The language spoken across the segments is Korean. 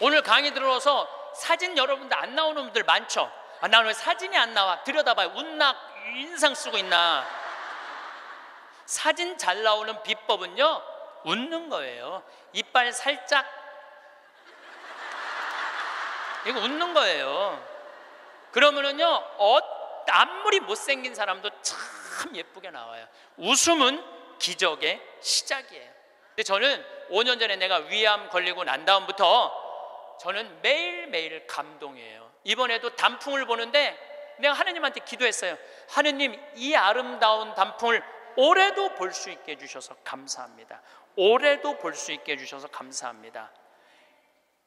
오늘 강의 들어서 사진 여러분들 안 나오는 분들 많죠? 아, 나는 왜 사진이 안 나와? 들여다봐요. 웃나 인상 쓰고 있나? 사진 잘 나오는 비법은요, 웃는 거예요. 이빨 살짝. 이거 웃는 거예요. 그러면은요, 어, 아무리 못생긴 사람도 참 예쁘게 나와요. 웃음은 기적의 시작이에요. 근데 저는 5년 전에 내가 위암 걸리고 난 다음부터 저는 매일매일 감동이에요. 이번에도 단풍을 보는데 내가 하느님한테 기도했어요. 하느님, 이 아름다운 단풍을 올해도 볼 수 있게 해주셔서 감사합니다. 올해도 볼 수 있게 해주셔서 감사합니다.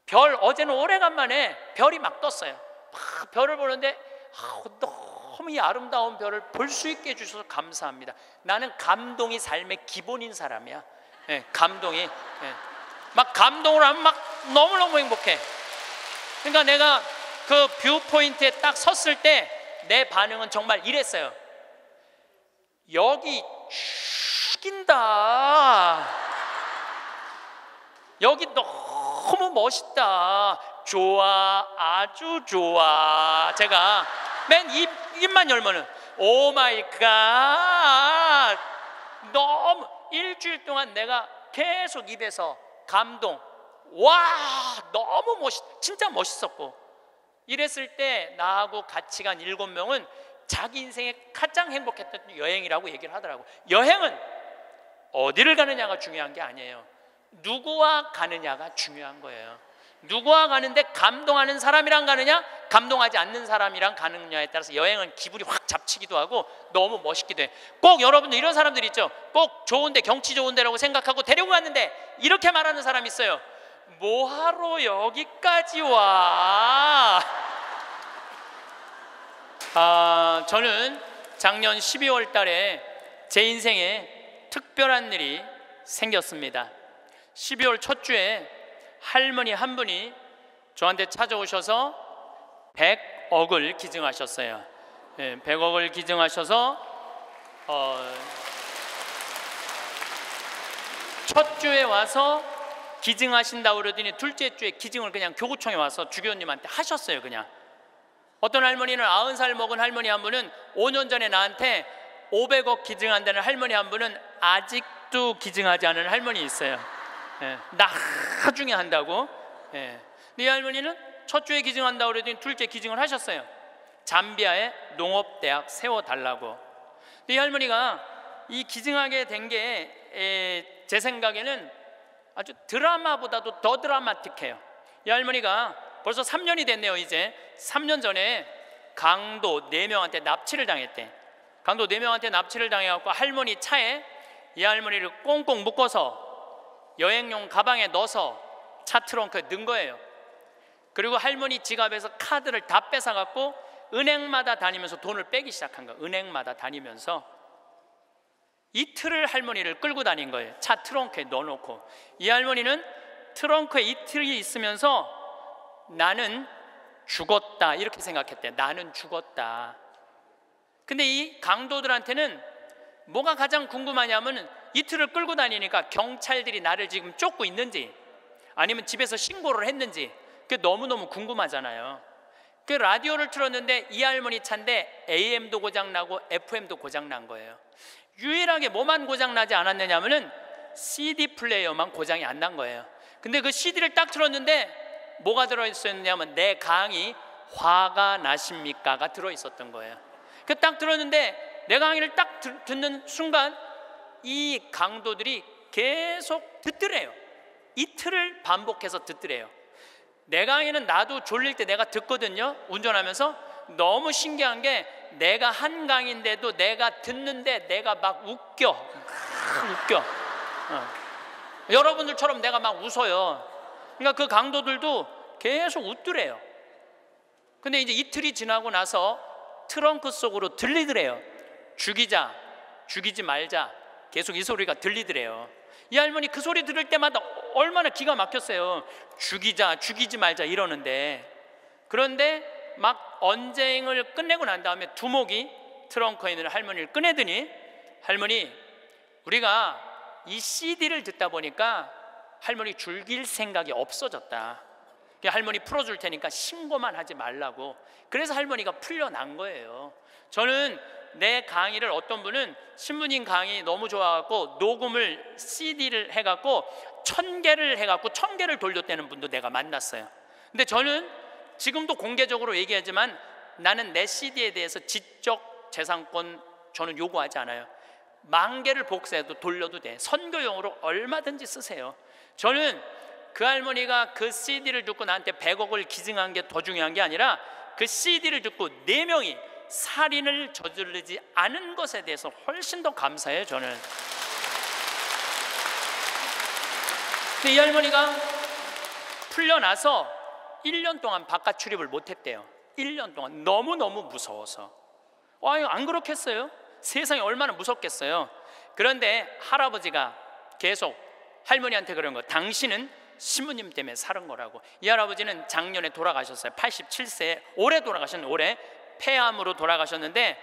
별, 어제는 오래간만에 별이 막 떴어요. 막 별을 보는데 아, 너무 이 아름다운 별을 볼 수 있게 해주셔서 감사합니다. 나는 감동이 삶의 기본인 사람이야. 네, 감동이. 네. 막 감동을 하면 막 너무너무 행복해. 그러니까 내가 그 view point에 딱 섰을 때 내 반응은 정말 이랬어요. 여기 죽인다. 여기 너무 멋있다. 좋아, 아주 좋아. 제가 맨 입, 입만 열면은 oh my god. 너무 일주일 동안 내가 계속 입에서 감동. 와, 너무 멋있, 진짜 멋있었고. 이랬을 때 나하고 같이 간 일곱 명은 자기 인생에 가장 행복했던 여행이라고 얘기를 하더라고. 여행은 어디를 가느냐가 중요한 게 아니에요. 누구와 가느냐가 중요한 거예요. 누구와 가는데 감동하는 사람이랑 가느냐, 감동하지 않는 사람이랑 가느냐에 따라서 여행은 기분이 확 잡치기도 하고 너무 멋있기도 해. 꼭 여러분들 이런 사람들 있죠. 꼭 좋은데 경치 좋은데라고 생각하고 데리고 갔는데 이렇게 말하는 사람 있어요. 뭐하러 여기까지 와? 아, 저는 작년 12월 달에 제 인생에 특별한 일이 생겼습니다. 12월 첫 주에 할머니 한 분이 저한테 찾아오셔서 100억을 기증하셨어요. 네, 100억을 기증하셔서 어, 첫 주에 와서 기증하신다 그러더니 둘째 주에 기증을 그냥 교구청에 와서 주교님한테 하셨어요, 그냥. 어떤 할머니는 90살 먹은 할머니 한 분은 5년 전에 나한테 500억 기증한다는 할머니 한 분은 아직도 기증하지 않은 할머니 있어요. 예, 나중에 한다고. 예. 이 할머니는 첫 주에 기증한다고 그러더니 둘째 기증을 하셨어요. 잠비아에 농업대학 세워달라고. 이 할머니가 이 기증하게 된 게 제 생각에는 아주 드라마보다도 더 드라마틱해요. 이 할머니가 벌써 3년이 됐네요, 이제. 3년 전에 강도 4명한테 납치를 당했대. 강도 4명한테 납치를 당해갖고 할머니 차에 이 할머니를 꽁꽁 묶어서 여행용 가방에 넣어서 차 트렁크에 넣은 거예요. 그리고 할머니 지갑에서 카드를 다 뺏어갖고 은행마다 다니면서 돈을 빼기 시작한 거예요. 은행마다 다니면서 이틀을 할머니를 끌고 다닌 거예요. 차 트렁크에 넣어놓고 이 할머니는 트렁크에 이틀이 있으면서 나는 죽었다 이렇게 생각했대. 나는 죽었다. 근데 이 강도들한테는 뭐가 가장 궁금하냐면 이틀을 끌고 다니니까 경찰들이 나를 지금 쫓고 있는지 아니면 집에서 신고를 했는지 그게 너무너무 궁금하잖아요. 그 라디오를 틀었는데 이 할머니 차인데 AM도 고장 나고 FM도 고장 난 거예요. 유일하게 뭐만 고장 나지 않았느냐면은 CD 플레이어만 고장이 안 난 거예요. 근데 그 CD를 딱 틀었는데 뭐가 들어 있었냐면 내 강의 화가 나십니까가 들어 있었던 거예요. 그 딱 들었는데 내 강의를 딱 듣는 순간 이 강도들이 계속 듣더래요. 이틀을 반복해서 듣더래요. 내 강의는 나도 졸릴 때 내가 듣거든요. 운전하면서 너무 신기한 게 내가 한 강인데도 내가 듣는데 내가 막 웃겨. 웃겨. 어. 여러분들처럼 내가 막 웃어요. 그러니까 그 강도들도 계속 웃더래요. 근데 이제 이틀이 지나고 나서 트렁크 속으로 들리더래요. 죽이자 죽이지 말자. 계속 이 소리가 들리더래요. 이 할머니 그 소리 들을 때마다 얼마나 기가 막혔어요. 죽이자 죽이지 말자 이러는데. 그런데 막 언쟁을 끝내고 난 다음에 두목이 트렁크에 있는 할머니를 꺼내더니 할머니 우리가 이 CD를 듣다 보니까 할머니 죽일 생각이 없어졌다. 할머니 풀어줄 테니까 신고만 하지 말라고. 그래서 할머니가 풀려난 거예요. 저는 내 강의를 어떤 분은 신부님 강의 너무 좋아갖고 녹음을 CD를 해갖고 천 개를 해갖고 천 개를 돌렸다는 분도 내가 만났어요. 근데 저는 지금도 공개적으로 얘기하지만 나는 내 CD에 대해서 지적 재산권 저는 요구하지 않아요. 만 개를 복사해도 돌려도 돼. 선교용으로 얼마든지 쓰세요. 저는 그 할머니가 그 CD를 듣고 나한테 100억을 기증한 게 더 중요한 게 아니라 그 CD를 듣고 네 명이 살인을 저지르지 않은 것에 대해서 훨씬 더 감사해요. 저는. 근데 이 할머니가 풀려나서 1년 동안 바깥 출입을 못했대요. 1년 동안 너무너무 무서워서. 아유, 안 그렇겠어요? 세상이 얼마나 무섭겠어요? 그런데 할아버지가 계속 할머니한테 그런 거, 당신은 신부님 때문에 살은 거라고. 이 할아버지는 작년에 돌아가셨어요. 87세, 올해 돌아가셨는데, 올해 폐암으로 돌아가셨는데,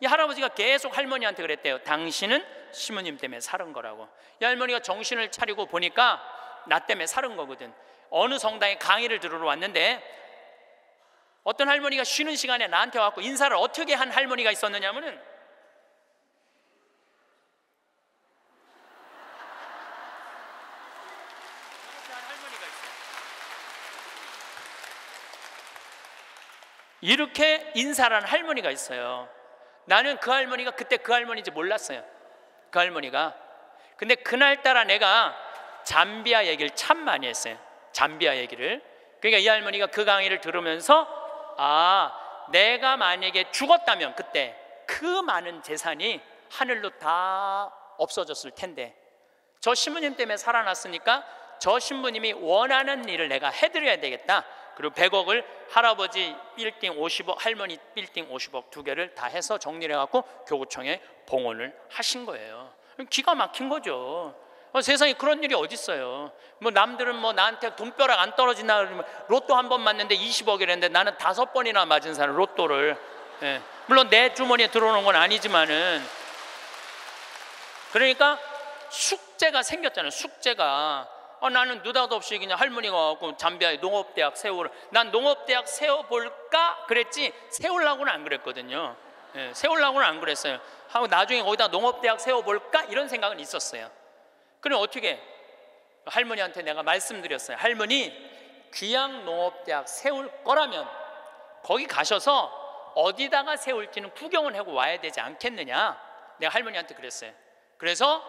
이 할아버지가 계속 할머니한테 그랬대요. 당신은 신부님 때문에 살은 거라고. 이 할머니가 정신을 차리고 보니까 나 때문에 살은 거거든. 어느 성당에 강의를 들으러 왔는데 어떤 할머니가 쉬는 시간에 나한테 와갖고 인사를 어떻게 한 할머니가 있었느냐면은 이렇게 인사를 한 할머니가 있어요. 나는 그 할머니가 그때 그 할머니인지 몰랐어요. 그 할머니가. 근데 그날따라 내가 잠비아 얘기를 참 많이 했어요. 잠비아 얘기를. 그러니까 이 할머니가 그 강의를 들으면서 아, 내가 만약에 죽었다면 그때 그 많은 재산이 하늘로 다 없어졌을 텐데 저 신부님 때문에 살아났으니까 저 신부님이 원하는 일을 내가 해드려야 되겠다. 그리고 100억을 할아버지 빌딩 50억, 할머니 빌딩 50억 두 개를 다 해서 정리를 해갖고 교구청에 봉헌을 하신 거예요. 기가 막힌 거죠. 어, 세상에 그런 일이 어디 있어요? 뭐 남들은 뭐 나한테 돈벼락 안 떨어지나 그러면 로또 한 번 맞는데 20억이랬는데 나는 다섯 번이나 맞은 사람 로또를 예. 물론 내 주머니에 들어오는 건 아니지만은 그러니까 숙제가 생겼잖아요. 숙제가 어, 나는 느닷없이 그냥 할머니가 와갖고 잠비아에 농업대학 세우를 난 농업대학 세워볼까 그랬지 세우려고는 안 그랬거든요. 예, 세우려고는 안 그랬어요. 하고 나중에 거기다 농업대학 세워볼까 이런 생각은 있었어요. 그럼 어떻게 할머니한테 내가 말씀드렸어요. 할머니 귀양 농업대학 세울 거라면 거기 가셔서 어디다가 세울지는 구경을 하고 와야 되지 않겠느냐. 내가 할머니한테 그랬어요. 그래서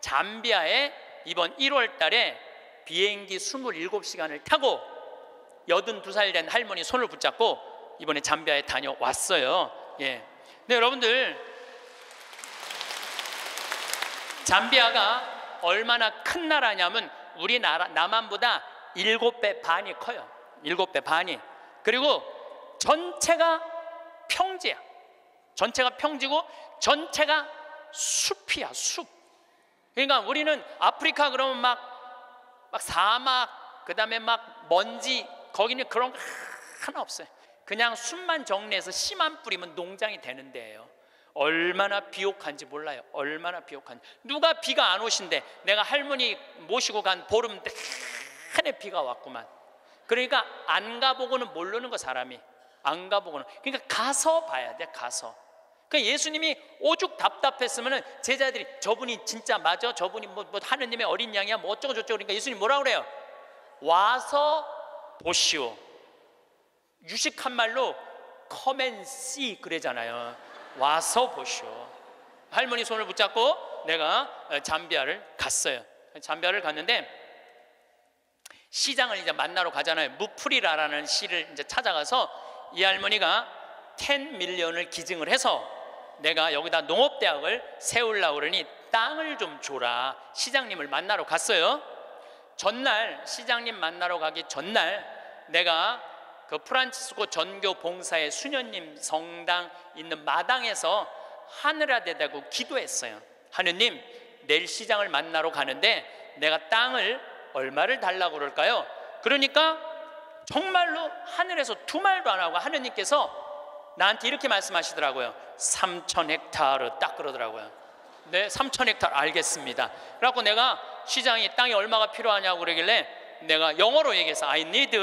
잠비아에 이번 1월 달에 비행기 27시간을 타고 82살 된 할머니 손을 붙잡고 이번에 잠비아에 다녀왔어요. 예. 네, 여러분들 잠비아가 얼마나 큰 나라냐면 우리나라 남한보다 일곱 배 반이 커요. 일곱 배 반이. 그리고 전체가 평지야. 전체가 평지고 전체가 숲이야, 숲. 그러니까 우리는 아프리카 그러면 막, 막 사막, 그 다음에 막 먼지, 거기는 그런 거 하나 없어요. 그냥 숲만 정리해서 씨만 뿌리면 농장이 되는 데예요. 얼마나 비옥한지 몰라요. 얼마나 비옥한지. 누가 비가 안 오신데 내가 할머니 모시고 간 보름 내내 비가 왔구만. 그러니까 안 가보고는 모르는 거 사람이. 안 가보고는. 그러니까 가서 봐야 돼. 가서. 그러니까 예수님이 오죽 답답했으면 제자들이 저분이 진짜 맞아? 저분이 뭐, 뭐 하느님의 어린 양이야? 뭐 어쩌고 저쩌고 그러니까 예수님 뭐라 그래요? 와서 보시오. 유식한 말로 come and see 그러잖아요. 와서 보시오. 할머니 손을 붙잡고 내가 잠비아를 갔어요. 잠비아를 갔는데 시장을 이제 만나러 가잖아요. 무프리라라는 시를 이제 찾아가서 이 할머니가 10 밀리언을 기증을 해서 내가 여기다 농업대학을 세우려고 그러니 땅을 좀 줘라. 시장님을 만나러 갔어요. 전날 시장님 만나러 가기 전날 내가 그 프란치스코 전교 봉사의 수녀님 성당 있는 마당에서 하늘에 대고 기도했어요. 하느님, 내일 시장을 만나러 가는데 내가 땅을 얼마를 달라고 그럴까요? 그러니까 정말로 하늘에서 두 말도 안 하고 하느님께서 나한테 이렇게 말씀하시더라고요. 3천 헥타르 딱 그러더라고요. 네, 3천 헥타르 알겠습니다. 그래갖고 내가 시장이 땅이 얼마가 필요하냐고 그러길래 내가 영어로 얘기해서 I need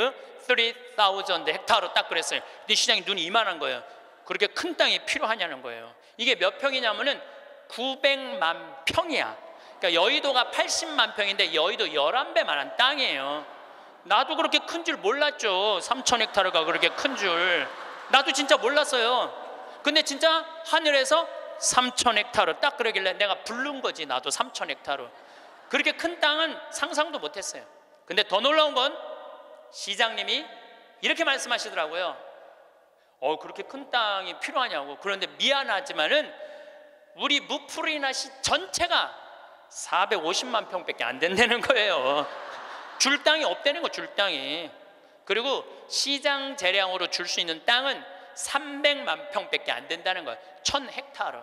3,000 헥타르 딱 그랬어요. 근데 시장이 눈이 이만한 거예요. 그렇게 큰 땅이 필요하냐는 거예요. 이게 몇 평이냐면은 900만 평이야. 그러니까 여의도가 80만 평인데 여의도 11배만한 땅이에요. 나도 그렇게 큰 줄 몰랐죠. 3천 헥타르가 그렇게 큰 줄. 나도 진짜 몰랐어요. 근데 진짜 하늘에서 3천 헥타르 딱 그러길래 내가 부른 거지. 나도 3천 헥타르. 그렇게 큰 땅은 상상도 못 했어요. 근데 더 놀라운 건 시장님이 이렇게 말씀하시더라고요. 어, 그렇게 큰 땅이 필요하냐고. 그런데 미안하지만은 우리 무프리나 시 전체가 450만 평밖에 안 된다는 거예요. 줄 땅이 없다는 거, 줄 땅이. 그리고 시장 재량으로 줄 수 있는 땅은 300만 평밖에 안 된다는 거예요. 1000 헥타르.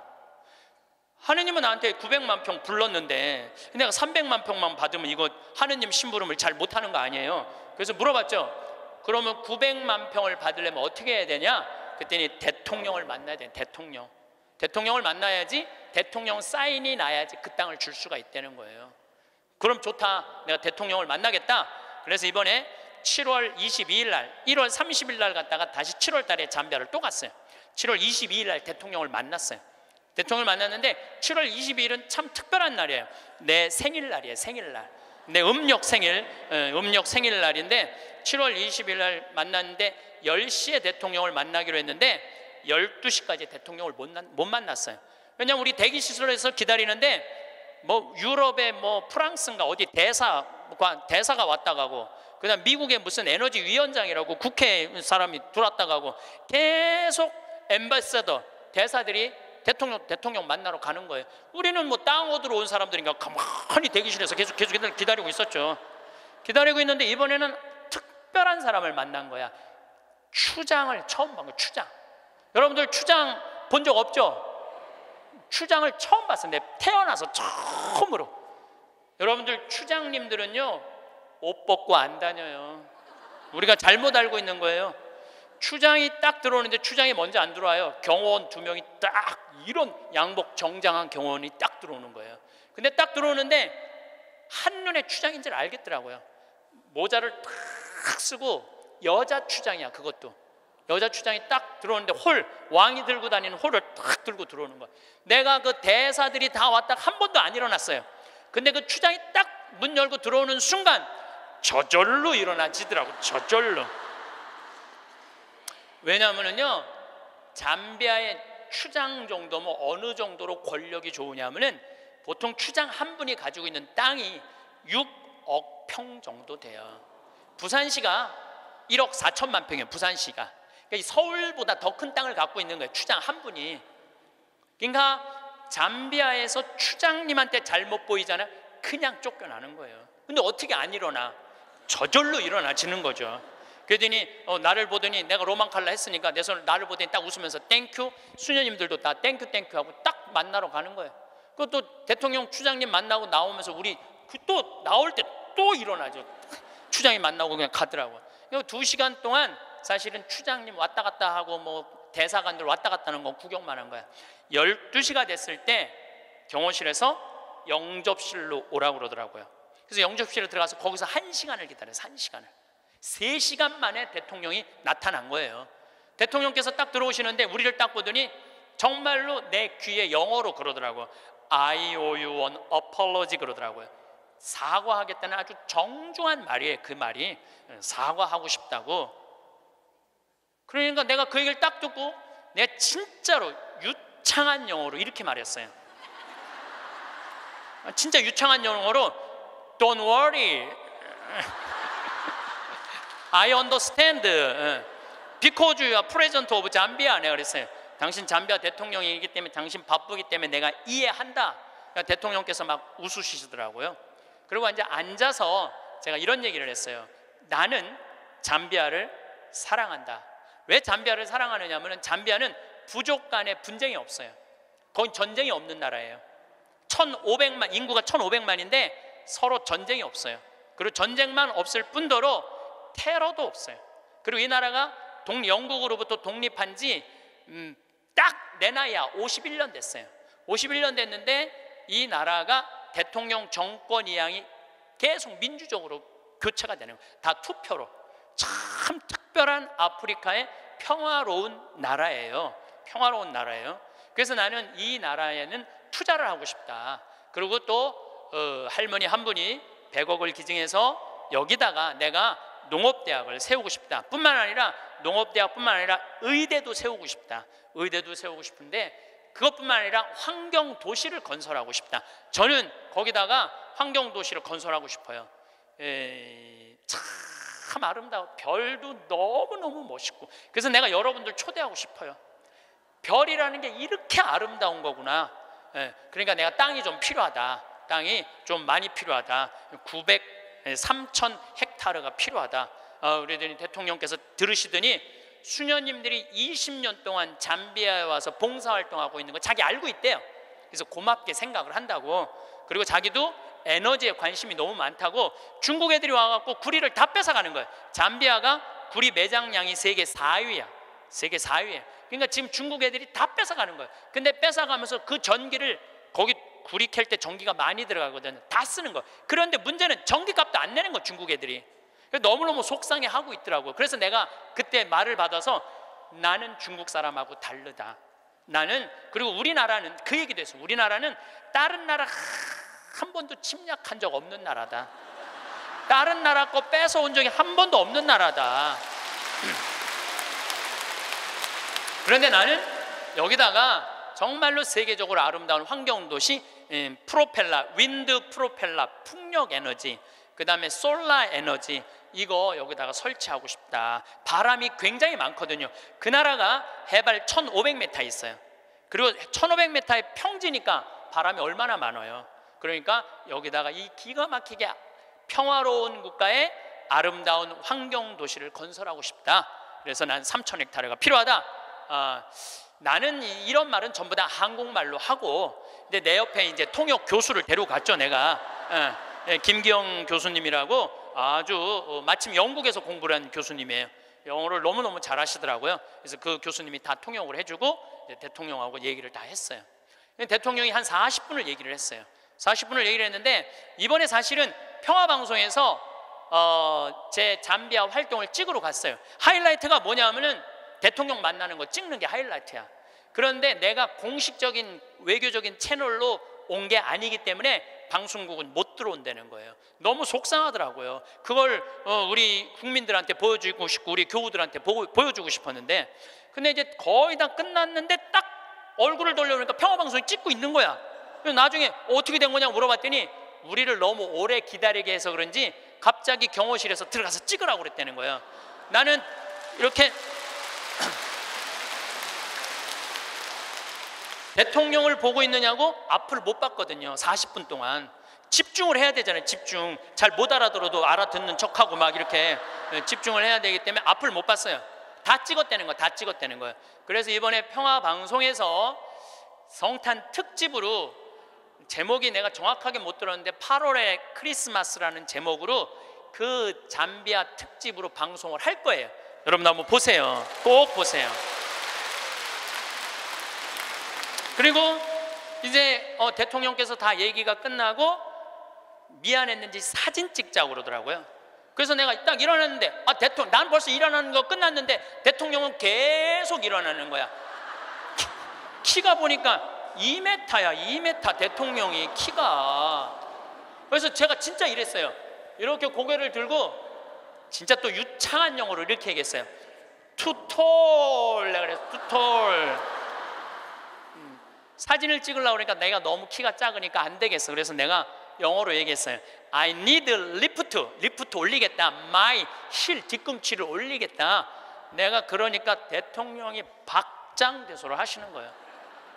하느님은 나한테 900만 평 불렀는데 내가 300만 평만 받으면 이거 하느님 심부름을 잘 못하는 거 아니에요. 그래서 물어봤죠. 그러면 900만 평을 받으려면 어떻게 해야 되냐? 그랬더니 대통령을 만나야 돼. 대통령. 대통령을 만나야지 대통령 사인이 나야지 그 땅을 줄 수가 있다는 거예요. 그럼 좋다. 내가 대통령을 만나겠다. 그래서 이번에 7월 22일 날, 1월 30일 날 갔다가 다시 7월 달에 잠비아를 또 갔어요. 7월 22일 날 대통령을 만났어요. 대통령을 만났는데 7월 22일은 참 특별한 날이에요. 내 생일날이에요. 생일날. 내 음력 생일, 음력 생일날인데 7월 20일 날 만났는데 10시에 대통령을 만나기로 했는데 12시까지 대통령을 못, 못 만났어요. 왜냐면 우리 대기시설에서 기다리는데 뭐 유럽의 뭐 프랑스인가 어디 대사가 대사가 왔다 가고 그다음 미국의 무슨 에너지 위원장이라고 국회 사람이 들어왔다 가고 계속 엠바서더 대사들이 대통령 대통령 만나러 가는 거예요. 우리는 뭐 땅 얻으러 온 사람들인가 가만히 대기실에서 계속 계속 기다리고 있었죠. 기다리고 있는데 이번에는 특별한 사람을 만난 거야. 추장을 처음 본 거야. 추장. 여러분들 추장 본 적 없죠? 추장을 처음 봤어요. 내 태어나서 처음으로. 여러분들 추장님들은요 옷 벗고 안 다녀요. 우리가 잘못 알고 있는 거예요. 추장이 딱 들어오는데 추장이 먼저 안 들어와요. 경호원 두 명이 딱 이런 양복 정장한 경호원이 딱 들어오는 거예요. 근데 딱 들어오는데 한눈에 추장인 줄 알겠더라고요. 모자를 탁 쓰고 여자 추장이야 그것도. 여자 추장이 딱 들어오는데 홀 왕이 들고 다니는 홀을 딱 들고 들어오는 거야. 내가 그 대사들이 다 왔다 한 번도 안 일어났어요. 근데 그 추장이 딱 문 열고 들어오는 순간 저절로 일어나지더라고. 저절로. 왜냐하면요 잠비아의 추장 정도면 어느 정도로 권력이 좋으냐면은 보통 추장 한 분이 가지고 있는 땅이 6억 평 정도 돼요. 부산시가 1억 4천만 평이에요. 부산시가. 그러니까 서울보다 더 큰 땅을 갖고 있는 거예요. 추장 한 분이. 그러니까 잠비아에서 추장님한테 잘못 보이잖아요. 그냥 쫓겨나는 거예요. 근데 어떻게 안 일어나? 저절로 일어나지는 거죠. 그러더니 어, 나를 보더니 내가 로만 칼라 했으니까 내 손을 나를 보더니 딱 웃으면서 thank you 수녀님들도 다 thank you thank you 하고 딱 만나러 가는 거예요. 그것도 대통령 추장님 만나고 나오면서 우리 그또 나올 때 또 일어나죠. 추장이 만나고 그냥 가더라고. 두 시간 동안 사실은 추장님 왔다 갔다 하고 뭐 대사관들 왔다 갔다 하는 거 구경만 한 거야. 12시가 됐을 때 경호실에서 영접실로 오라고 그러더라고요. 그래서 영접실에 들어가서 거기서 한 시간을 기다려서 한 시간을. 세 시간 만에 대통령이 나타난 거예요. 대통령께서 딱 들어오시는데 우리를 딱 보더니 정말로 내 귀에 영어로 그러더라고요. I owe you an apology 그러더라고요. 사과하겠다는 아주 정중한 말이에요. 그 말이 사과하고 싶다고. 그러니까 내가 그 얘기를 딱 듣고 내가 진짜로 유창한 영어로 이렇게 말했어요. 진짜 유창한 영어로 Don't worry. I understand. Because you are president of Zambia. 내가 그랬어요. 당신 잠비아 대통령이기 때문에 당신 바쁘기 때문에 내가 이해한다. 그러니까 대통령께서 막 웃으시더라고요. 그리고 이제 앉아서 제가 이런 얘기를 했어요. 나는 잠비아를 사랑한다. 왜 잠비아를 사랑하느냐면 잠비아는 부족 간에 분쟁이 없어요. 거기 전쟁이 없는 나라예요. 1,500만 인구가 1,500만인데 서로 전쟁이 없어요. 그리고 전쟁만 없을 뿐더러 테러도 없어요. 그리고 이 나라가 동, 영국으로부터 독립한 지딱 음, 내 나이야 51년 됐어요. 51년 됐는데 이 나라가 대통령 정권 이양이 계속 민주적으로 교체가 되는 거예요. 다 투표로. 참 특별한 아프리카의 평화로운 나라예요. 평화로운 나라예요. 그래서 나는 이 나라에는 투자를 하고 싶다. 그리고 또 어, 할머니 한 분이 100억을 기증해서 여기다가 내가 농업대학을 세우고 싶다. 뿐만 아니라 농업대학뿐만 아니라 의대도 세우고 싶다. 의대도 세우고 싶은데 그것뿐만 아니라 환경 도시를 건설하고 싶다. 저는 거기다가 환경 도시를 건설하고 싶어요. 에, 참 아름다워. 별도 너무 너무 멋있고. 그래서 내가 여러분들 초대하고 싶어요. 별이라는 게 이렇게 아름다운 거구나. 예, 그러니까 내가 땅이 좀 필요하다. 땅이 좀 많이 필요하다. 900, 3천 헥타르가 필요하다. 어, 우리 대통령께서 들으시더니 수녀님들이 20년 동안 잠비아에 와서 봉사활동하고 있는 거 자기 알고 있대요. 그래서 고맙게 생각을 한다고. 그리고 자기도 에너지에 관심이 너무 많다고 중국 애들이 와갖고 구리를 다 뺏어가는 거예요. 잠비아가 구리 매장량이 세계 4위야. 세계 4위에. 그러니까 지금 중국 애들이 다 뺏어가는 거예요. 근데 뺏어가면서 그 전기를 거기 구리 캘 때 전기가 많이 들어가거든요. 다 쓰는 거. 그런데 문제는 전기값도 안 내는 거 중국 애들이. 너무너무 속상해 하고 있더라고요. 그래서 내가 그때 말을 받아서 나는 중국 사람하고 다르다. 나는 그리고 우리나라는 그 얘기도 했어. 우리나라는 다른 나라 한 번도 침략한 적 없는 나라다. 다른 나라 거 뺏어 온 적이 한 번도 없는 나라다. 그런데 나는 여기다가 정말로 세계적으로 아름다운 환경 도시 예, 프로펠러, 윈드 프로펠러, 풍력 에너지, 그 다음에 솔라 에너지 이거 여기다가 설치하고 싶다. 바람이 굉장히 많거든요. 그 나라가 해발 1,500m 있어요. 그리고 1,500m의 평지니까 바람이 얼마나 많아요. 그러니까 여기다가 이 기가 막히게 평화로운 국가의 아름다운 환경 도시를 건설하고 싶다. 그래서 난 3천 헥타르가 필요하다. 아, 나는 이런 말은 전부 다 한국말로 하고, 근데 내 옆에 이제 통역 교수를 데려갔죠, 내가. 예, 예, 김기영 교수님이라고 아주 어, 마침 영국에서 공부를 한 교수님이에요. 영어를 너무너무 잘하시더라고요. 그래서 그 교수님이 다 통역을 해주고 대통령하고 얘기를 다 했어요. 대통령이 한 40분을 얘기를 했어요. 40분을 얘기를 했는데 이번에 사실은 평화방송에서 어, 제 잠비아 활동을 찍으러 갔어요. 하이라이트가 뭐냐면은 대통령 만나는 거 찍는 게 하이라이트야. 그런데 내가 공식적인 외교적인 채널로 온 게 아니기 때문에 방송국은 못 들어온다는 거예요. 너무 속상하더라고요. 그걸 어, 우리 국민들한테 보여주고 싶고 우리 교우들한테 보, 보여주고 싶었는데 근데 이제 거의 다 끝났는데 딱 얼굴을 돌려보니까 평화방송이 찍고 있는 거야. 나중에 어떻게 된 거냐 물어봤더니 우리를 너무 오래 기다리게 해서 그런지 갑자기 경호실에서 들어가서 찍으라고 그랬다는 거예요. 나는 이렇게 대통령을 보고 있느냐고 앞을 못 봤거든요. 40분 동안. 집중을 해야 되잖아요. 집중. 잘 못 알아들어도 알아듣는 척하고 막 이렇게 집중을 해야 되기 때문에 앞을 못 봤어요. 다 찍었다는 거, 다 찍었다는 거예요. 그래서 이번에 평화 방송에서 성탄 특집으로 제목이 내가 정확하게 못 들었는데 8월의 크리스마스라는 제목으로 그 잠비아 특집으로 방송을 할 거예요. 여러분 한번 보세요. 꼭 보세요. 그리고 이제 어, 대통령께서 다 얘기가 끝나고 미안했는지 사진 찍자고 그러더라고요. 그래서 내가 딱 일어났는데 아 대통령 난 벌써 일어나는 거 끝났는데 대통령은 계속 일어나는 거야. 키 가 보니까 2m야 2m 대통령이 키가 그래서 제가 진짜 이랬어요 이렇게 고개를 들고 진짜 또 유창한 영어로 이렇게 얘기했어요. too tall 내가 그래서 too tall 음, 사진을 찍으려고 그러니까 내가 너무 키가 작으니까 안 되겠어. 그래서 내가 영어로 얘기했어요. I need lift lift 올리겠다. My heel 뒤꿈치를 올리겠다. 내가 그러니까 대통령이 박장대소를 하시는 거예요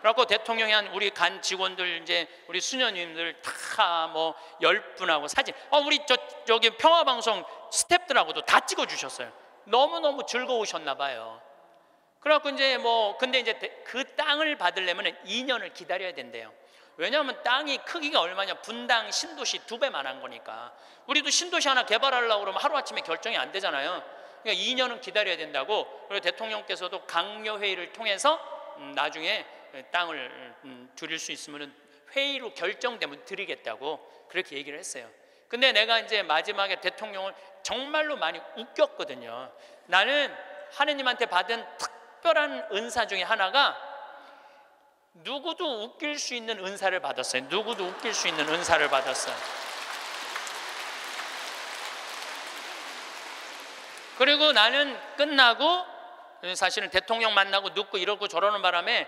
그래갖고 대통령이 한 우리 간 직원들 이제 우리 수녀님들 다 뭐 열 분하고 사진. 어 우리 저 저기 평화 방송 스탭들하고도 다 찍어 주셨어요. 너무 너무 즐거우셨나 봐요. 그래갖고 이제 뭐 근데 이제 그 땅을 받으려면 2년을 기다려야 된대요. 왜냐하면 땅이 크기가 얼마냐 분당 신도시 두 배만 한 거니까 우리도 신도시 하나 개발하려고 그러면 하루아침에 결정이 안 되잖아요. 그러니까 2년은 기다려야 된다고 그리고 대통령께서도 강요 회의를 통해서 음, 나중에 땅을 음, 드릴 수 있으면 회의로 결정되면 드리겠다고 그렇게 얘기를 했어요. 근데 내가 이제 마지막에 대통령을 정말로 많이 웃겼거든요. 나는 하느님한테 받은 특별한 은사 중에 하나가 누구도 웃길 수 있는 은사를 받았어요. 누구도 웃길 수 있는 은사를 받았어요. 그리고 나는 끝나고 사실은 대통령 만나고 눕고 이러고 저러는 바람에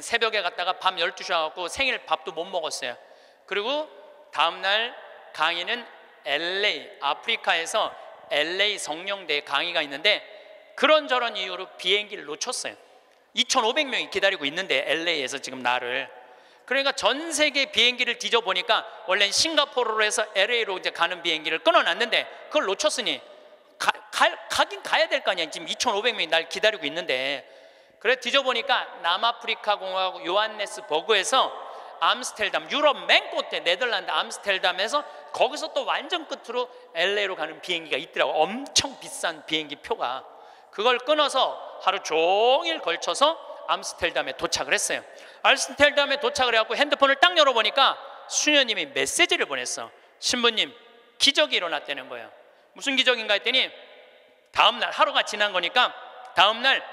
새벽에 갔다가 밤 12시 와갖고 생일 밥도 못 먹었어요. 그리고 다음날 강의는 LA, 아프리카에서 LA 성령대 강의가 있는데 그런저런 이유로 비행기를 놓쳤어요. 2,500명이 기다리고 있는데 LA에서 지금 나를 그러니까 전 세계 비행기를 뒤져 보니까 원래 싱가포르로 해서 LA로 이제 가는 비행기를 끊어놨는데 그걸 놓쳤으니 가, 가, 가긴 가야 될 거 아니야. 지금 2,500명이 날 기다리고 있는데 그래 뒤져 보니까 남아프리카 공화국 요한네스 버그에서 암스텔담 유럽 맨 끝에 네덜란드 암스텔담에서 거기서 또 완전 끝으로 LA로 가는 비행기가 있더라고. 엄청 비싼 비행기 표가 그걸 끊어서 하루 종일 걸쳐서 암스텔담에 도착을 했어요. 암스텔담에 도착을 해갖고 핸드폰을 딱 열어보니까 수녀님이 메시지를 보냈어. 신부님 기적이 일어났다는 거예요. 무슨 기적인가 했더니 다음날 하루가 지난 거니까 다음날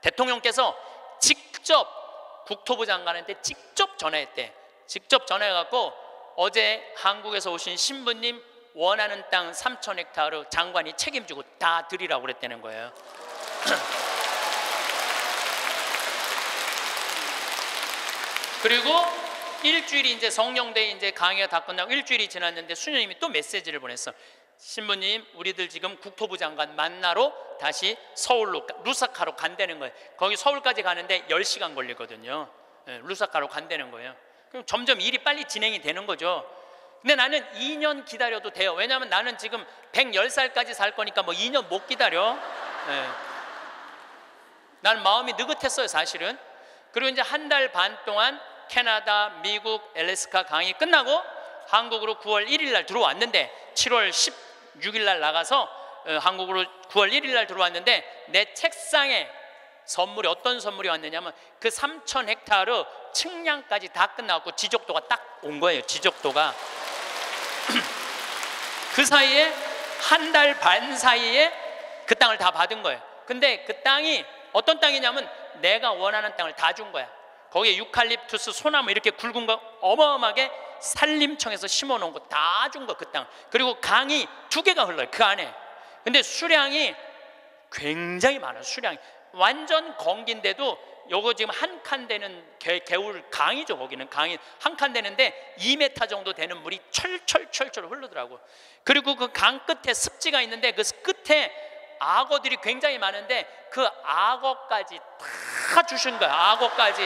대통령께서 직접 국토부 장관한테 직접 전화했대. 직접 전화해갖고 어제 한국에서 오신 신부님 원하는 땅 3천 헥타르 장관이 책임지고 다 드리라고 그랬다는 거예요. 그리고 일주일이 이제 성령대 이제 강의가 다 끝나고 일주일이 지났는데 수녀님이 또 메시지를 보냈어. 신부님, 우리들 지금 국토부 장관 만나러 다시 서울로 루사카로 간다는 거예요. 거기 서울까지 가는데 10시간 걸리거든요. 예, 루사카로 간다는 거예요. 그럼 점점 일이 빨리 진행이 되는 거죠. 근데 나는 2년 기다려도 돼요. 왜냐하면 나는 지금 110살까지 살 거니까 뭐 2년 못 기다려. 네. 난 마음이 느긋했어요, 사실은. 그리고 이제 한 달 반 동안 캐나다, 미국, 엘레스카 강의 끝나고 한국으로 9월 1일 날 들어왔는데 7월 16일 날 나가서 어, 한국으로 9월 1일 날 들어왔는데 내 책상에 선물이 어떤 선물이 왔느냐면 그 3천 헥타르 측량까지 다 끝나고 지적도가 딱 온 거예요. 지적도가 그 사이에 한 달 반 사이에 그 땅을 다 받은 거예요. 근데 그 땅이 어떤 땅이냐면 내가 원하는 땅을 다 준 거야. 거기에 유칼립투스, 소나무 이렇게 굵은 거 어마어마하게 산림청에서 심어 놓은 거 다 준 거 그 땅. 그리고 강이 두 개가 흘러요. 그 안에. 근데 수량이 굉장히 많아요. 수량이. 완전 건기인데도 요거 지금 한 칸 되는 개, 개울 강이죠 거기는 강이 한 칸 되는데 2m 정도 되는 물이 철철철철 흐르더라고 그리고 그 강 끝에 습지가 있는데 그 끝에 악어들이 굉장히 많은데 그 악어까지 다 주신 거야 악어까지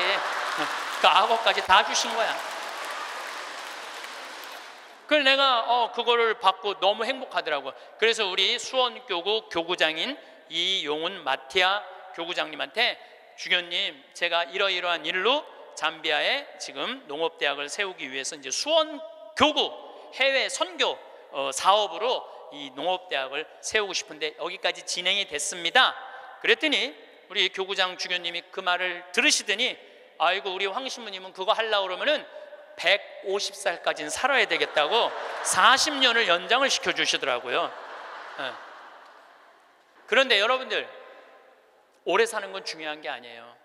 그 악어까지 다 주신 거야 그래서 내가 어 그거를 받고 너무 행복하더라고 그래서 우리 수원교구 교구장인 이용훈 마티아 교구장님한테 주교님, 제가 이러이러한 일로 잠비아에 지금 농업대학을 세우기 위해서 이제 수원 교구 해외 선교 어, 사업으로 이 농업대학을 세우고 싶은데 여기까지 진행이 됐습니다. 그랬더니 우리 교구장 주교님이 그 말을 들으시더니 아이고 우리 황 신부님은 그거 하려고 그러면은 150살까지는 살아야 되겠다고 40년을 연장을 시켜 주시더라고요. 네. 그런데 여러분들 오래 사는 건 중요한 게 아니에요.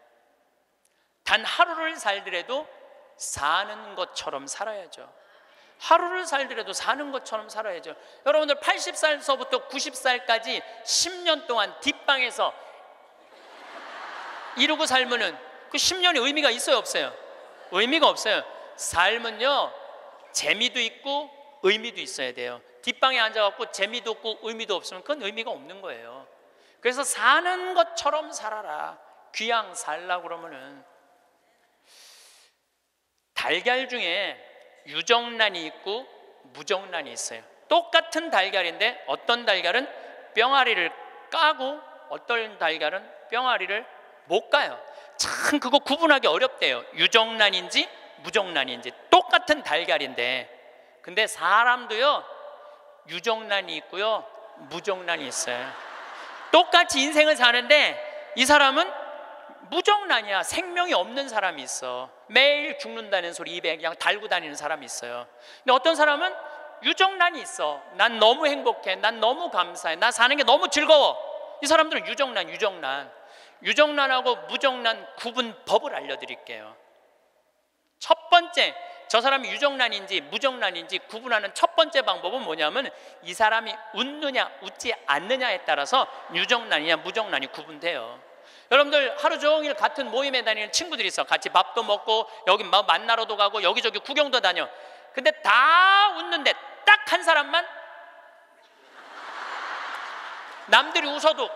단 하루를 살더라도 사는 것처럼 살아야죠. 하루를 살더라도 사는 것처럼 살아야죠. 여러분들 80살서부터 90살까지 10년 동안 뒷방에서 이러고 살면은 그 10년이 의미가 있어요, 없어요? 의미가 없어요. 삶은요, 재미도 있고 의미도 있어야 돼요. 뒷방에 앉아갖고 재미도 없고 의미도 없으면 그건 의미가 없는 거예요. 그래서 사는 것처럼 살아라. 귀양 살라 그러면은 달걀 중에 유정란이 있고 무정란이 있어요. 똑같은 달걀인데 어떤 달걀은 뿅아리를 까고 어떤 달걀은 뿅아리를 못 까요. 참 그거 구분하기 어렵대요. 유정란인지 무정란인지 똑같은 달걀인데 근데 사람도요 유정란이 있고요 무정란이 있어요. 똑같이 인생을 사는데 이 사람은 무정란이야. 생명이 없는 사람이 있어. 매일 죽는다는 소리 입에 그냥 달고 다니는 사람이 있어요. 근데 어떤 사람은 유정란이 있어. 난 너무 행복해. 난 너무 감사해. 나 사는 게 너무 즐거워. 이 사람들은 유정란, 유정란. 유정란하고 무정란 구분 법을 알려드릴게요. 첫 번째, 저 사람이 유정란인지 무정란인지 구분하는 첫 번째 방법은 뭐냐면 이 사람이 웃느냐 웃지 않느냐에 따라서 유정란이냐 무정란이 구분돼요. 여러분들 하루 종일 같은 모임에 다니는 친구들이 있어. 같이 밥도 먹고 여기 뭐 만나러도 가고 여기저기 구경도 다녀. 근데 다 웃는데 딱 한 사람만 남들이 웃어도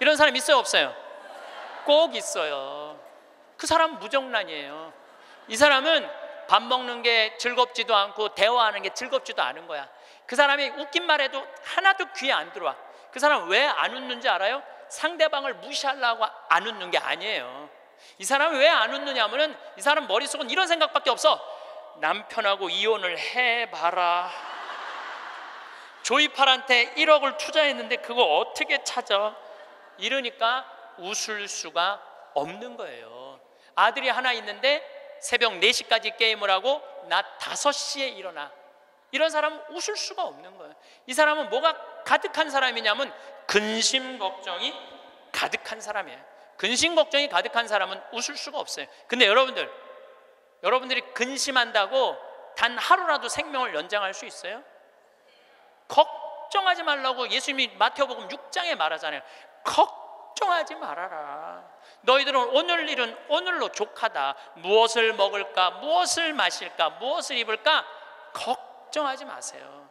이런 사람 있어요 없어요? 꼭 있어요. 그 사람은 무정란이에요. 이 사람은 밥 먹는 게 즐겁지도 않고 대화하는 게 즐겁지도 않은 거야. 그 사람이 웃긴 말 해도 하나도 귀에 안 들어와. 그 사람 왜 안 웃는지 알아요? 상대방을 무시하려고 안 웃는 게 아니에요. 이 사람이 왜 안 웃느냐면은 이 사람 머릿속은 이런 생각밖에 없어. 남편하고 이혼을 해봐라. 조이팔한테 1억을 투자했는데 그거 어떻게 찾아? 이러니까 웃을 수가 없는 거예요. 아들이 하나 있는데 새벽 4시까지 게임을 하고 낮 5시에 일어나. 이런 사람은 웃을 수가 없는 거예요. 이 사람은 뭐가 가득한 사람이냐면 근심 걱정이 가득한 사람이에요. 근심 걱정이 가득한 사람은 웃을 수가 없어요. 근데 여러분들 여러분들이 근심한다고 단 하루라도 생명을 연장할 수 있어요? 걱정하지 말라고 예수님이 마태복음 6장에 말하잖아요. 걱 정하지 말아라. 너희들은 오늘 일은 오늘로 족하다. 무엇을 먹을까? 무엇을 마실까? 무엇을 입을까? 걱정하지 마세요.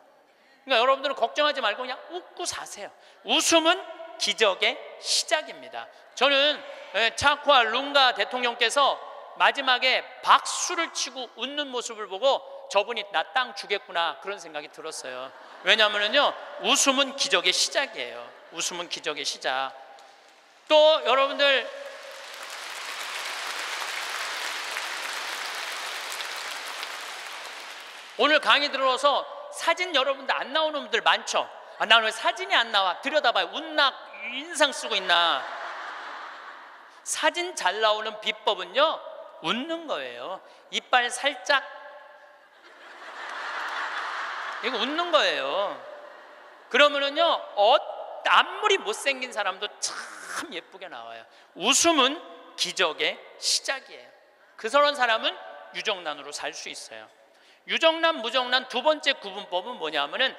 그러니까 여러분들은 걱정하지 말고 그냥 웃고 사세요. 웃음은 기적의 시작입니다. 저는 예, 차쿠아 룽가 대통령께서 마지막에 박수를 치고 웃는 모습을 보고 저분이 나 땅 주겠구나 그런 생각이 들었어요. 왜냐하면요 웃음은 기적의 시작이에요. 웃음은 기적의 시작. 또 여러분들 오늘 강의 들어서 사진 여러분들 안 나오는 분들 많죠? 아, 나는 왜 사진이 안 나와? 들여다봐요. 웃나 인상 쓰고 있나? 사진 잘 나오는 비법은요, 웃는 거예요. 이빨 살짝. 이거 웃는 거예요. 그러면은요, 어, 아무리 못생긴 사람도 참 예쁘게 나와요. 웃음은 기적의 시작이에요. 그 저런 사람은 유정란으로 살 수 있어요. 유정란, 무정란 두 번째 구분법은 뭐냐면은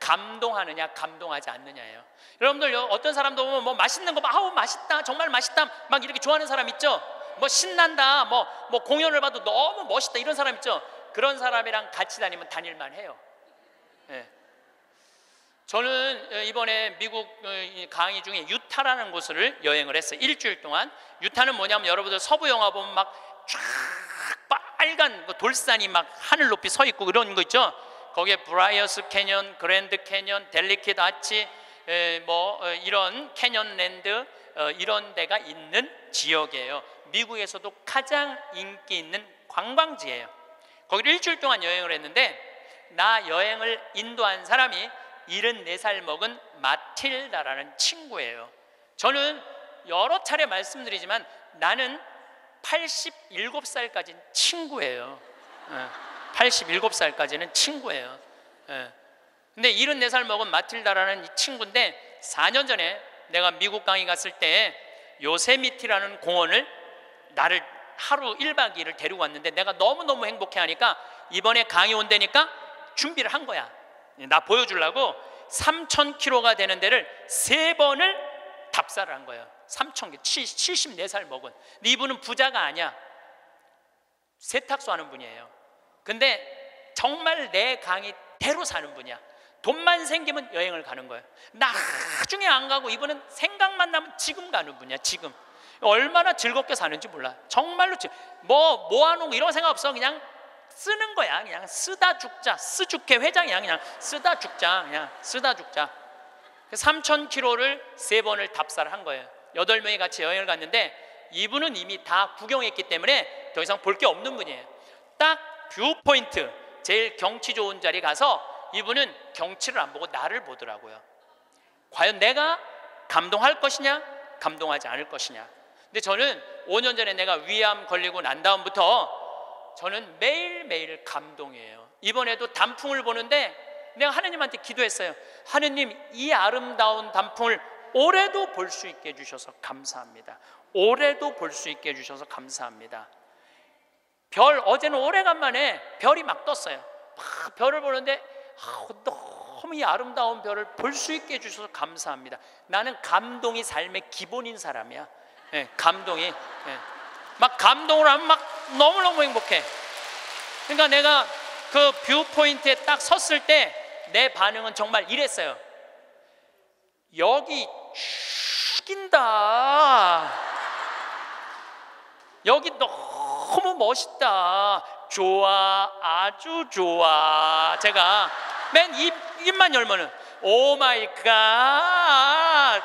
감동하느냐, 감동하지 않느냐예요. 여러분들 어떤 사람도 보면 뭐 맛있는 거 막, 아우 맛있다, 정말 맛있다, 막 이렇게 좋아하는 사람 있죠. 뭐 신난다, 뭐, 뭐 공연을 봐도 너무 멋있다 이런 사람 있죠. 그런 사람이랑 같이 다니면 다닐만 해요. 네. 저는 이번에 미국 어, 강의 중에 유타라는 곳을 여행을 했어요. 일주일 동안. 유타는 뭐냐면 여러분들 서부 영화 보면 막 쫙 빨간 그 돌산이 막 하늘 높이 서 있고 그런 거 있죠. 거기에 브라이스 캐년, 그랜드 캐년, 델리킷 아치 뭐 어, 이런 캐년랜드 어, 이런 데가 있는 지역이에요. 미국에서도 가장 인기 있는 관광지예요. 거기를 일주일 동안 여행을 했는데 나 여행을 인도한 사람이 74살 먹은 마틸다라는 친구예요. 저는 여러 차례 말씀드리지만 나는 87살까지는 친구예요. 87살까지는 친구예요. 예. 근데 74살 먹은 마틸다라는 이 친구인데 4년 전에 내가 미국 강의 갔을 때 요세미티라는 공원을 나를 하루 1박 2일을 데리고 왔는데 내가 너무너무 행복해 하니까 이번에 강의 온다니까 준비를 한 거야. 나 보여주려고 3,000km가 되는 데를 세 번을 답사를 한 거예요. 3,000개, 74살 먹은. 근데 이분은 부자가 아니야. 세탁소 하는 분이에요. 근데 정말 내 강의대로 사는 분이야. 돈만 생기면 여행을 가는 거예요. 나중에 안 가고 이분은 생각만 나면 지금 가는 분이야. 지금 얼마나 즐겁게 사는지 몰라. 정말로 뭐 모아놓은 이런 생각 없어. 그냥 쓰는 거야. 그냥 쓰다 죽자. 쓰죽회 회장이야. 그냥 쓰다 죽자. 그냥 쓰다 죽자. 3,000km를 그세 번을 답사를 한 거예요. 여덟 명이 같이 여행을 갔는데 이분은 이미 다 구경했기 때문에 더 이상 볼 게 없는 분이에요. 딱 view point, 제일 경치 좋은 자리 가서 이분은 경치를 안 보고 나를 보더라고요. 과연 내가 감동할 것이냐, 감동하지 않을 것이냐. 근데 저는 5년 전에 내가 위암 걸리고 난 다음부터 저는 매일매일 감동이에요. 이번에도 단풍을 보는데 내가 하느님한테 기도했어요. 하느님, 이 아름다운 단풍을 올해도 볼 수 있게 해주셔서 감사합니다. 올해도 볼 수 있게 해주셔서 감사합니다. 별, 어제는 오래간만에 별이 막 떴어요. 막 별을 보는데 아, 너무 이 아름다운 별을 볼 수 있게 해주셔서 감사합니다. 나는 감동이 삶의 기본인 사람이야. 네, 감동이. 네. 막 감동을 하면 막 너무너무 행복해. 그러니까 내가 그 view point에 딱 섰을 때 내 반응은 정말 이랬어요. 여기 죽인다. 여기 너무 멋있다. 좋아, 아주 좋아. 제가 맨 입, 입만 열면은 oh my god.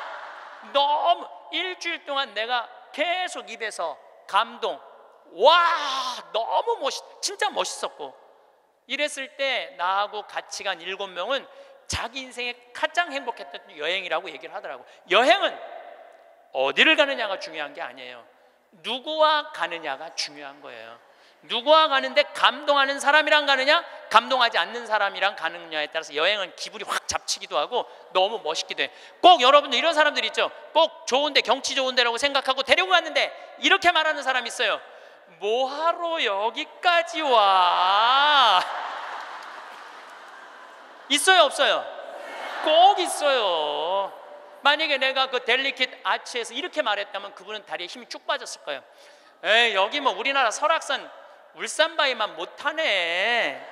너무 일주일 동안 내가 계속 입에서 감동. 와, 너무 멋있, 진짜 멋있었고. 이랬을 때 나하고 같이 간 일곱 명은 자기 인생에 가장 행복했던 여행이라고 얘기를 하더라고. 여행은 어디를 가느냐가 중요한 게 아니에요. 누구와 가느냐가 중요한 거예요. 누구와 가는데 감동하는 사람이랑 가느냐, 감동하지 않는 사람이랑 가느냐에 따라서 여행은 기분이 확 잡치기도 하고 너무 멋있기도 해. 꼭 여러분들 이런 사람들 있죠. 꼭 좋은데 경치 좋은데라고 생각하고 데리고 갔는데 이렇게 말하는 사람 있어요. 뭐하러 여기까지 와? 있어요, 없어요? 꼭 있어요. 만약에 내가 그 델리킷 아치에서 이렇게 말했다면 그분은 다리에 힘이 쭉 빠졌을 거예요. 에이, 여기 뭐 우리나라 설악산 울산바위만 못하네.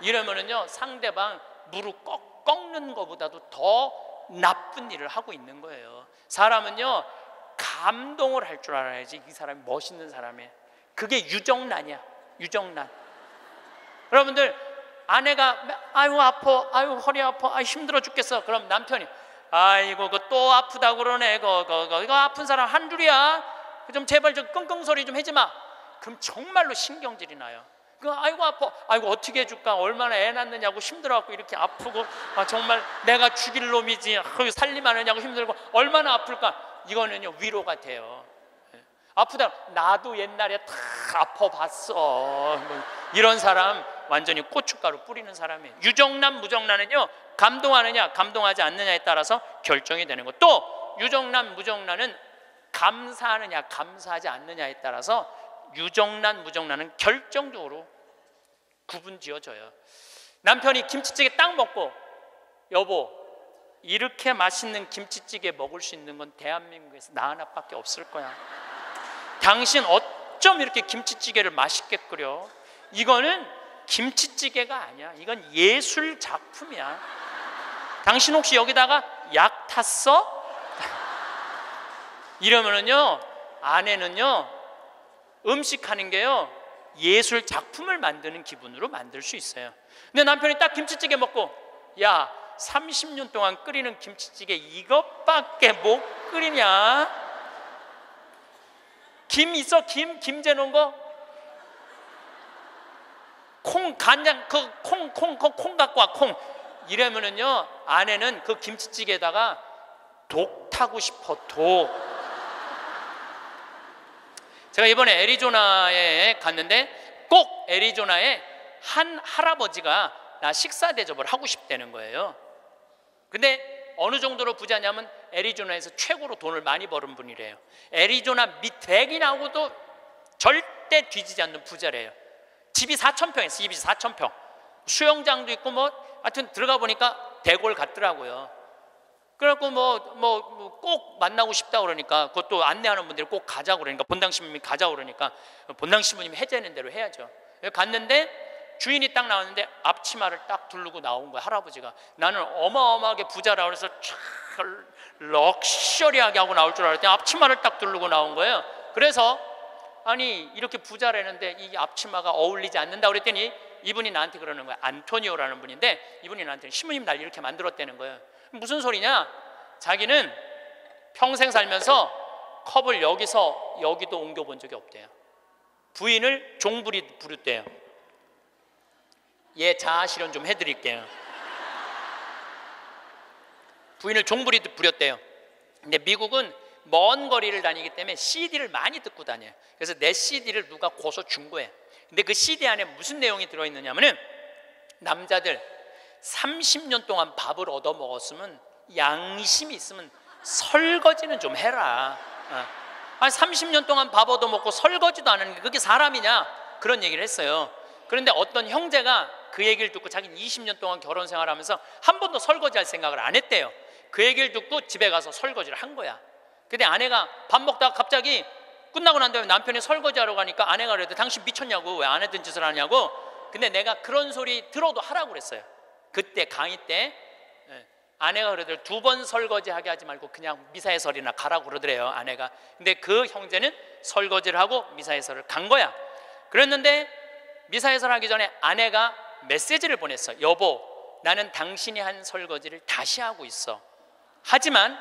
이러면은요, 상대방 무릎 꺾, 꺾는 것보다도 더 나쁜 일을 하고 있는 거예요. 사람은요, 감동을 할 줄 알아야지 이 사람이 멋있는 사람이에요. 그게 유정란이야. 유정란. 여러분들 아내가 아유 아파, 아유 허리 아파, 아 힘들어 죽겠어. 그럼 남편이 아이고 그 또 아프다고 그러네. 그, 그, 그, 이거 아픈 사람 한 줄이야. 좀 제발 좀 끙끙 소리 좀 하지 마. 그럼 정말로 신경질이 나요. 그 아이고 아파, 아이고 어떻게 해줄까? 얼마나 애 낳느냐고 힘들어갖고 이렇게 아프고 아, 정말 내가 죽일 놈이지. 아, 살림하느냐고 힘들고 얼마나 아플까? 이거는요 위로가 돼요. 예. 아프다. 나도 옛날에 다 아파봤어. 뭐 이런 사람 완전히 고춧가루 뿌리는 사람이에요. 유정란, 무정란은요 감동하느냐, 감동하지 않느냐에 따라서 결정이 되는 것. 또 유정란, 무정란은 감사하느냐, 감사하지 않느냐에 따라서 유정란, 무정란은 결정적으로 구분 지어져요. 남편이 김치찌개 딱 먹고 여보 이렇게 맛있는 김치찌개 먹을 수 있는 건 대한민국에서 나 하나밖에 없을 거야. 당신 어쩜 이렇게 김치찌개를 맛있게 끓여? 이거는 김치찌개가 아니야. 이건 예술 작품이야. 당신 혹시 여기다가 약 탔어? 이러면은요, 아내는요, 음식하는 게요, 예술 작품을 만드는 기분으로 만들 수 있어요. 근데 남편이 딱 김치찌개 먹고, 야, 30년 동안 끓이는 김치찌개 이것밖에 못 끓이냐? 김 있어? 김? 김 재놓은 거? 콩, 간장, 그 콩, 콩, 콩, 콩 갖고 와, 콩. 이러면은요, 아내는 그 김치찌개에다가 독 타고 싶어, 독. 제가 이번에 애리조나에 갔는데 꼭 애리조나에 한 할아버지가 나 식사 대접을 하고 싶다는 거예요. 근데 어느 정도로 부자냐면 애리조나에서 최고로 돈을 많이 버는 분이래요. 애리조나 밑100이 나고도 절대 뒤지지 않는 부자래요. 집이 4천 평 있어요. 집이 4천 평. 수영장도 있고 뭐 하여튼 들어가 보니까 대골 같더라고요. 그래갖고 뭐뭐 뭐꼭 만나고 싶다 그러니까 그것도 안내하는 분들이 꼭 가자고 그러니까 본당 신부님이 가자고 그러니까 본당 신부님이 해제하는 대로 해야죠. 갔는데 주인이 딱 나왔는데 앞치마를 딱 두르고 나온 거야 할아버지가 나는 어마어마하게 부자라 그래서 촥 럭셔리하게 하고 나올 줄 알았더니 앞치마를 딱 두르고 나온 거예요. 그래서 아니 이렇게 부자라는데 이 앞치마가 어울리지 않는다 그랬더니 이분이 나한테 그러는 거야. 안토니오라는 분인데 이분이 나한테 신부님 날 이렇게 만들었다는 거예요. 무슨 소리냐? 자기는 평생 살면서 컵을 여기서 여기도 옮겨본 적이 없대요. 부인을 종부리 부르대요. 얘 자아 실현 좀 해드릴게요. 부인을 종부리 부렸대요. 근데 미국은 먼 거리를 다니기 때문에 CD를 많이 듣고 다녀요. 그래서 내 CD를 누가 고소 준 거예요. 근데 그 CD 안에 무슨 내용이 들어있느냐면은 남자들 30년 동안 밥을 얻어 먹었으면 양심이 있으면 설거지는 좀 해라. 어. 한 30년 동안 밥 얻어 먹고 설거지도 안 하는 게 그게 사람이냐? 그런 얘기를 했어요. 그런데 어떤 형제가 그 얘기를 듣고 자기는 20년 동안 결혼 생활하면서 한 번도 설거지할 생각을 안 했대요. 그 얘기를 듣고 집에 가서 설거지를 한 거야. 근데 아내가 밥 먹다가 갑자기 끝나고 난 다음에 남편이 설거지하러 가니까 아내가 그래도 당신 미쳤냐고 왜 안 했던 짓을 하냐고 근데 내가 그런 소리 들어도 하라고 그랬어요 그때 강의 때 예, 아내가 그러더래 두번 설거지하게 하지 말고 그냥 미사해설이나 가라고 그러더래요 아내가 근데 그 형제는 설거지를 하고 미사해설을 간 거야 그랬는데 미사해설 하기 전에 아내가 메시지를 보냈어 여보 나는 당신이 한 설거지를 다시 하고 있어 하지만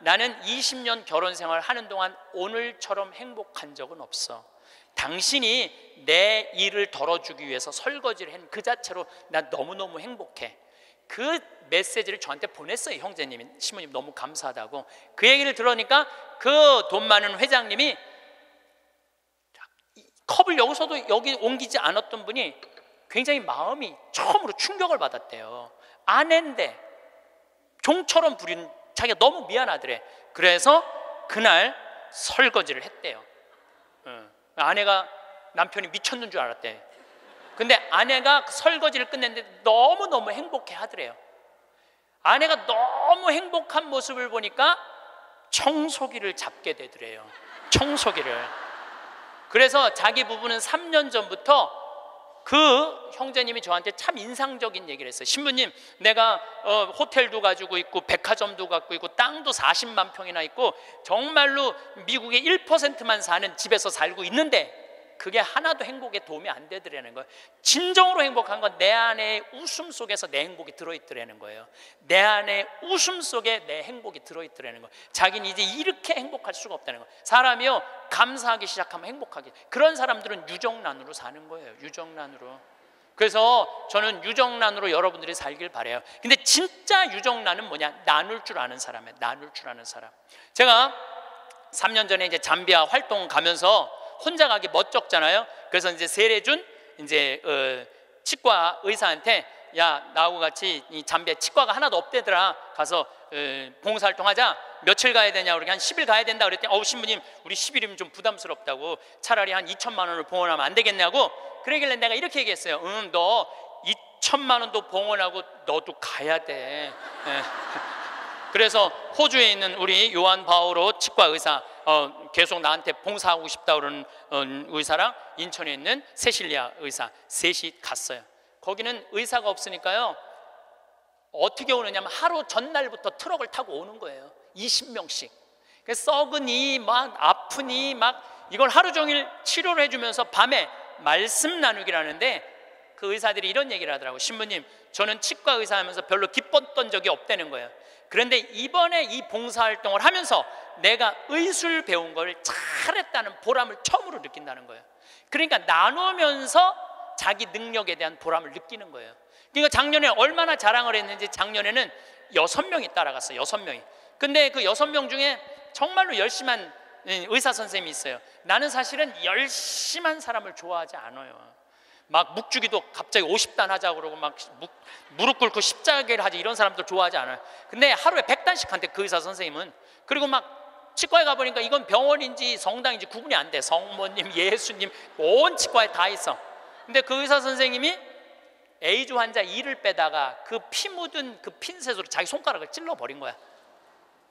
나는 20년 결혼 생활 하는 동안 오늘처럼 행복한 적은 없어. 당신이 내 일을 덜어주기 위해서 설거지를 한 그 자체로 난 너무너무 행복해. 그 메시지를 저한테 보냈어요, 형제님이. 시모님 너무 감사하다고. 그 얘기를 들으니까 그 돈 많은 회장님이 컵을 여기서도 여기 옮기지 않았던 분이 굉장히 마음이 처음으로 충격을 받았대요. 아내인데 종처럼 부린 자기가 너무 미안하더래. 그래서 그날 설거지를 했대요. 어. 아내가 남편이 미쳤는 줄 알았대. 근데 아내가 그 설거지를 끝냈는데 너무너무 행복해 하더래요. 아내가 너무 행복한 모습을 보니까 청소기를 잡게 되더래요. 청소기를. 그래서 자기 부부는 3년 전부터 그 형제님이 저한테 참 인상적인 얘기를 했어요. 신부님, 내가 어, 호텔도 가지고 있고 백화점도 갖고 있고 땅도 40만 평이나 있고 정말로 미국의 1%만 사는 집에서 살고 있는데 그게 하나도 행복에 도움이 안 되더라는 거예요. 진정으로 행복한 건 내 안에 웃음 속에서 내 행복이 들어있더라는 거예요. 내 안에 웃음 속에 내 행복이 들어있더라는 거예요. 자기는 이제 이렇게 행복할 수가 없다는 거예요. 사람이요 감사하기 시작하면 행복하게. 그런 사람들은 유정란으로 사는 거예요. 유정란으로. 그래서 저는 유정란으로 여러분들이 살길 바래요. 근데 진짜 유정란은 뭐냐? 나눌 줄 아는 사람이에요. 나눌 줄 아는 사람. 제가 3년 전에 이제 잠비아 활동 가면서 혼자 가기 멋쩍잖아요. 그래서 이제 세례준 이제 어, 치과 의사한테 야 나하고 같이 이 잠비아 치과가 하나도 없대더라. 가서 어, 봉사활동하자. 며칠 가야 되냐? 그러게 한 10일 가야 된다 그랬더니 어우 신부님 우리 10일이면 좀 부담스럽다고 차라리 한 2천만 원을 봉헌하면 안 되겠냐고 그러길래 내가 이렇게 얘기했어요. 응, 너 2천만 원도 봉헌하고 너도 가야 돼. 예. 그래서 호주에 있는 우리 요한 바오로 치과 의사 어, 계속 나한테 봉사하고 싶다 그러는 어, 의사랑 인천에 있는 세실리아 의사 셋이 갔어요. 거기는 의사가 없으니까요. 어떻게 오느냐면 하루 전날부터 트럭을 타고 오는 거예요. 20명씩. 썩으니 막 아프니 막 이걸 하루 종일 치료를 해주면서 밤에 말씀 나누기라는데 그 의사들이 이런 얘기를 하더라고 신부님 저는 치과 의사 하면서 별로 기뻤던 적이 없다는 거예요 그런데 이번에 이 봉사활동을 하면서 내가 의술 배운 걸 잘했다는 보람을 처음으로 느낀다는 거예요. 그러니까 나누면서 자기 능력에 대한 보람을 느끼는 거예요. 그러니까 작년에 얼마나 자랑을 했는지 작년에는 여섯 명이 따라갔어요. 여섯 명이. 근데 그 여섯 명 중에 정말로 열심한 의사 선생님이 있어요. 나는 사실은 열심한 사람을 좋아하지 않아요. 막 묵주기도 갑자기 50단 하자고 그러고 막 무릎 꿇고 십자가를 하지 이런 사람들 좋아하지 않아요. 근데 하루에 100단씩 한대 그 의사 선생님은 그리고 막 치과에 가보니까 이건 병원인지 성당인지 구분이 안 돼. 성모님, 예수님, 온 치과에 다 있어. 근데 그 의사 선생님이 에이즈 환자 이를 빼다가 그 피 묻은 그 핀셋으로 자기 손가락을 찔러버린 거야.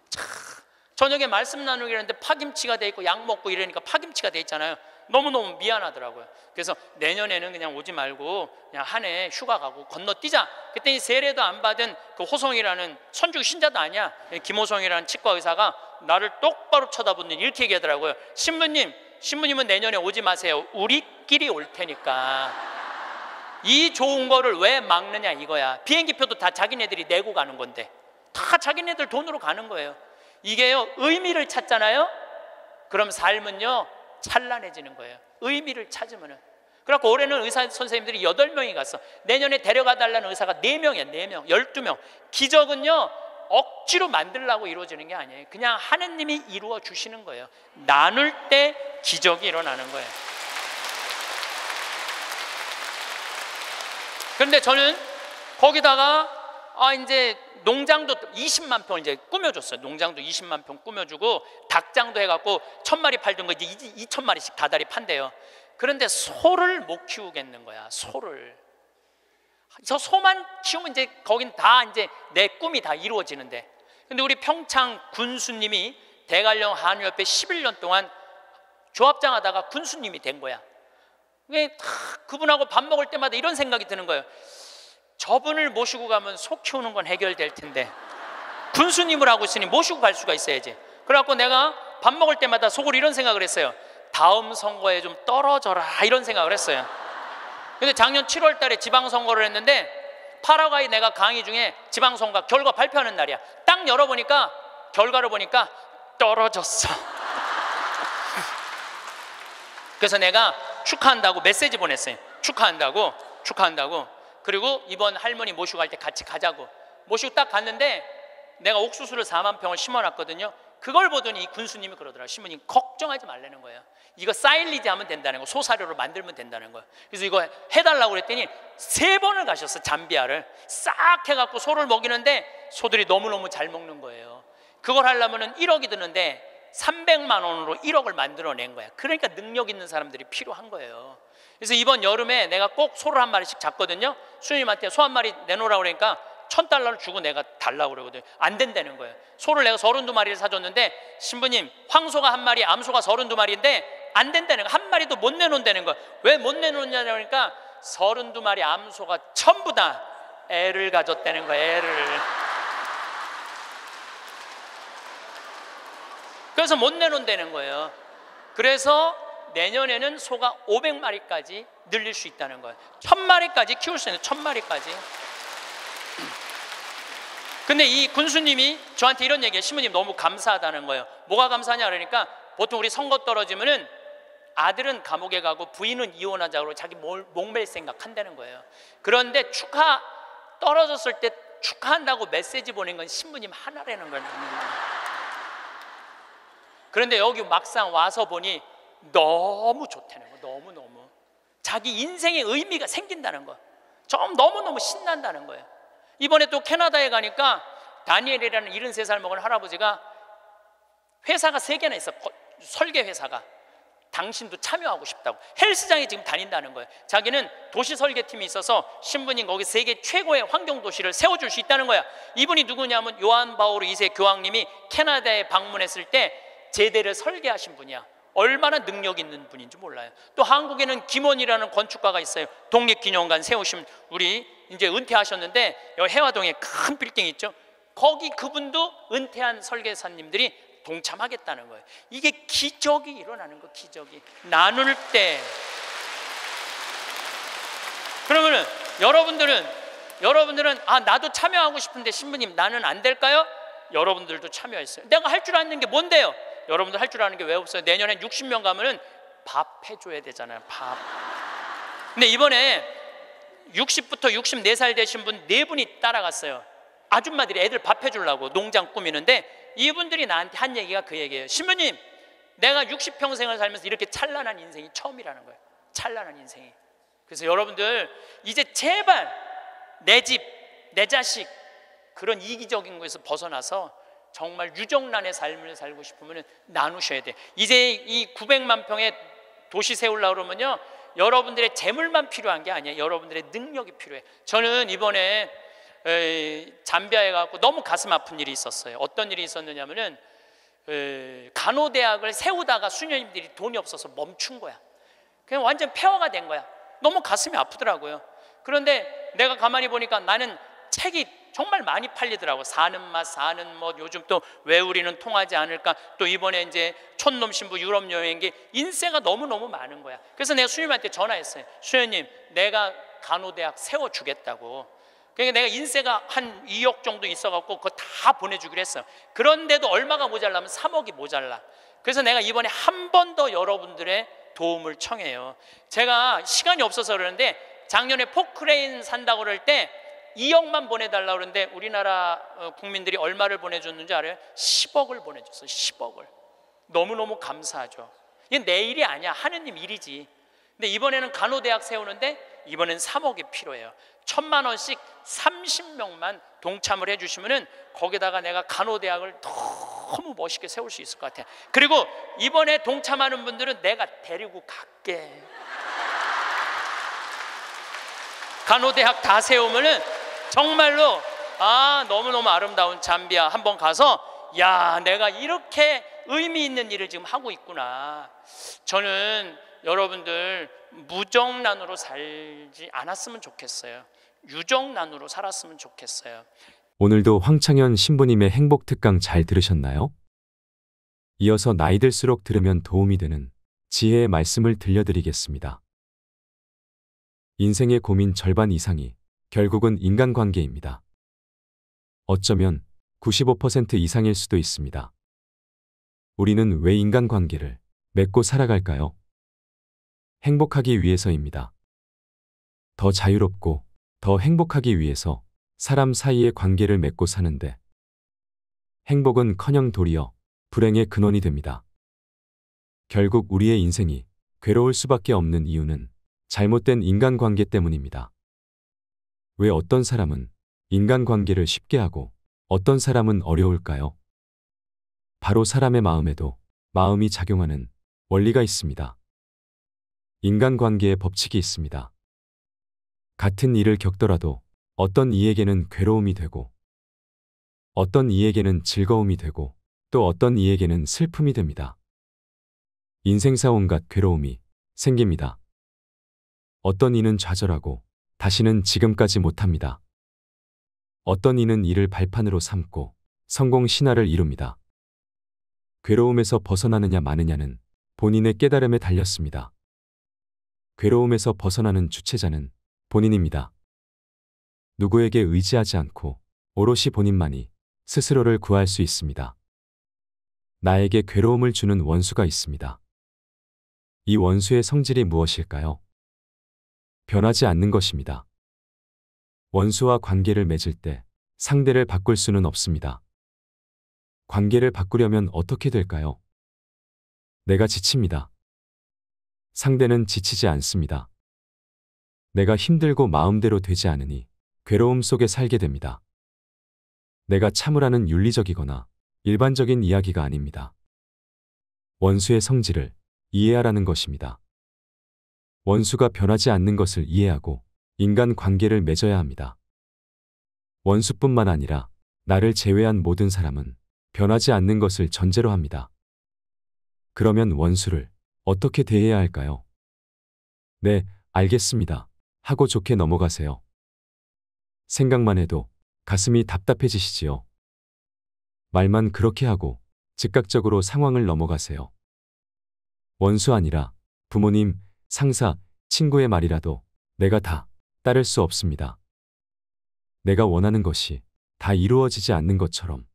참, 저녁에 말씀 나누기 했는데 파김치가 돼 있고 약 먹고 이러니까 파김치가 돼 있잖아요. 너무너무 미안하더라고요. 그래서 내년에는 그냥 오지 말고 그냥 한 해 휴가 가고 건너뛰자. 그랬더니 세례도 안 받은 그 호성이라는 선주 신자도 아니야. 김호성이라는 치과 의사가 나를 똑바로 쳐다보는 이렇게 얘기하더라고요. 신부님, 신부님은 내년에 오지 마세요. 우리끼리 올 테니까. 이 좋은 거를 왜 막느냐 이거야. 비행기표도 다 자기네들이 내고 가는 건데. 다 자기네들 돈으로 가는 거예요. 이게요, 의미를 찾잖아요? 그럼 삶은요, 찬란해지는 거예요. 의미를 찾으면은. 그래갖고 올해는 의사 선생님들이 8명이 갔어. 내년에 데려가 달라는 의사가 4명이야, 4명, 12명. 기적은요, 억지로 만들라고 이루어지는 게 아니에요. 그냥 하느님이 이루어 주시는 거예요. 나눌 때 기적이 일어나는 거예요. 그런데 저는 거기다가 아 이제 농장도 20만 평 이제 꾸며줬어요. 농장도 20만 평 꾸며주고 닭장도 해갖고 천 마리 팔던 거 이제 2천 마리씩 다달이 판대요. 그런데 소를 못 키우겠는 거야. 소를. 저 소만 키우면 이제 거긴 다 이제 내 꿈이 다 이루어지는데. 근데 우리 평창 군수님이 대관령 한우협회 11년 동안 조합장 하다가 군수님이 된 거야. 그분하고 밥 먹을 때마다 이런 생각이 드는 거예요. 저분을 모시고 가면 소 키우는 건 해결될 텐데 군수님을 하고 있으니 모시고 갈 수가 있어야지. 그래갖고 내가 밥 먹을 때마다 속으로 이런 생각을 했어요. 다음 선거에 좀 떨어져라 이런 생각을 했어요. 근데 작년 7월 달에 지방선거를 했는데 파라과이 내가 강의 중에 지방선거 결과 발표하는 날이야. 딱 열어보니까 결과를 보니까 떨어졌어. 그래서 내가 축하한다고 메시지 보냈어요. 축하한다고, 축하한다고. 그리고 이번 할머니 모시고 갈 때 같이 가자고. 모시고 딱 갔는데 내가 옥수수를 4만 평을 심어놨거든요. 그걸 보더니 이 군수님이 그러더라. 신부님 걱정하지 말라는 거예요. 이거 사일리지 하면 된다는 거, 소사료로 만들면 된다는 거예요. 그래서 이거 해달라고 그랬더니 세 번을 가셨어 잠비아를 싹 해갖고 소를 먹이는데 소들이 너무 너무 잘 먹는 거예요. 그걸 하려면은 1억이 드는데 300만 원으로 1억을 만들어낸 거야. 그러니까 능력 있는 사람들이 필요한 거예요. 그래서 이번 여름에 내가 꼭 소를 한 마리씩 잡거든요. 수님한테 소 한 마리 내놓으라고 그러니까 천 달러를 주고 내가 달라고 그러거든요. 안 된다는 거예요. 소를 내가 서른두 마리를 사줬는데 신부님 황소가 한 마리, 암소가 서른두 마리인데 안 된다는 거. 한 마리도 못 내놓는다는 거. 왜 못 내놓냐고 그러니까 서른두 마리 암소가 전부 다 애를 가졌다는 거예요. 애를. 그래서 못 내놓는다는 거예요. 그래서 내년에는 소가 500마리까지 늘릴 수 있다는 거예요. 1000마리까지 키울 수 있는 1000마리까지. 근데 이 군수님이 저한테 이런 얘기해요. 신부님 너무 감사하다는 거예요. 뭐가 감사하냐 그러니까 보통 우리 선거 떨어지면은 아들은 감옥에 가고 부인은 이혼하자고 자기 목맬 생각 한다는 거예요. 그런데 축하 떨어졌을 때 축하한다고 메시지 보낸 건 신부님 하나라는 거예요. 그런데 여기 막상 와서 보니 너무 좋다는 거, 너무 너무 자기 인생의 의미가 생긴다는 거, 좀 너무 너무 신난다는 거예요. 이번에 또 캐나다에 가니까 다니엘이라는 73살 먹은 할아버지가 회사가 세 개나 있어 설계 회사가 당신도 참여하고 싶다고 헬스장에 지금 다닌다는 거예요. 자기는 도시 설계팀이 있어서 신부님 거기 세계 최고의 환경 도시를 세워줄 수 있다는 거야. 이분이 누구냐면 요한 바오르 2세 교황님이 캐나다에 방문했을 때 제대를 설계하신 분이야. 얼마나 능력 있는 분인지 몰라요. 또 한국에는 김원이라는 건축가가 있어요. 독립기념관 세우신 우리 이제 은퇴하셨는데 여기 해화동에 큰 빌딩 있죠. 거기 그분도 은퇴한 설계사님들이 동참하겠다는 거예요. 이게 기적이 일어나는 거 기적이 나눌 때. 그러면은 여러분들은 여러분들은 아 나도 참여하고 싶은데 신부님 나는 안 될까요? 여러분들도 참여했어요. 내가 할 줄 아는 게 뭔데요? 여러분들 할 줄 아는 게 왜 없어요? 내년에 60명 가면은 밥 해줘야 되잖아요. 밥. 근데 이번에 60부터 64살 되신 분 네 분이 따라갔어요. 아줌마들이 애들 밥 해주려고 농장 꾸미는데 이분들이 나한테 한 얘기가 그 얘기예요. 신부님, 내가 60평생을 살면서 이렇게 찬란한 인생이 처음이라는 거예요. 찬란한 인생이. 그래서 여러분들 이제 제발 내 집, 내 자식 그런 이기적인 것에서 벗어나서 정말 유정란의 삶을 살고 싶으면 나누셔야 돼. 이제 이 900만 평의 도시 세우려 그러면요. 여러분들의 재물만 필요한 게 아니에요. 여러분들의 능력이 필요해. 저는 이번에 잠비아에 가고 너무 가슴 아픈 일이 있었어요. 어떤 일이 있었느냐면은 간호대학을 세우다가 수녀님들이 돈이 없어서 멈춘 거야. 그냥 완전 폐허가 된 거야. 너무 가슴이 아프더라고요. 그런데 내가 가만히 보니까 나는 책이 정말 많이 팔리더라고. 사는 맛, 사는 뭐 요즘 또 왜 우리는 통하지 않을까? 또 이번에 이제 촌놈 신부 유럽 여행기 인세가 너무 너무 많은 거야. 그래서 내가 수님한테 전화했어요. 수녀님, 내가 간호대학 세워 주겠다고. 그러니까 내가 인세가 한 2억 정도 있어갖고 그거 다 보내주기로 했어. 그런데도 얼마가 모자라면 3억이 모자라. 그래서 내가 이번에 한 번 더 여러분들의 도움을 청해요. 제가 시간이 없어서 그러는데 작년에 포크레인 산다고 그럴 때 2억만 보내달라 그러는데 우리나라 어, 국민들이 얼마를 보내줬는지 알아요? 10억을 보내줬어요. 10억을. 너무너무 감사하죠. 이게 내 일이 아니야. 하느님 일이지. 근데 이번에는 간호대학 세우는데 이번엔 3억이 필요해요. 천만 원씩 30명만 동참을 해주시면은 거기다가 내가 간호대학을 너무 멋있게 세울 수 있을 것 같아요. 그리고 이번에 동참하는 분들은 내가 데리고 갈게. 간호대학 다 세우면은 정말로 아 너무너무 아름다운 잠비아 한번 가서 야 내가 이렇게 의미 있는 일을 지금 하고 있구나. 저는 여러분들 무정란으로 살지 않았으면 좋겠어요. 유정란으로 살았으면 좋겠어요. 오늘도 황창현 신부님의 행복 특강 잘 들으셨나요? 이어서 나이 들수록 들으면 도움이 되는 지혜의 말씀을 들려드리겠습니다. 인생의 고민 절반 이상이 결국은 인간관계입니다. 어쩌면 95% 이상일 수도 있습니다. 우리는 왜 인간관계를 맺고 살아갈까요? 행복하기 위해서입니다. 더 자유롭고 더 행복하기 위해서 사람 사이의 관계를 맺고 사는데 행복은 커녕 도리어 불행의 근원이 됩니다. 결국 우리의 인생이 괴로울 수밖에 없는 이유는 잘못된 인간관계 때문입니다. 왜 어떤 사람은 인간관계를 쉽게 하고 어떤 사람은 어려울까요? 바로 사람의 마음에도 마음이 작용하는 원리가 있습니다. 인간관계의 법칙이 있습니다. 같은 일을 겪더라도 어떤 이에게는 괴로움이 되고 어떤 이에게는 즐거움이 되고 또 어떤 이에게는 슬픔이 됩니다. 인생사 온갖 괴로움이 생깁니다. 어떤 이는 좌절하고 다시는 지금까지 못합니다. 어떤 이는 이를 발판으로 삼고 성공 신화를 이룹니다. 괴로움에서 벗어나느냐 마느냐는 본인의 깨달음에 달렸습니다. 괴로움에서 벗어나는 주체자는 본인입니다. 누구에게 의지하지 않고 오롯이 본인만이 스스로를 구할 수 있습니다. 나에게 괴로움을 주는 원수가 있습니다. 이 원수의 성질이 무엇일까요? 변하지 않는 것입니다. 원수와 관계를 맺을 때 상대를 바꿀 수는 없습니다. 관계를 바꾸려면 어떻게 될까요? 내가 지칩니다. 상대는 지치지 않습니다. 내가 힘들고 마음대로 되지 않으니 괴로움 속에 살게 됩니다. 내가 참으라는 윤리적이거나 일반적인 이야기가 아닙니다. 원수의 성질을 이해하라는 것입니다. 원수가 변하지 않는 것을 이해하고 인간 관계를 맺어야 합니다. 원수뿐만 아니라 나를 제외한 모든 사람은 변하지 않는 것을 전제로 합니다. 그러면 원수를 어떻게 대해야 할까요? 네, 알겠습니다. 하고 좋게 넘어가세요. 생각만 해도 가슴이 답답해지시지요. 말만 그렇게 하고 즉각적으로 상황을 넘어가세요. 원수 아니라 부모님, 상사, 친구의 말이라도 내가 다 따를 수 없습니다. 내가 원하는 것이 다 이루어지지 않는 것처럼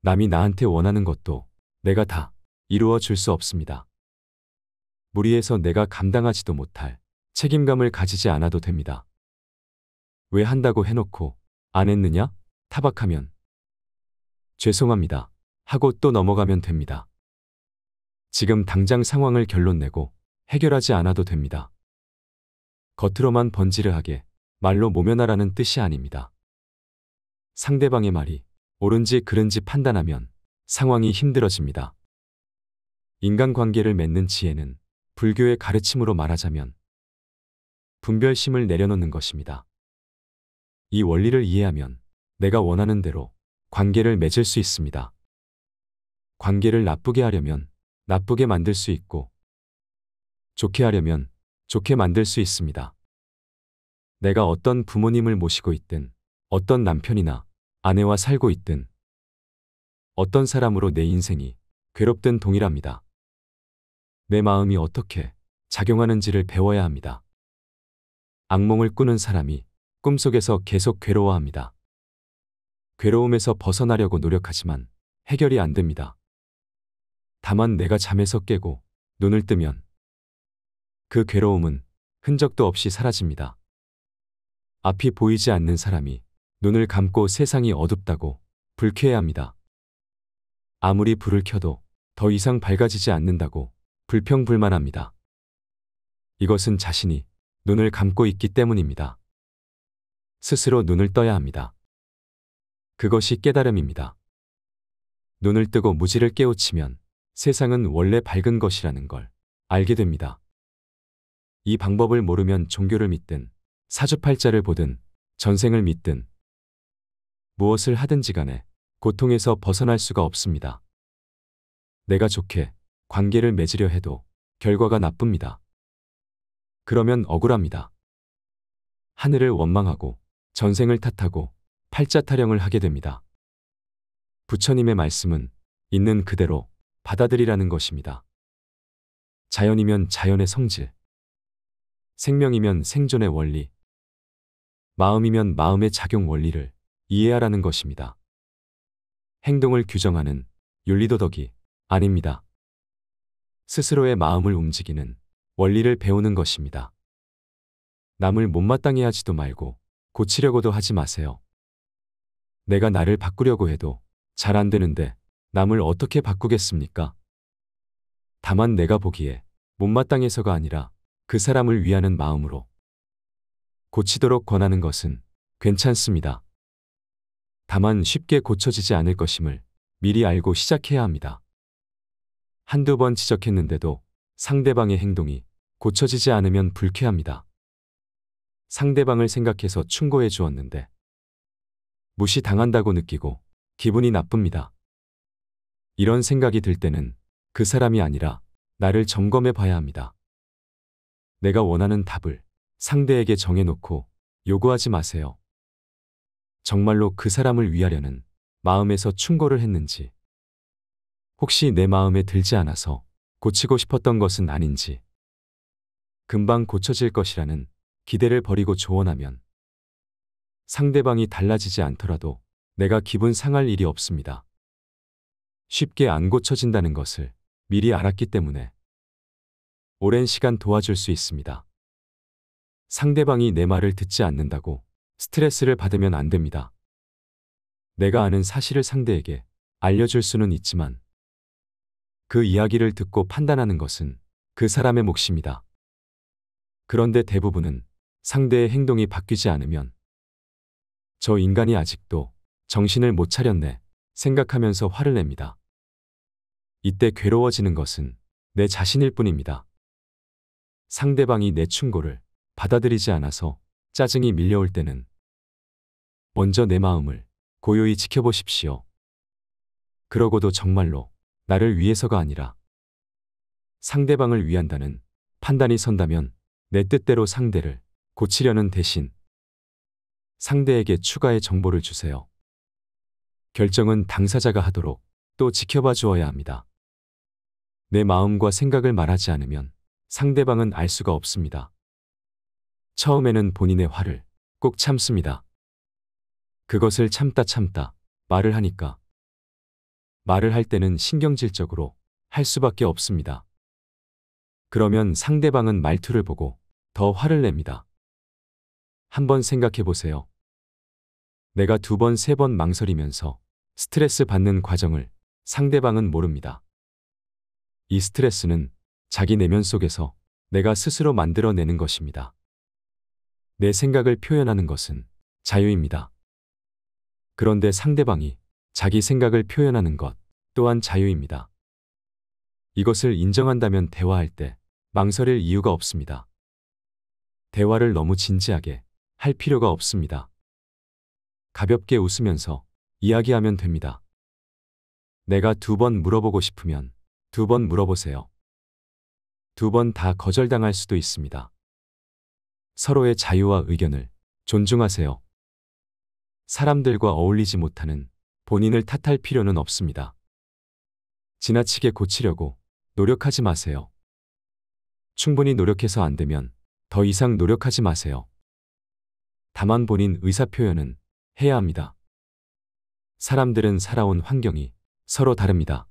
남이 나한테 원하는 것도 내가 다 이루어 줄 수 없습니다. 무리해서 내가 감당하지도 못할 책임감을 가지지 않아도 됩니다. 왜 한다고 해놓고 안 했느냐? 타박하면 죄송합니다. 하고 또 넘어가면 됩니다. 지금 당장 상황을 결론 내고 해결하지 않아도 됩니다. 겉으로만 번지르하게 말로 모면하라는 뜻이 아닙니다. 상대방의 말이 옳은지 그른지 판단하면 상황이 힘들어집니다. 인간관계를 맺는 지혜는 불교의 가르침으로 말하자면 분별심을 내려놓는 것입니다. 이 원리를 이해하면 내가 원하는 대로 관계를 맺을 수 있습니다. 관계를 나쁘게 하려면 나쁘게 만들 수 있고 좋게 하려면 좋게 만들 수 있습니다. 내가 어떤 부모님을 모시고 있든 어떤 남편이나 아내와 살고 있든 어떤 사람으로 내 인생이 괴롭든 동일합니다. 내 마음이 어떻게 작용하는지를 배워야 합니다. 악몽을 꾸는 사람이 꿈속에서 계속 괴로워합니다. 괴로움에서 벗어나려고 노력하지만 해결이 안 됩니다. 다만 내가 잠에서 깨고 눈을 뜨면 그 괴로움은 흔적도 없이 사라집니다. 앞이 보이지 않는 사람이 눈을 감고 세상이 어둡다고 불쾌해합니다. 아무리 불을 켜도 더 이상 밝아지지 않는다고 불평불만합니다. 이것은 자신이 눈을 감고 있기 때문입니다. 스스로 눈을 떠야 합니다. 그것이 깨달음입니다. 눈을 뜨고 무지를 깨우치면 세상은 원래 밝은 것이라는 걸 알게 됩니다. 이 방법을 모르면 종교를 믿든 사주팔자를 보든 전생을 믿든 무엇을 하든지 간에 고통에서 벗어날 수가 없습니다. 내가 좋게 관계를 맺으려 해도 결과가 나쁩니다. 그러면 억울합니다. 하늘을 원망하고 전생을 탓하고 팔자 타령을 하게 됩니다. 부처님의 말씀은 있는 그대로 받아들이라는 것입니다. 자연이면 자연의 성질, 생명이면 생존의 원리, 마음이면 마음의 작용 원리를 이해하라는 것입니다. 행동을 규정하는 윤리도덕이 아닙니다. 스스로의 마음을 움직이는 원리를 배우는 것입니다. 남을 못마땅해 하지도 말고 고치려고도 하지 마세요. 내가 나를 바꾸려고 해도 잘 안 되는데 남을 어떻게 바꾸겠습니까? 다만 내가 보기에 못마땅해서가 아니라 그 사람을 위하는 마음으로 고치도록 권하는 것은 괜찮습니다. 다만 쉽게 고쳐지지 않을 것임을 미리 알고 시작해야 합니다. 한두 번 지적했는데도 상대방의 행동이 고쳐지지 않으면 불쾌합니다. 상대방을 생각해서 충고해 주었는데 무시당한다고 느끼고 기분이 나쁩니다. 이런 생각이 들 때는 그 사람이 아니라 나를 점검해 봐야 합니다. 내가 원하는 답을 상대에게 정해놓고 요구하지 마세요. 정말로 그 사람을 위하려는 마음에서 충고를 했는지, 혹시 내 마음에 들지 않아서 고치고 싶었던 것은 아닌지, 금방 고쳐질 것이라는 기대를 버리고 조언하면 상대방이 달라지지 않더라도 내가 기분 상할 일이 없습니다. 쉽게 안 고쳐진다는 것을 미리 알았기 때문에 오랜 시간 도와줄 수 있습니다. 상대방이 내 말을 듣지 않는다고 스트레스를 받으면 안 됩니다. 내가 아는 사실을 상대에게 알려줄 수는 있지만 그 이야기를 듣고 판단하는 것은 그 사람의 몫입니다. 그런데 대부분은 상대의 행동이 바뀌지 않으면 저 인간이 아직도 정신을 못 차렸네 생각하면서 화를 냅니다. 이때 괴로워지는 것은 내 자신일 뿐입니다. 상대방이 내 충고를 받아들이지 않아서 짜증이 밀려올 때는 먼저 내 마음을 고요히 지켜보십시오. 그러고도 정말로 나를 위해서가 아니라 상대방을 위한다는 판단이 선다면 내 뜻대로 상대를 고치려는 대신 상대에게 추가의 정보를 주세요. 결정은 당사자가 하도록 또 지켜봐 주어야 합니다. 내 마음과 생각을 말하지 않으면 상대방은 알 수가 없습니다. 처음에는 본인의 화를 꼭 참습니다. 그것을 참다 참다 말을 하니까 말을 할 때는 신경질적으로 할 수밖에 없습니다. 그러면 상대방은 말투를 보고 더 화를 냅니다. 한번 생각해 보세요. 내가 두 번, 세 번 망설이면서 스트레스 받는 과정을 상대방은 모릅니다. 이 스트레스는 자기 내면 속에서 내가 스스로 만들어내는 것입니다. 내 생각을 표현하는 것은 자유입니다. 그런데 상대방이 자기 생각을 표현하는 것 또한 자유입니다. 이것을 인정한다면 대화할 때 망설일 이유가 없습니다. 대화를 너무 진지하게 할 필요가 없습니다. 가볍게 웃으면서 이야기하면 됩니다. 내가 두 번 물어보고 싶으면 두 번 물어보세요. 두 번 다 거절당할 수도 있습니다. 서로의 자유와 의견을 존중하세요. 사람들과 어울리지 못하는 본인을 탓할 필요는 없습니다. 지나치게 고치려고 노력하지 마세요. 충분히 노력해서 안 되면 더 이상 노력하지 마세요. 다만 본인 의사표현은 해야 합니다. 사람들은 살아온 환경이 서로 다릅니다.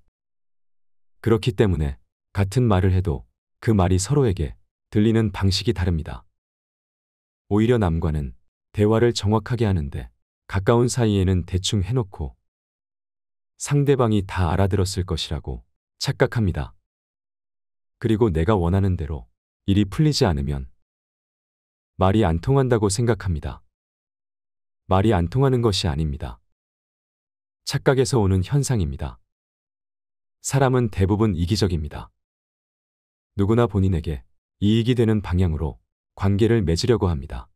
그렇기 때문에 같은 말을 해도 그 말이 서로에게 들리는 방식이 다릅니다. 오히려 남과는 대화를 정확하게 하는데 가까운 사이에는 대충 해놓고 상대방이 다 알아들었을 것이라고 착각합니다. 그리고 내가 원하는 대로 일이 풀리지 않으면 말이 안 통한다고 생각합니다. 말이 안 통하는 것이 아닙니다. 착각에서 오는 현상입니다. 사람은 대부분 이기적입니다. 누구나 본인에게 이익이 되는 방향으로 관계를 맺으려고 합니다.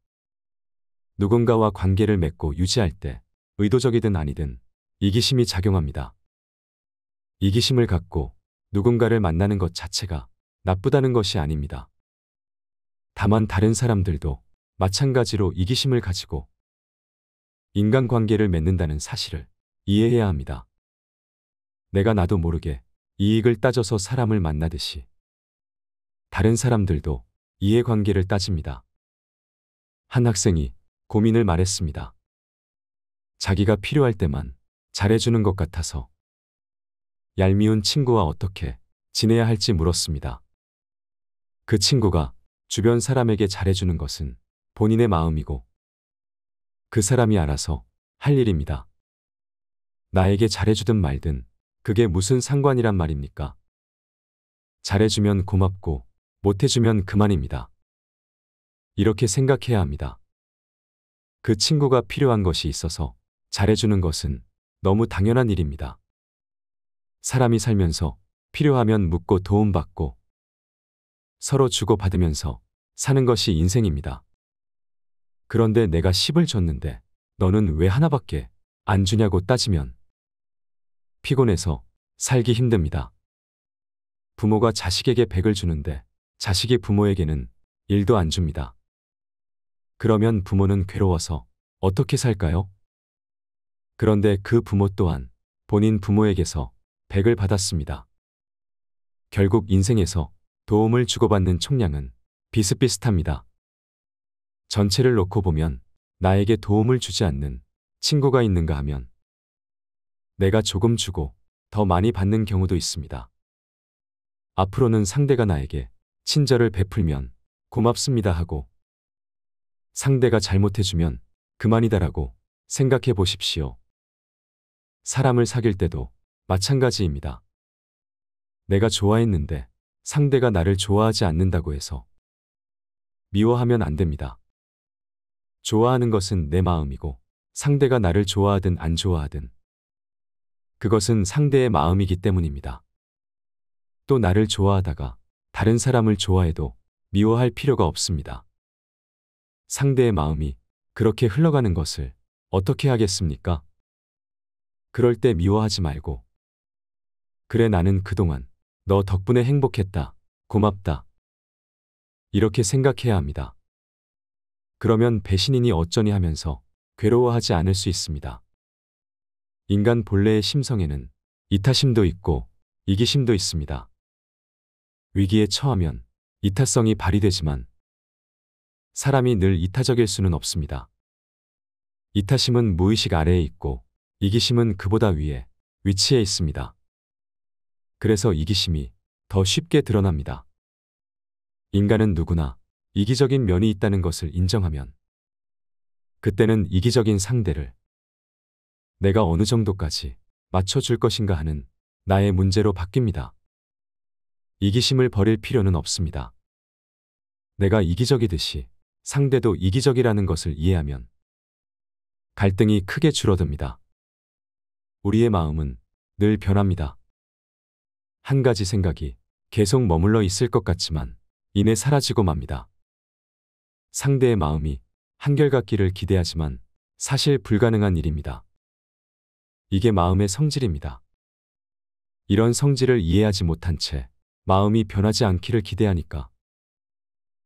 누군가와 관계를 맺고 유지할 때 의도적이든 아니든 이기심이 작용합니다. 이기심을 갖고 누군가를 만나는 것 자체가 나쁘다는 것이 아닙니다. 다만 다른 사람들도 마찬가지로 이기심을 가지고 인간관계를 맺는다는 사실을 이해해야 합니다. 내가 나도 모르게 이익을 따져서 사람을 만나듯이 다른 사람들도 이해관계를 따집니다. 한 학생이 고민을 말했습니다. 자기가 필요할 때만 잘해주는 것 같아서 얄미운 친구와 어떻게 지내야 할지 물었습니다. 그 친구가 주변 사람에게 잘해주는 것은 본인의 마음이고 그 사람이 알아서 할 일입니다. 나에게 잘해주든 말든 그게 무슨 상관이란 말입니까? 잘해주면 고맙고 못해주면 그만입니다. 이렇게 생각해야 합니다. 그 친구가 필요한 것이 있어서 잘해주는 것은 너무 당연한 일입니다. 사람이 살면서 필요하면 묻고 도움받고 서로 주고받으면서 사는 것이 인생입니다. 그런데 내가 10을 줬는데 너는 왜 하나밖에 안 주냐고 따지면 피곤해서 살기 힘듭니다. 부모가 자식에게 100을 주는데 자식이 부모에게는 1도 안 줍니다. 그러면 부모는 괴로워서 어떻게 살까요? 그런데 그 부모 또한 본인 부모에게서 100을 받았습니다. 결국 인생에서 도움을 주고받는 총량은 비슷비슷합니다. 전체를 놓고 보면 나에게 도움을 주지 않는 친구가 있는가 하면 내가 조금 주고 더 많이 받는 경우도 있습니다. 앞으로는 상대가 나에게 친절을 베풀면 고맙습니다 하고 상대가 잘못해주면 그만이다라고 생각해 보십시오. 사람을 사귈 때도 마찬가지입니다. 내가 좋아했는데 상대가 나를 좋아하지 않는다고 해서 미워하면 안 됩니다. 좋아하는 것은 내 마음이고 상대가 나를 좋아하든 안 좋아하든 그것은 상대의 마음이기 때문입니다. 또 나를 좋아하다가 다른 사람을 좋아해도 미워할 필요가 없습니다. 상대의 마음이 그렇게 흘러가는 것을 어떻게 하겠습니까? 그럴 때 미워하지 말고 그래 나는 그동안 너 덕분에 행복했다. 고맙다. 이렇게 생각해야 합니다. 그러면 배신이니 어쩌니 하면서 괴로워하지 않을 수 있습니다. 인간 본래의 심성에는 이타심도 있고 이기심도 있습니다. 위기에 처하면 이타성이 발휘되지만 사람이 늘 이타적일 수는 없습니다. 이타심은 무의식 아래에 있고 이기심은 그보다 위에 위치해 있습니다. 그래서 이기심이 더 쉽게 드러납니다. 인간은 누구나 이기적인 면이 있다는 것을 인정하면 그때는 이기적인 상대를 내가 어느 정도까지 맞춰줄 것인가 하는 나의 문제로 바뀝니다. 이기심을 버릴 필요는 없습니다. 내가 이기적이듯이 상대도 이기적이라는 것을 이해하면 갈등이 크게 줄어듭니다. 우리의 마음은 늘 변합니다. 한 가지 생각이 계속 머물러 있을 것 같지만 이내 사라지고 맙니다. 상대의 마음이 한결같기를 기대하지만 사실 불가능한 일입니다. 이게 마음의 성질입니다. 이런 성질을 이해하지 못한 채 마음이 변하지 않기를 기대하니까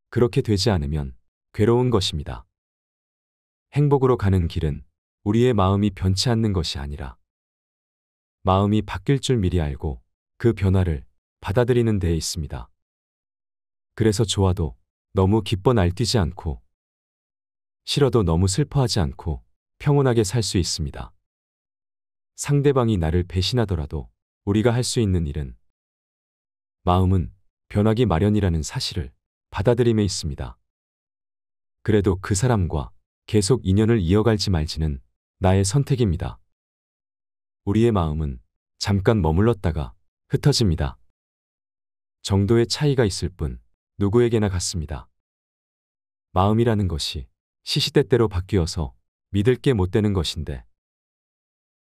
그렇게 되지 않으면 괴로운 것입니다. 행복으로 가는 길은 우리의 마음이 변치 않는 것이 아니라 마음이 바뀔 줄 미리 알고 그 변화를 받아들이는 데에 있습니다. 그래서 좋아도 너무 기뻐 날뛰지 않고 싫어도 너무 슬퍼하지 않고 평온하게 살 수 있습니다. 상대방이 나를 배신하더라도 우리가 할 수 있는 일은 마음은 변하기 마련이라는 사실을 받아들임에 있습니다. 그래도 그 사람과 계속 인연을 이어갈지 말지는 나의 선택입니다. 우리의 마음은 잠깐 머물렀다가 흩어집니다. 정도의 차이가 있을 뿐 누구에게나 같습니다. 마음이라는 것이 시시때때로 바뀌어서 믿을 게 못 되는 것인데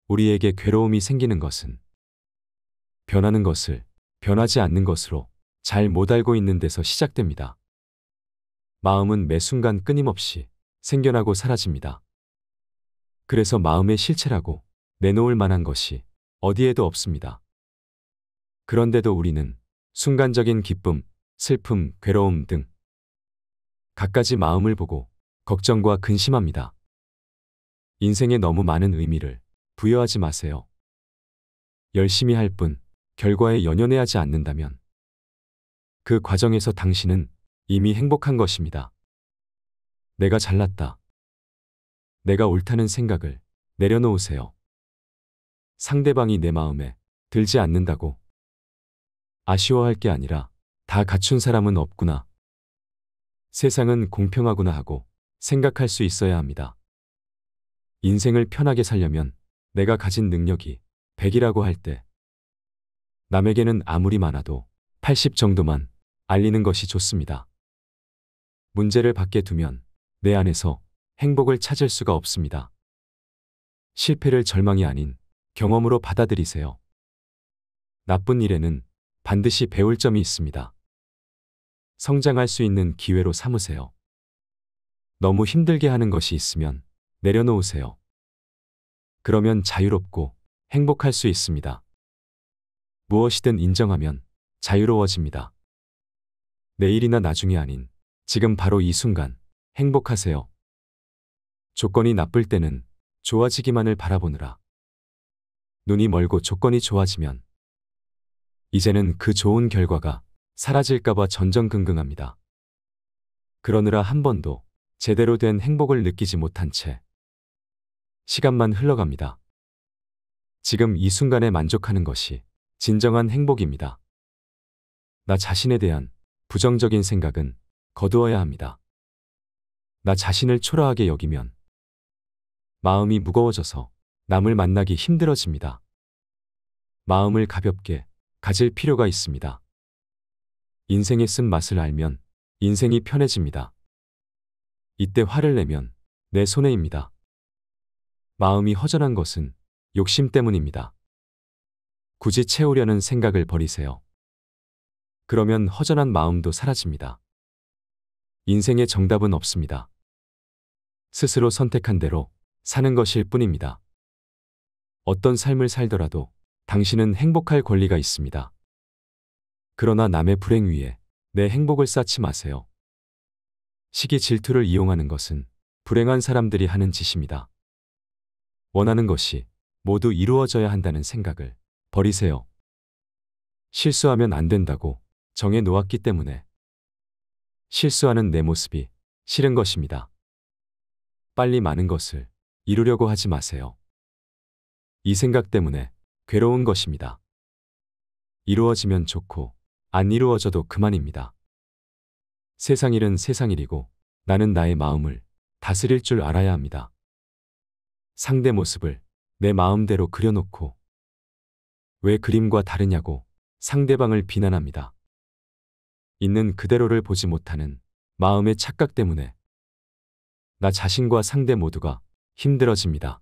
우리에게 괴로움이 생기는 것은 변하는 것을 변하지 않는 것으로 잘 못 알고 있는 데서 시작됩니다. 마음은 매 순간 끊임없이 생겨나고 사라집니다. 그래서 마음의 실체라고 내놓을 만한 것이 어디에도 없습니다. 그런데도 우리는 순간적인 기쁨, 슬픔, 괴로움 등 갖가지 마음을 보고 걱정과 근심합니다. 인생에 너무 많은 의미를 부여하지 마세요. 열심히 할 뿐 결과에 연연해 하지 않는다면 그 과정에서 당신은 이미 행복한 것입니다. 내가 잘났다. 내가 옳다는 생각을 내려놓으세요. 상대방이 내 마음에 들지 않는다고 아쉬워할 게 아니라 다 갖춘 사람은 없구나. 세상은 공평하구나 하고 생각할 수 있어야 합니다. 인생을 편하게 살려면 내가 가진 능력이 100이라고 할 때 남에게는 아무리 많아도 80 정도만 알리는 것이 좋습니다. 문제를 밖에 두면 내 안에서 행복을 찾을 수가 없습니다. 실패를 절망이 아닌 경험으로 받아들이세요. 나쁜 일에는 반드시 배울 점이 있습니다. 성장할 수 있는 기회로 삼으세요. 너무 힘들게 하는 것이 있으면 내려놓으세요. 그러면 자유롭고 행복할 수 있습니다. 무엇이든 인정하면 자유로워집니다. 내일이나 나중이 아닌 지금 바로 이 순간 행복하세요. 조건이 나쁠 때는 좋아지기만을 바라보느라 눈이 멀고 조건이 좋아지면 이제는 그 좋은 결과가 사라질까봐 전전긍긍합니다. 그러느라 한 번도 제대로 된 행복을 느끼지 못한 채 시간만 흘러갑니다. 지금 이 순간에 만족하는 것이 진정한 행복입니다. 나 자신에 대한 부정적인 생각은 거두어야 합니다. 나 자신을 초라하게 여기면 마음이 무거워져서 남을 만나기 힘들어집니다. 마음을 가볍게 가질 필요가 있습니다. 인생의 쓴맛을 알면 인생이 편해집니다. 이때 화를 내면 내 손해입니다. 마음이 허전한 것은 욕심 때문입니다. 굳이 채우려는 생각을 버리세요. 그러면 허전한 마음도 사라집니다. 인생의 정답은 없습니다. 스스로 선택한 대로 사는 것일 뿐입니다. 어떤 삶을 살더라도 당신은 행복할 권리가 있습니다. 그러나 남의 불행 위에 내 행복을 쌓지 마세요. 시기 질투를 이용하는 것은 불행한 사람들이 하는 짓입니다. 원하는 것이 모두 이루어져야 한다는 생각을 버리세요. 실수하면 안 된다고 정해 놓았기 때문에 실수하는 내 모습이 싫은 것입니다. 빨리 많은 것을 이루려고 하지 마세요. 이 생각 때문에 괴로운 것입니다. 이루어지면 좋고 안 이루어져도 그만입니다. 세상 일은 세상 일이고 나는 나의 마음을 다스릴 줄 알아야 합니다. 상대 모습을 내 마음대로 그려놓고 왜 그림과 다르냐고 상대방을 비난합니다. 있는 그대로를 보지 못하는 마음의 착각 때문에 나 자신과 상대 모두가 힘들어집니다.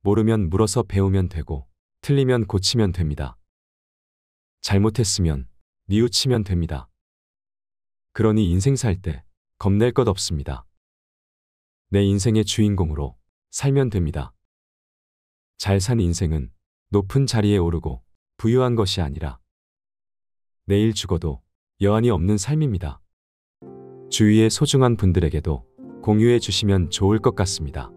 모르면 물어서 배우면 되고 틀리면 고치면 됩니다. 잘못했으면 뉘우치면 됩니다. 그러니 인생 살 때 겁낼 것 없습니다. 내 인생의 주인공으로 살면 됩니다. 잘 산 인생은 높은 자리에 오르고 부유한 것이 아니라 내일 죽어도 여한이 없는 삶입니다. 주위의 소중한 분들에게도 공유해 주시면 좋을 것 같습니다.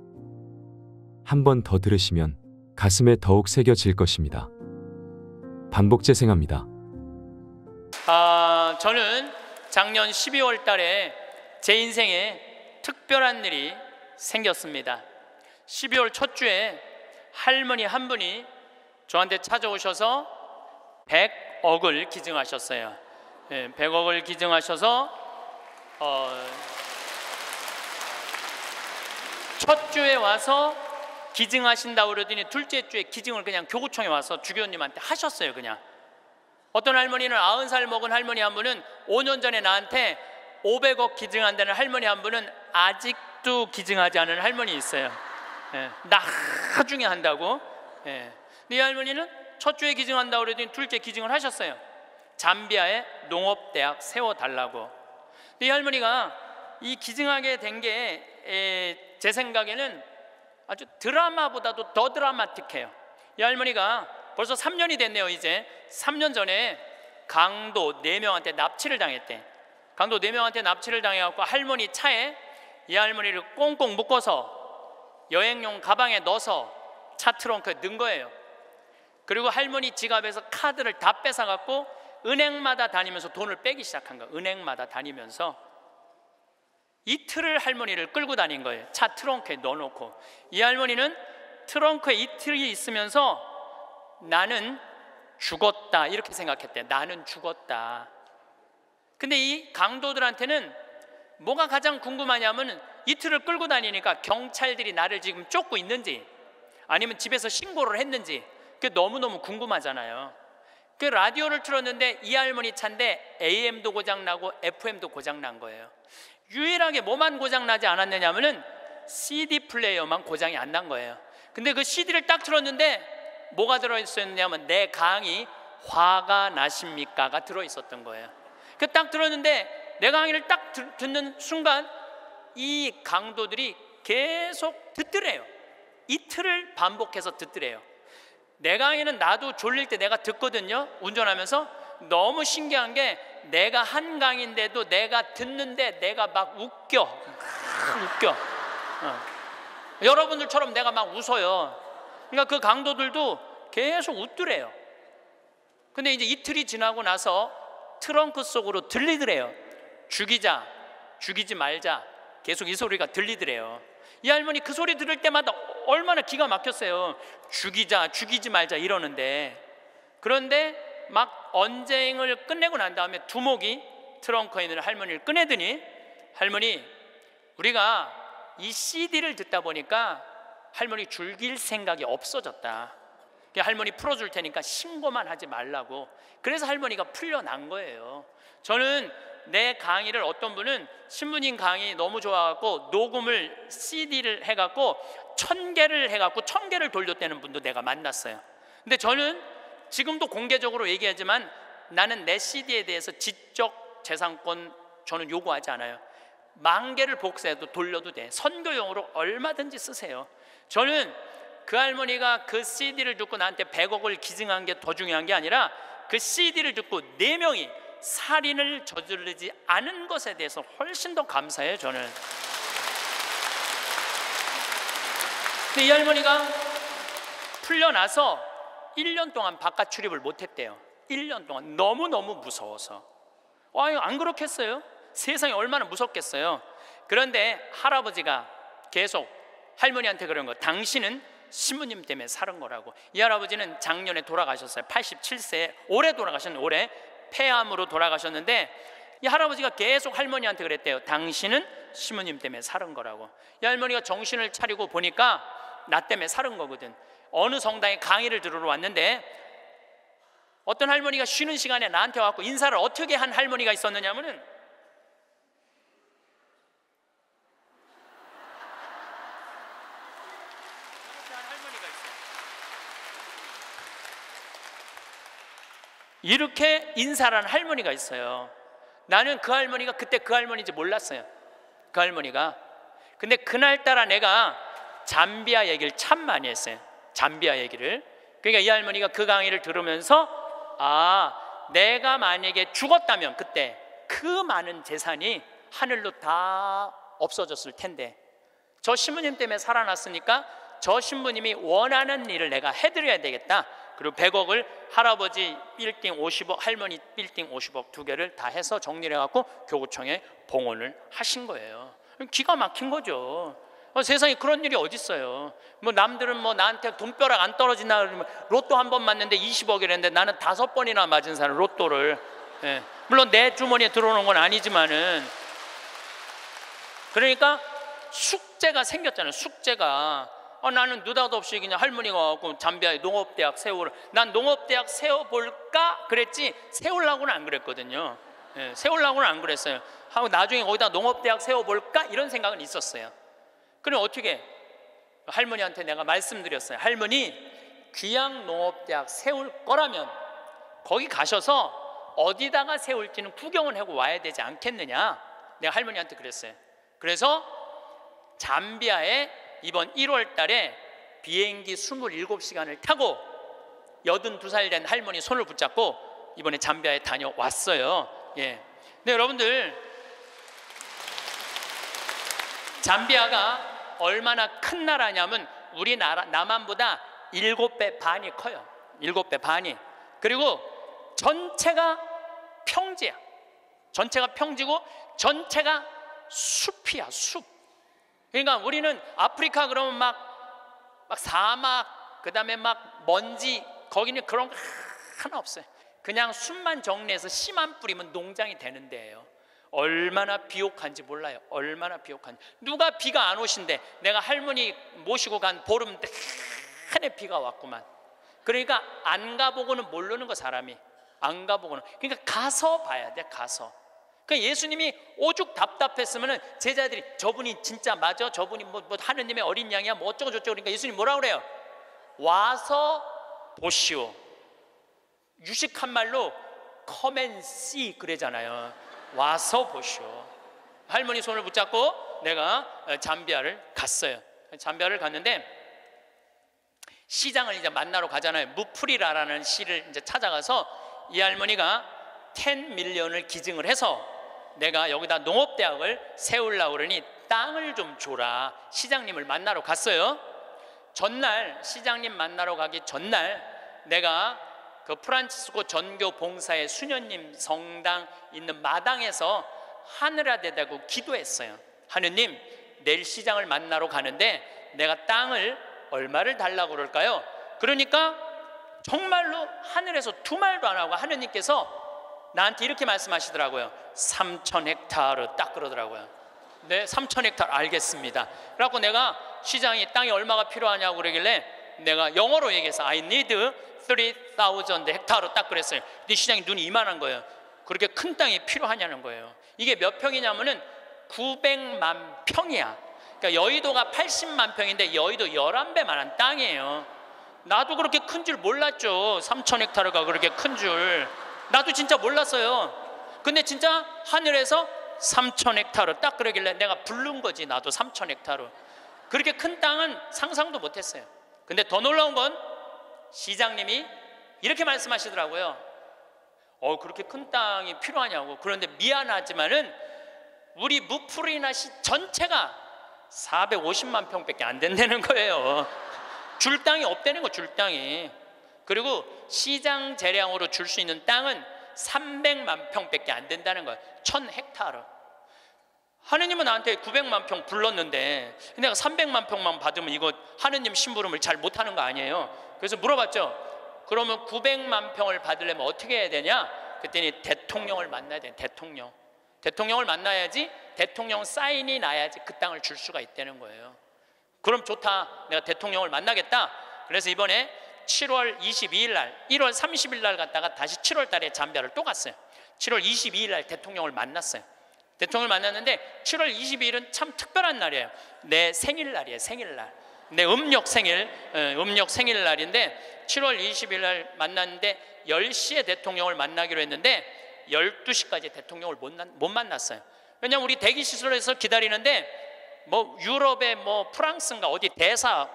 한 번 더 들으시면 가슴에 더욱 새겨질 것입니다. 반복 재생합니다. 아, 저는 작년 12월 달에 제 인생에 특별한 일이 생겼습니다. 12월 첫 주에 할머니 한 분이 저한테 찾아오셔서 100억을 기증하셨어요. 예, 100억을 기증하셔서 어, 첫 주에 와서 기증하신다 그러더니 둘째 주에 기증을 그냥 교구청에 와서 주교님한테 하셨어요 그냥 어떤 할머니는 아흔 살 먹은 할머니 한 분은 5년 전에 나한테 500억 기증한다는 할머니 한 분은 아직도 기증하지 않은 할머니 있어요 예, 나중에 한다고 예. 이 할머니는 첫 주에 기증한다 그러더니 둘째 기증을 하셨어요 잠비아에 농업대학 세워달라고 이 할머니가 이 기증하게 된 게 제 생각에는 아주 드라마보다도 더 드라마틱해요. 이 할머니가 벌써 3년이 됐네요. 이제 3년 전에 강도 4명한테 납치를 당했대. 강도 4명한테 납치를 당해갖고 할머니 차에 이 할머니를 꽁꽁 묶어서 여행용 가방에 넣어서 차 트렁크에 넣은 거예요. 그리고 할머니 지갑에서 카드를 다 뺏어갖고 은행마다 다니면서 돈을 빼기 시작한 거예요. 은행마다 다니면서 이틀을 할머니를 끌고 다닌 거예요. 차 트렁크에 넣어놓고 이 할머니는 트렁크에 이틀이 있으면서 나는 죽었다 이렇게 생각했대. 나는 죽었다. 근데 이 강도들한테는 뭐가 가장 궁금하냐면 이틀을 끌고 다니니까 경찰들이 나를 지금 쫓고 있는지 아니면 집에서 신고를 했는지 그게 너무너무 궁금하잖아요. 그 라디오를 틀었는데 이 할머니 차인데 AM도 고장 나고 FM도 고장 난 거예요. 유일하게 뭐만 고장 나지 않았느냐면은 CD 플레이어만 고장이 안 난 거예요. 근데 그 CD를 딱 틀었는데 뭐가 들어 있었냐면 내 강의 화가 나십니까가 들어 있었던 거예요. 그 딱 들었는데 내 강의를 딱 듣는 순간 이 강도들이 계속 듣더래요. 이틀을 반복해서 듣더래요. 내 강의는 나도 졸릴 때 내가 듣거든요. 운전하면서. 너무 신기한 게 내가 한 강인데도 내가 듣는데 내가 막 웃겨. 웃겨. 어. 여러분들처럼 내가 막 웃어요. 그러니까 그 강도들도 계속 웃더래요. 근데 이제 이틀이 지나고 나서 트렁크 속으로 들리더래요. 죽이자 죽이지 말자. 계속 이 소리가 들리더래요 이 할머니 그 소리 들을 때마다 얼마나 기가 막혔어요 죽이자 죽이지 말자 이러는데 그런데 막 언쟁을 끝내고 난 다음에 두목이 트렁크에 있는 할머니를 꺼내더니 할머니 우리가 이 CD를 듣다 보니까 할머니 죽일 생각이 없어졌다. 할머니 풀어줄 테니까 신고만 하지 말라고. 그래서 할머니가 풀려난 거예요. 저는 내 강의를 어떤 분은 신부님 강의 너무 좋아갖고 녹음을 CD를 해갖고 천 개를 해갖고 천 개를 돌렸다는 분도 내가 만났어요. 근데 저는 지금도 공개적으로 얘기하지만 나는 내 CD에 대해서 지적 재산권 저는 요구하지 않아요. 만 개를 복사해도 돌려도 돼. 선교용으로 얼마든지 쓰세요. 저는 그 할머니가 그 CD를 듣고 나한테 100억을 기증한 게 더 중요한 게 아니라 그 CD를 듣고 네 명이 살인을 저지르지 않은 것에 대해서 훨씬 더 감사해요. 저는. 근데 이 할머니가 풀려나서 1년 동안 바깥 출입을 못했대요. 1년 동안 너무너무 무서워서. 와, 안 그렇겠어요? 세상이 얼마나 무섭겠어요? 그런데 할아버지가 계속 할머니한테 그런 거, 당신은 신부님 때문에 살은 거라고. 이 할아버지는 작년에 돌아가셨어요. 87세, 올해 돌아가셨는데, 올해 폐암으로 돌아가셨는데, 이 할아버지가 계속 할머니한테 그랬대요. 당신은 신부님 때문에 살은 거라고. 이 할머니가 정신을 차리고 보니까 나 때문에 살은 거거든. 어느 성당에 강의를 들으러 왔는데 어떤 할머니가 쉬는 시간에 나한테 와서 인사를 어떻게 한 할머니가 있었느냐면은 이렇게 인사를 한 할머니가 있어요. 나는 그 할머니가 그때 그 할머니인지 몰랐어요. 그 할머니가. 근데 그날따라 내가 잠비아 얘기를 참 많이 했어요. 잠비아 얘기를. 그러니까 이 할머니가 그 강의를 들으면서 아, 내가 만약에 죽었다면 그때 그 많은 재산이 하늘로 다 없어졌을 텐데 저 신부님 때문에 살아났으니까 저 신부님이 원하는 일을 내가 해드려야 되겠다. 그리고 100억을 할아버지 빌딩 50억, 할머니 빌딩 50억 두 개를 다 해서 정리를 해갖고 교구청에 봉헌을 하신 거예요. 기가 막힌 거죠. 어, 세상에 그런 일이 어디 있어요? 뭐 남들은 뭐 나한테 돈벼락 안 떨어진다 그러면 로또 한 번 맞는데 20억이랬는데 나는 다섯 번이나 맞은 사람 로또를 예. 물론 내 주머니에 들어오는 건 아니지만은 그러니까 숙제가 생겼잖아요. 숙제가 어, 나는 느닷없이 그냥 할머니가 와갖고 잠비아에 농업대학 세우를 난 농업대학 세워볼까 그랬지 세우려고는 안 그랬거든요. 예, 세우려고는 안 그랬어요. 하고 나중에 거기다 농업대학 세워볼까 이런 생각은 있었어요. 그럼 어떻게 할머니한테 내가 말씀드렸어요. 할머니 귀양 농업대학 세울 거라면 거기 가셔서 어디다가 세울지는 구경을 하고 와야 되지 않겠느냐. 내가 할머니한테 그랬어요. 그래서 잠비아에 이번 1월 달에 비행기 27시간을 타고 82살 된 할머니 손을 붙잡고 이번에 잠비아에 다녀왔어요. 예. 근데 여러분들 잠비아가 얼마나 큰 나라냐면 우리나라 남한보다 일곱 배 반이 커요. 일곱 배 반이. 그리고 전체가 평지야. 전체가 평지고 전체가 숲이야, 숲. 그러니까 우리는 아프리카 그러면 막, 막 사막, 그 다음에 막 먼지, 거기는 그런 거 하나 없어요. 그냥 숲만 정리해서 씨만 뿌리면 농장이 되는 데예요. 얼마나 비옥한지 몰라요. 얼마나 비옥한지. 누가 비가 안 오신대. 내가 할머니 모시고 간 보름 내내 비가 왔구만. 그러니까 안 가보고는 모르는 거 사람이. 안 가보고는. 그러니까 가서 봐야 돼. 가서. 그러니까 예수님이 오죽 답답했으면은 제자들이 저분이 진짜 맞아? 저분이 뭐, 뭐 하느님의 어린 양이야? 뭐 어쩌고 저쩌고 그러니까 예수님 뭐라 그래요? 와서 보시오. 유식한 말로 come and see 그러잖아요. 와서 보시오. 할머니 손을 붙잡고 내가 잠비아를 갔어요. 잠비아를 갔는데 시장을 이제 만나러 가잖아요. 무프리라라는 시를 이제 찾아가서 이 할머니가 10 밀리언을 기증을 해서 내가 여기다 농업대학을 세우려고 그러니 땅을 좀 줘라. 시장님을 만나러 갔어요. 전날 시장님 만나러 가기 전날 내가 그 프란치스코 전교 봉사의 수녀님 성당 있는 마당에서 하늘아대 대고 기도했어요. 하느님, 내일 시장을 만나러 가는데 내가 땅을 얼마를 달라고 그럴까요? 그러니까 정말로 하늘에서 두 말도 안 하고 하느님께서 나한테 이렇게 말씀하시더라고요. 3천 헥타르 딱 그러더라고요. 네, 3천 헥타르 알겠습니다. 그래갖고 내가 시장이 땅이 얼마가 필요하냐고 그러길래 내가 영어로 얘기해서 I need 3,000 헥타르 딱 그랬어요. 근데 시장이 눈이 이만한 거예요. 그렇게 큰 땅이 필요하냐는 거예요. 이게 몇 평이냐면은 900만 평이야. 그러니까 여의도가 80만 평인데 여의도 11배만한 땅이에요. 나도 그렇게 큰 줄 몰랐죠. 3천 헥타르가 그렇게 큰 줄. 나도 진짜 몰랐어요. 근데 진짜 하늘에서 3천 헥타르 딱 그러길래 내가 부른 거지 나도 3천 헥타르. 그렇게 큰 땅은 상상도 못했어요. 근데 더 놀라운 건 시장님이 이렇게 말씀하시더라고요. 어 그렇게 큰 땅이 필요하냐고. 그런데 미안하지만은 우리 무프리나 시 전체가 450만 평밖에 안 된다는 거예요. 줄 땅이 없다는 거, 줄 땅이. 그리고 시장 재량으로 줄 수 있는 땅은 300만 평밖에 안 된다는 거예요. 1000 헥타르. 하느님은 나한테 900만 평 불렀는데 내가 300만 평만 받으면 이거 하느님 심부름을 잘 못하는 거 아니에요. 그래서 물어봤죠. 그러면 900만 평을 받으려면 어떻게 해야 되냐? 그랬더니 대통령을 만나야 돼. 대통령. 대통령을 만나야지 대통령 사인이 나야지 그 땅을 줄 수가 있다는 거예요. 그럼 좋다. 내가 대통령을 만나겠다. 그래서 이번에 7월 22일 날, 1월 30일 날 갔다가 다시 7월 달에 잠비아를 또 갔어요. 7월 22일 날 대통령을 만났어요. 대통령을 만났는데 7월 22일은 참 특별한 날이에요. 내 생일날이에요. 생일날. 내 음력 생일, 어, 음력 생일날인데 7월 20일 날 만났는데 10시에 대통령을 만나기로 했는데 12시까지 대통령을 못, 못 만났어요. 왜냐면 우리 대기시설에서 기다리는데 뭐 유럽의 뭐 프랑스인가 어디 대사가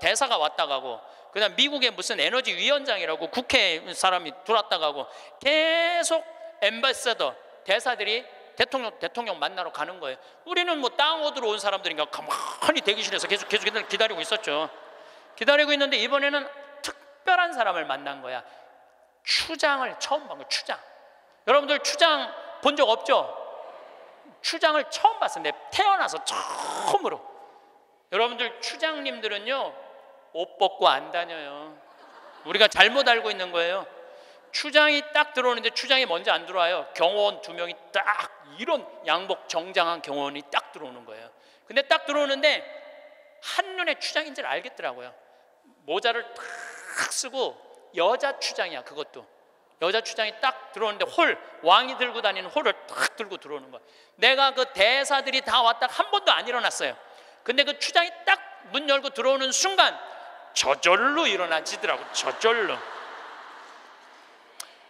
대사가 왔다 가고 그다음 미국의 무슨 에너지 위원장이라고 국회 사람이 들어왔다 가고 계속 엠바서더 대사들이 대통령 대통령 만나러 가는 거예요. 우리는 뭐땅 얻으러 온 사람들인가 가만히 대기실에서 계속 계속 기다리고 있었죠. 기다리고 있는데 이번에는 특별한 사람을 만난 거야. 추장을 처음 본 거. 추장. 여러분들 추장 본 적 없죠? 추장을 처음 봤어요. 내 태어나서 처음으로. 여러분들 추장님들은요 옷 벗고 안 다녀요. 우리가 잘못 알고 있는 거예요. 추장이 딱 들어오는데 추장이 먼저 안 들어와요. 경호원 두 명이 딱 이런 양복 정장한 경호원이 딱 들어오는 거예요. 근데 딱 들어오는데 한눈에 추장인 줄 알겠더라고요. 모자를 탁 쓰고 여자 추장이야 그것도 여자 추장이 딱 들어오는데 홀 왕이 들고 다니는 홀을 딱 들고 들어오는 거야. 내가 그 대사들이 다 왔다 한 번도 안 일어났어요. 근데 그 추장이 딱 문 열고 들어오는 순간 저절로 일어나지더라고 저절로.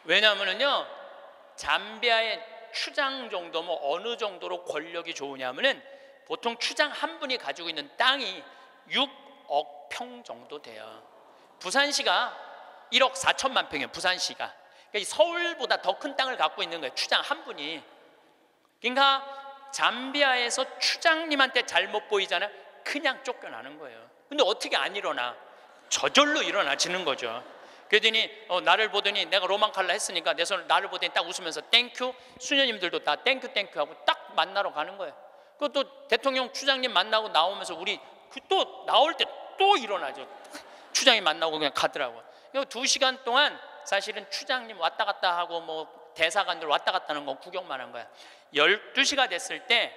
왜냐하면은요 잠비아의 추장 정도면 뭐 어느 정도로 권력이 좋으냐면은 보통 추장 한 분이 가지고 있는 땅이 6억 평 정도 돼요. 부산시가 1억 4천만 평이에요. 부산시가. 그러니까 서울보다 더 큰 땅을 갖고 있는 거예요. 추장 한 분이. 그러니까 잠비아에서 추장님한테 잘못 보이잖아요. 그냥 쫓겨나는 거예요. 근데 어떻게 안 일어나? 저절로 일어나지는 거죠. 그러더니 어, 나를 보더니 내가 로만 칼라 했으니까 내 손을 나를 보더니 딱 웃으면서 thank you 수녀님들도 다 thank you thank you 하고 딱 만나러 가는 거예요. 그것도 대통령 추장님 만나고 나오면서 우리 그 또 나올 때 또 일어나죠. 추장이 만나고 그냥 가더라고 요. 두 시간 동안 사실은 추장님 왔다 갔다 하고 뭐 대사관들 왔다 갔다 하는 거 구경만 한 거야. 12시가 됐을 때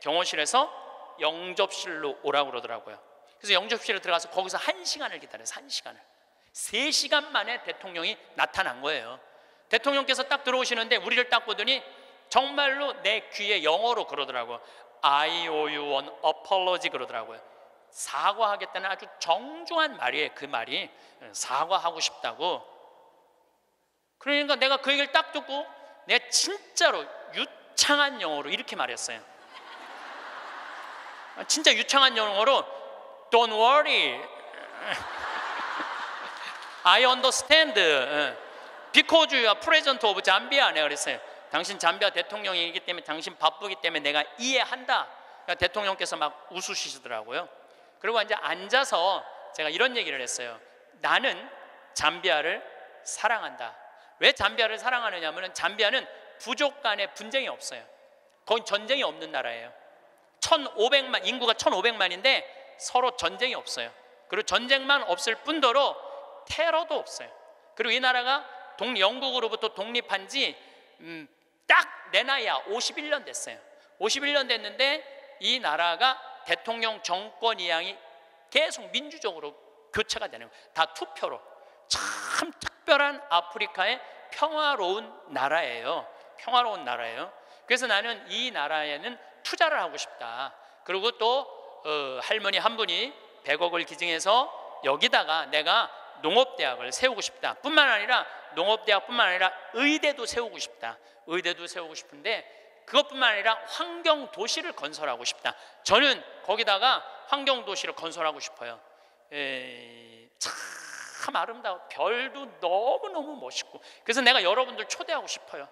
경호실에서 영접실로 오라고 그러더라고요. 그래서 영접실에 들어가서 거기서 한 시간을 기다려요. 한 시간을. 세 시간 만에 대통령이 나타난 거예요. 대통령께서 딱 들어오시는데 우리를 딱 보더니 정말로 내 귀에 영어로 그러더라고요. I owe you an apology 그러더라고요. 사과하겠다는 아주 정중한 말이에요. 그 말이 사과하고 싶다고. 그러니까 내가 그 얘기를 딱 듣고 내가 진짜로 유창한 영어로 이렇게 말했어요. 진짜 유창한 영어로 Don't worry. I understand. Because you are president of Zambia. 내가 그랬어요. 당신 잠비아 대통령이기 때문에 당신 바쁘기 때문에 내가 이해한다. 그러니까 대통령께서 막 웃으시더라고요. 그리고 이제 앉아서 제가 이런 얘기를 했어요. 나는 잠비아를 사랑한다. 왜 잠비아를 사랑하느냐면 잠비아는 부족 간의 분쟁이 없어요. 거기 전쟁이 없는 나라예요. 1,500만 인구가 1,500만인데 서로 전쟁이 없어요. 그리고 전쟁만 없을 뿐더러 테러도 없어요. 그리고 이 나라가 동 영국으로부터 독립한 지딱 음, 내 나이야 51년 됐어요. 51년 됐는데 이 나라가 대통령 정권 이양이 계속 민주적으로 교체가 되는 거예요. 다 투표로. 참 특별한 아프리카의 평화로운 나라예요. 평화로운 나라예요. 그래서 나는 이 나라에는 투자를 하고 싶다. 그리고 또 어, 할머니 한 분이 100억을 기증해서 여기다가 내가 농업대학을 세우고 싶다. 뿐만 아니라 농업대학뿐만 아니라 의대도 세우고 싶다. 의대도 세우고 싶은데 그것뿐만 아니라 환경 도시를 건설하고 싶다. 저는 거기다가 환경 도시를 건설하고 싶어요. 에, 참 아름다워. 별도 너무 너무 멋있고. 그래서 내가 여러분들 초대하고 싶어요.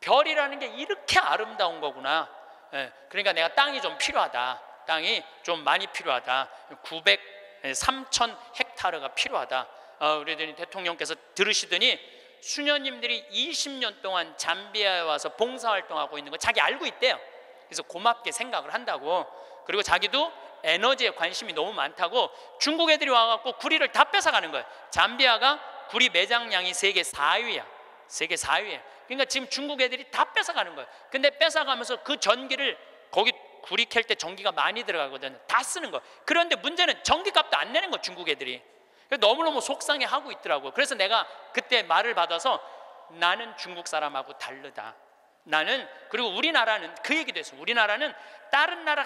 별이라는 게 이렇게 아름다운 거구나. 에, 그러니까 내가 땅이 좀 필요하다. 땅이 좀 많이 필요하다. 900, 3천 헥타르가 필요하다. 어, 우리 대통령께서 들으시더니 수녀님들이 20년 동안 잠비아에 와서 봉사활동하고 있는 거 자기 알고 있대요. 그래서 고맙게 생각을 한다고. 그리고 자기도 에너지에 관심이 너무 많다고 중국 애들이 와갖고 구리를 다 뺏어가는 거예요. 잠비아가 구리 매장량이 세계 4위야. 세계 4위에. 그러니까 지금 중국 애들이 다 뺏어가는 거예요. 근데 뺏어가면서 그 전기를 거기 구리 캘 때 전기가 많이 들어가거든. 다 쓰는 거. 그런데 문제는 전기값도 안 내는 거 중국 애들이. 너무너무 속상해 하고 있더라고요. 그래서 내가 그때 말을 받아서 나는 중국 사람하고 다르다. 나는 그리고 우리나라는 그 얘기도 했어. 우리나라는 다른 나라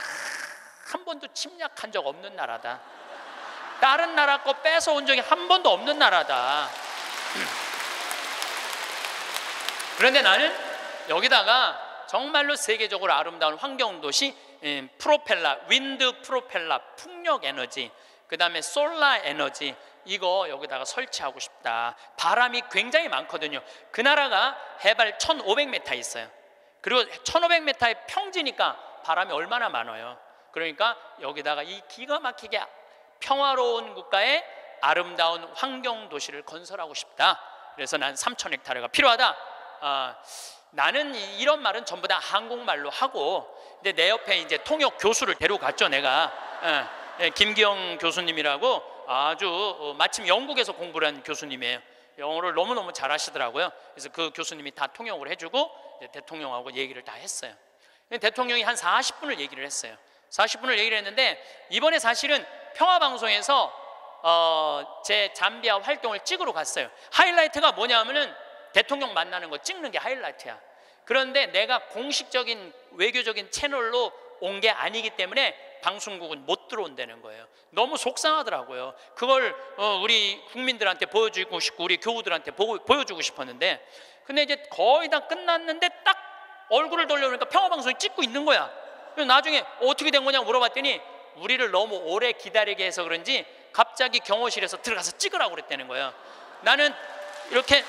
한 번도 침략한 적 없는 나라다. 다른 나라 거 뺏어 온 적이 한 번도 없는 나라다. 그런데 나는 여기다가 정말로 세계적으로 아름다운 환경 도시 음, 프로펠러, 윈드 프로펠러, 풍력 에너지, 그 다음에 솔라 에너지, 이거 여기다가 설치하고 싶다. 바람이 굉장히 많거든요. 그 나라가 해발 1500m 있어요. 그리고 1500m의 평지니까 바람이 얼마나 많아요. 그러니까 여기다가 이 기가 막히게 평화로운 국가의 아름다운 환경 도시를 건설하고 싶다. 그래서 난 3천 헥타르가 필요하다. 아, 나는 이런 말은 전부 다 한국말로 하고, 근데 내 옆에 이제 통역 교수를 데려갔죠, 내가. 예, 예 김기영 교수님이라고 아주 어, 마침 영국에서 공부를 한 교수님이에요. 영어를 너무너무 잘하시더라고요. 그래서 그 교수님이 다 통역을 해주고 대통령하고 얘기를 다 했어요. 대통령이 한 40분을 얘기를 했어요. 40분을 얘기를 했는데 이번에 사실은 평화방송에서 어, 제 잠비아 활동을 찍으러 갔어요. 하이라이트가 뭐냐면은 대통령 만나는 거 찍는 게 하이라이트야. 그런데 내가 공식적인 외교적인 채널로 온 게 아니기 때문에 방송국은 못 들어온다는 거예요. 너무 속상하더라고요. 그걸 어, 우리 국민들한테 보여주고 싶고 우리 교우들한테 보, 보여주고 싶었는데 근데 이제 거의 다 끝났는데 딱 얼굴을 돌려보니까 평화방송이 찍고 있는 거야. 그래서 나중에 어떻게 된 거냐 물어봤더니 우리를 너무 오래 기다리게 해서 그런지 갑자기 경호실에서 들어가서 찍으라고 그랬다는 거예요. 나는 이렇게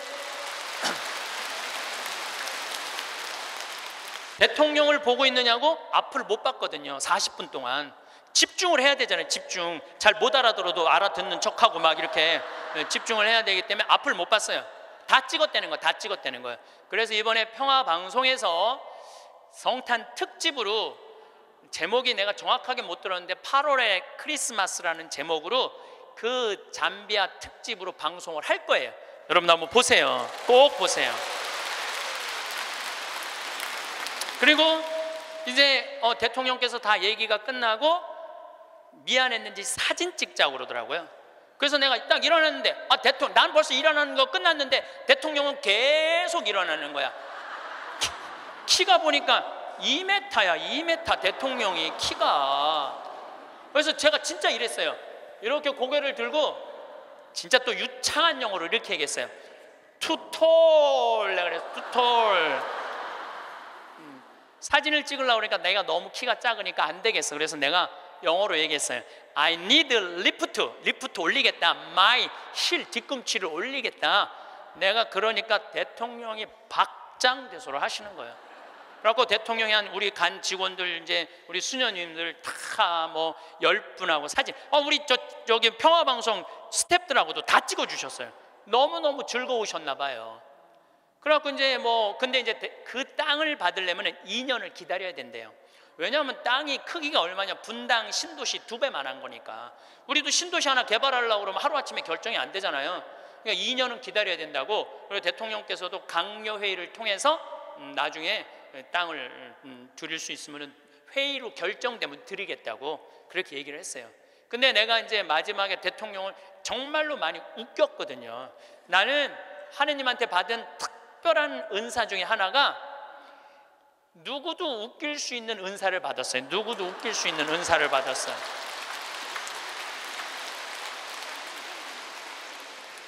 대통령을 보고 있느냐고 앞을 못 봤거든요. 40분 동안 집중을 해야 되잖아요. 집중 잘 못 알아들어도 알아듣는 척하고 막 이렇게 집중을 해야 되기 때문에 앞을 못 봤어요. 다 찍었다는 거, 다 찍었다는 거예요. 그래서 이번에 평화 방송에서 성탄 특집으로 제목이 내가 정확하게 못 들었는데 8월의 크리스마스라는 제목으로 그 잠비아 특집으로 방송을 할 거예요. 여러분 한번 보세요. 꼭 보세요. 그리고 이제 어, 대통령께서 다 얘기가 끝나고 미안했는지 사진 찍자고 그러더라고요. 그래서 내가 딱 일어났는데 아 대통령 난 벌써 일어나는 거 끝났는데 대통령은 계속 일어나는 거야. 키, 가 보니까 2m야 2m 대통령이 키가 그래서 제가 진짜 이랬어요. 이렇게 고개를 들고 진짜 또 유창한 영어로 이렇게 얘기했어요. too tall 내가 그랬어 too tall 사진을 찍으려고 그러니까 내가 너무 키가 작으니까 안 되겠어. 그래서 내가 영어로 얘기했어요. I need lift, lift 올리겠다. My heel 뒤꿈치를 올리겠다. 내가 그러니까 대통령이 박장대소를 하시는 거예요. 그래갖고 대통령이 한 우리 간 직원들 이제 우리 수녀님들 다 뭐 열 분하고 사진. 어 우리 저 저기 평화방송 스탭들하고도 다 찍어주셨어요. 너무 너무 즐거우셨나 봐요. 그래갖고 이제 뭐 근데 이제 그 땅을 받으려면 2년을 기다려야 된대요. 왜냐하면 땅이 크기가 얼마냐 분당 신도시 두 배만 한 거니까 우리도 신도시 하나 개발하려고 그러면 하루아침에 결정이 안 되잖아요. 그러니까 2년은 기다려야 된다고 그리고 대통령께서도 강요 회의를 통해서 음, 나중에 땅을 음, 드릴 수 있으면 회의로 결정되면 드리겠다고 그렇게 얘기를 했어요. 근데 내가 이제 마지막에 대통령을 정말로 많이 웃겼거든요. 나는 하느님한테 받은 특별한 은사 중에 하나가 누구도 웃길 수 있는 은사를 받았어요. 누구도 웃길 수 있는 은사를 받았어요.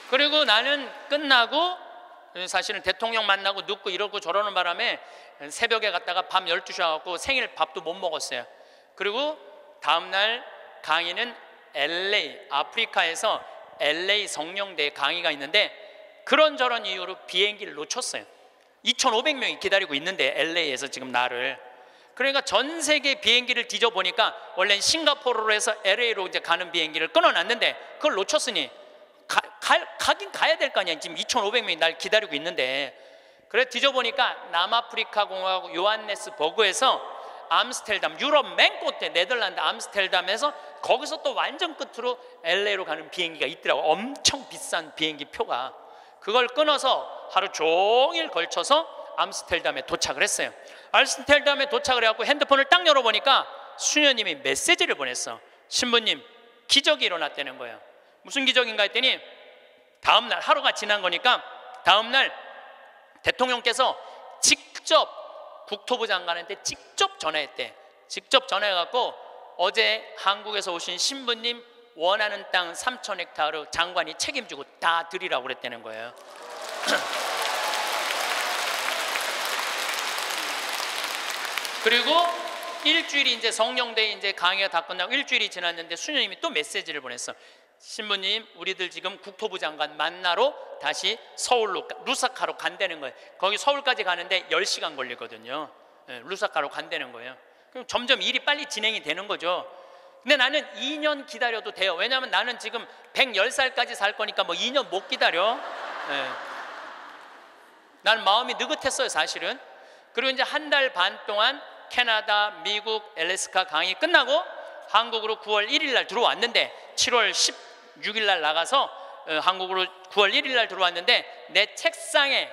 그리고 나는 끝나고 사실은 대통령 만나고 눕고 이러고 저러는 바람에 새벽에 갔다가 밤 12시 와갖고 생일 밥도 못 먹었어요. 그리고 다음날 강의는 LA, 아프리카에서 LA 성령대 강의가 있는데 그런저런 이유로 비행기를 놓쳤어요. 2,500명이 기다리고 있는데 LA에서 지금 나를 그러니까 전 세계 비행기를 뒤져 보니까 원래 싱가포르로 해서 LA로 이제 가는 비행기를 끊어놨는데 그걸 놓쳤으니 가, 가, 가긴 가야 될 거 아니야. 지금 2,500명이 날 기다리고 있는데 그래 뒤져 보니까 남아프리카 공화국 요한네스 버그에서 암스텔담 유럽 맨 끝에 네덜란드 암스텔담에서 거기서 또 완전 끝으로 LA로 가는 비행기가 있더라고. 엄청 비싼 비행기 표가 그걸 끊어서 하루 종일 걸쳐서 암스텔담에 도착을 했어요. 암스텔담에 도착을 해갖고 핸드폰을 딱 열어보니까 수녀님이 메시지를 보냈어. 신부님 기적이 일어났다는 거예요. 무슨 기적인가 했더니 다음날 하루가 지난 거니까 다음날 대통령께서 직접 국토부 장관한테 직접 전화했대. 직접 전화해갖고 어제 한국에서 오신 신부님 원하는 땅 3천 헥타르 장관이 책임지고 다 드리라고 그랬다는 거예요. 그리고 일주일이 이제 성령대 이제 강의가 다 끝나고 일주일이 지났는데 수녀님이 또 메시지를 보냈어. 신부님, 우리들 지금 국토부 장관 만나러 다시 서울로 루사카로 간다는 거예요. 거기 서울까지 가는데 10시간 걸리거든요. 네, 루사카로 간다는 거예요. 그럼 점점 일이 빨리 진행이 되는 거죠. 근데 나는 2년 기다려도 돼요. 왜냐하면 나는 지금 110살까지 살 거니까 뭐 2년 못 기다려. 네. 난 마음이 느긋했어요, 사실은. 그리고 이제 한 달 반 동안 캐나다, 미국, 엘레스카 강의 끝나고 한국으로 9월 1일 날 들어왔는데 7월 16일 날 나가서 어, 한국으로 9월 1일 날 들어왔는데 내 책상에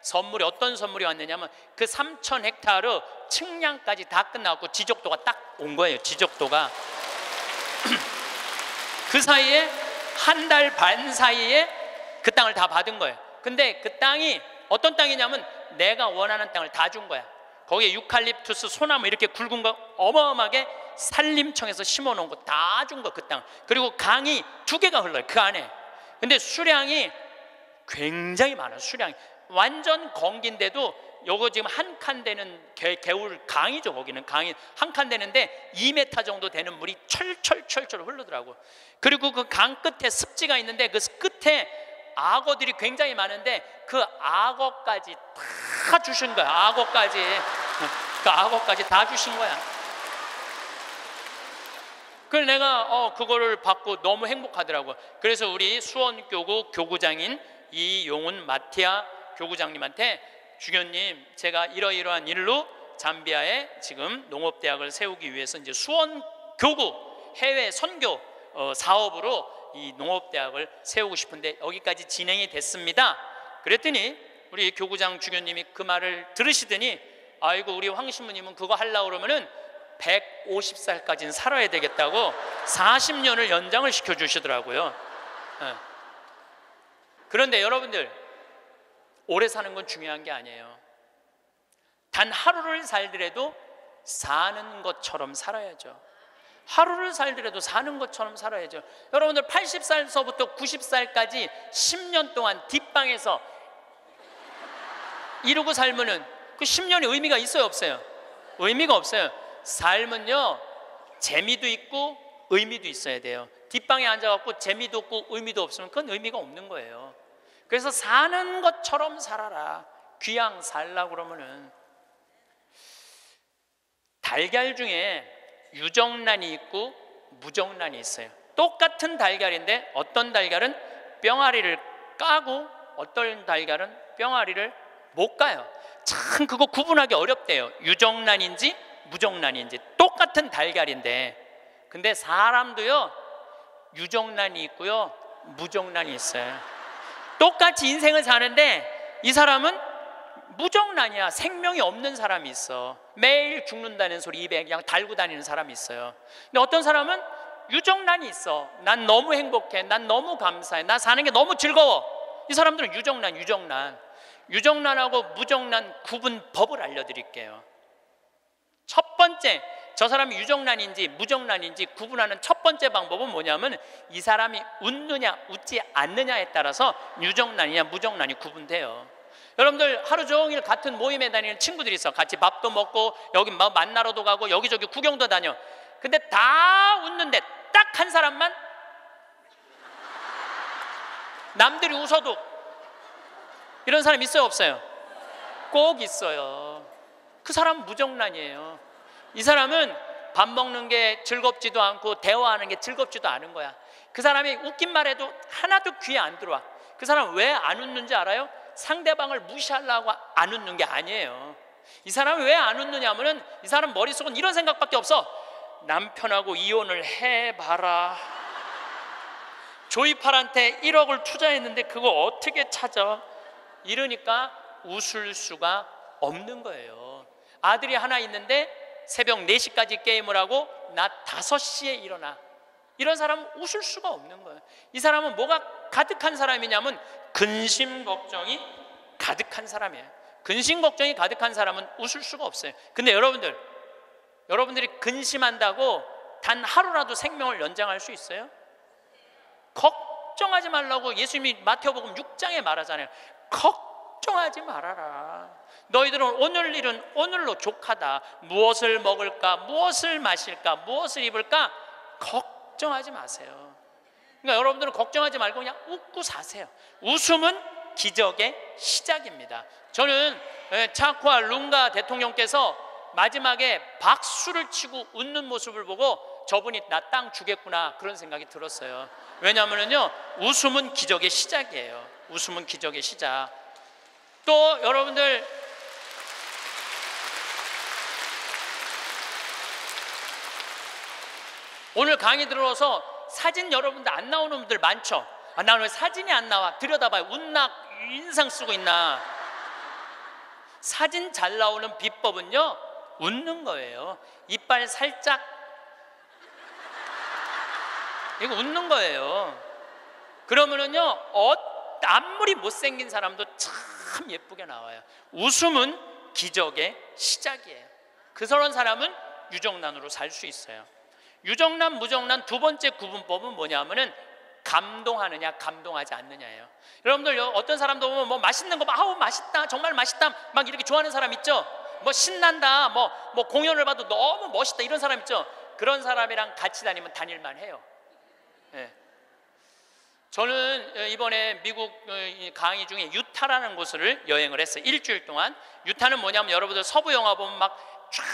선물이 어떤 선물이 왔느냐면 그 3천 헥타르 측량까지 다 끝나고 지적도가 딱 온 거예요. 지적도가 그 사이에 한 달 반 사이에 그 땅을 다 받은 거예요. 근데 그 땅이 어떤 땅이냐면 내가 원하는 땅을 다 준 거야. 거기에 유칼립투스, 소나무 이렇게 굵은 거 어마어마하게 산림청에서 심어 놓은 거 다 준 거 그 땅. 그리고 강이 두 개가 흘러요. 그 안에. 근데 수량이 굉장히 많아요. 수량이. 완전 건기인데도 요거 지금 한 칸 되는 개, 개울 강이죠. 거기는 강이 한 칸 되는데 2m 정도 되는 물이 철철철철 흐르더라고. 그리고 그 강 끝에 습지가 있는데 그 끝에 악어들이 굉장히 많은데 그 악어까지 다 주신 거야. 악어까지. 그 악어까지 다 주신 거야. 그래서 내가 어 그거를 받고 너무 행복하더라고. 그래서 우리 수원교구 교구장인 이용훈 마티아 교구장님한테 주교님 제가 이러이러한 일로 잠비아에 지금 농업대학을 세우기 위해서 이제 수원 교구 해외 선교 어, 사업으로 이 농업대학을 세우고 싶은데 여기까지 진행이 됐습니다. 그랬더니 우리 교구장 주교님이 그 말을 들으시더니 아이고 우리 황 신부님은 그거 하려고 그러면은 150살까지는 살아야 되겠다고 40년을 연장을 시켜 주시더라고요. 예. 그런데 여러분들 오래 사는 건 중요한 게 아니에요. 단 하루를 살더라도 사는 것처럼 살아야죠. 하루를 살더라도 사는 것처럼 살아야죠. 여러분들 80살서부터 90살까지 10년 동안 뒷방에서 이루고 살면은 그 10년의 의미가 있어요, 없어요? 의미가 없어요. 삶은요, 재미도 있고 의미도 있어야 돼요. 뒷방에 앉아갖고 재미도 없고 의미도 없으면 그건 의미가 없는 거예요. 그래서 사는 것처럼 살아라. 귀양 살라 그러면은 달걀 중에 유정란이 있고 무정란이 있어요. 똑같은 달걀인데 어떤 달걀은 뿅아리를 까고 어떤 달걀은 뿅아리를 못 까요. 참 그거 구분하기 어렵대요. 유정란인지 무정란인지 똑같은 달걀인데 근데 사람도요 유정란이 있고요 무정란이 있어요. 똑같이 인생을 사는데 이 사람은 무정란이야. 생명이 없는 사람이 있어. 매일 죽는다는 소리 입에 그냥 달고 다니는 사람이 있어요. 근데 어떤 사람은 유정란이 있어. 난 너무 행복해. 난 너무 감사해. 나 사는 게 너무 즐거워. 이 사람들은 유정란, 유정란. 유정란하고 무정란 구분 법을 알려드릴게요. 첫 번째, 저 사람이 유정란인지 무정란인지 구분하는 첫 번째 방법은 뭐냐면 이 사람이 웃느냐 웃지 않느냐에 따라서 유정란이냐 무정란이 구분돼요. 여러분들 하루 종일 같은 모임에 다니는 친구들이 있어. 같이 밥도 먹고 여기 뭐 만나러도 가고 여기저기 구경도 다녀. 근데 다 웃는데 딱 한 사람만 남들이 웃어도 이런 사람 있어요 없어요? 꼭 있어요. 그 사람은 무정란이에요. 이 사람은 밥 먹는 게 즐겁지도 않고 대화하는 게 즐겁지도 않은 거야. 그 사람이 웃긴 말 해도 하나도 귀에 안 들어와. 그 사람 왜 안 웃는지 알아요? 상대방을 무시하려고 안 웃는 게 아니에요. 이 사람이 왜 안 웃느냐 하면은 이 사람 머릿속은 이런 생각밖에 없어. 남편하고 이혼을 해봐라. 조이팔한테 1억을 투자했는데 그거 어떻게 찾아? 이러니까 웃을 수가 없는 거예요. 아들이 하나 있는데 새벽 4시까지 게임을 하고 낮 5시에 일어나. 이런 사람은 웃을 수가 없는 거예요. 이 사람은 뭐가 가득한 사람이냐면 근심 걱정이 가득한 사람이에요. 근심 걱정이 가득한 사람은 웃을 수가 없어요. 근데 여러분들, 여러분들이 근심한다고 단 하루라도 생명을 연장할 수 있어요? 걱정하지 말라고 예수님이 마태복음 6장에 말하잖아요. 걱 정하지 말아라. 너희들은 오늘 일은 오늘로 족하다. 무엇을 먹을까? 무엇을 마실까? 무엇을 입을까? 걱정하지 마세요. 그러니까 여러분들은 걱정하지 말고 그냥 웃고 사세요. 웃음은 기적의 시작입니다. 저는 예, 차쿠아 룽가 대통령께서 마지막에 박수를 치고 웃는 모습을 보고 저분이 나 땅 주겠구나 그런 생각이 들었어요. 왜냐하면요 웃음은 기적의 시작이에요. 웃음은 기적의 시작. 또 여러분들 오늘 강의 들어서 사진 여러분들 안 나오는 분들 많죠. 아, 나는 왜 사진이 안 나와? 들여다봐요. 웃나 인상 쓰고 있나? 사진 잘 나오는 비법은요. 웃는 거예요. 이빨 살짝 이거 웃는 거예요. 그러면은요, 어, 아무리 못생긴 사람도 참 예쁘게 나와요. 웃음은 기적의 시작이에요. 그런 사람은 유정란으로 살 수 있어요. 유정란, 무정란 두 번째 구분법은 뭐냐면은 감동하느냐, 감동하지 않느냐예요. 여러분들 어떤 사람도 보면 뭐 맛있는 거, 막, 아우 맛있다, 정말 맛있다, 막 이렇게 좋아하는 사람 있죠. 뭐 신난다, 뭐, 뭐 공연을 봐도 너무 멋있다 이런 사람 있죠. 그런 사람이랑 같이 다니면 다닐만 해요. 예. 저는 어, 이번에 미국 어, 강의 중에 유타라는 곳을 여행을 했어요. 일주일 동안. 유타는 뭐냐면 여러분들 서부 영화 보면 막 쫙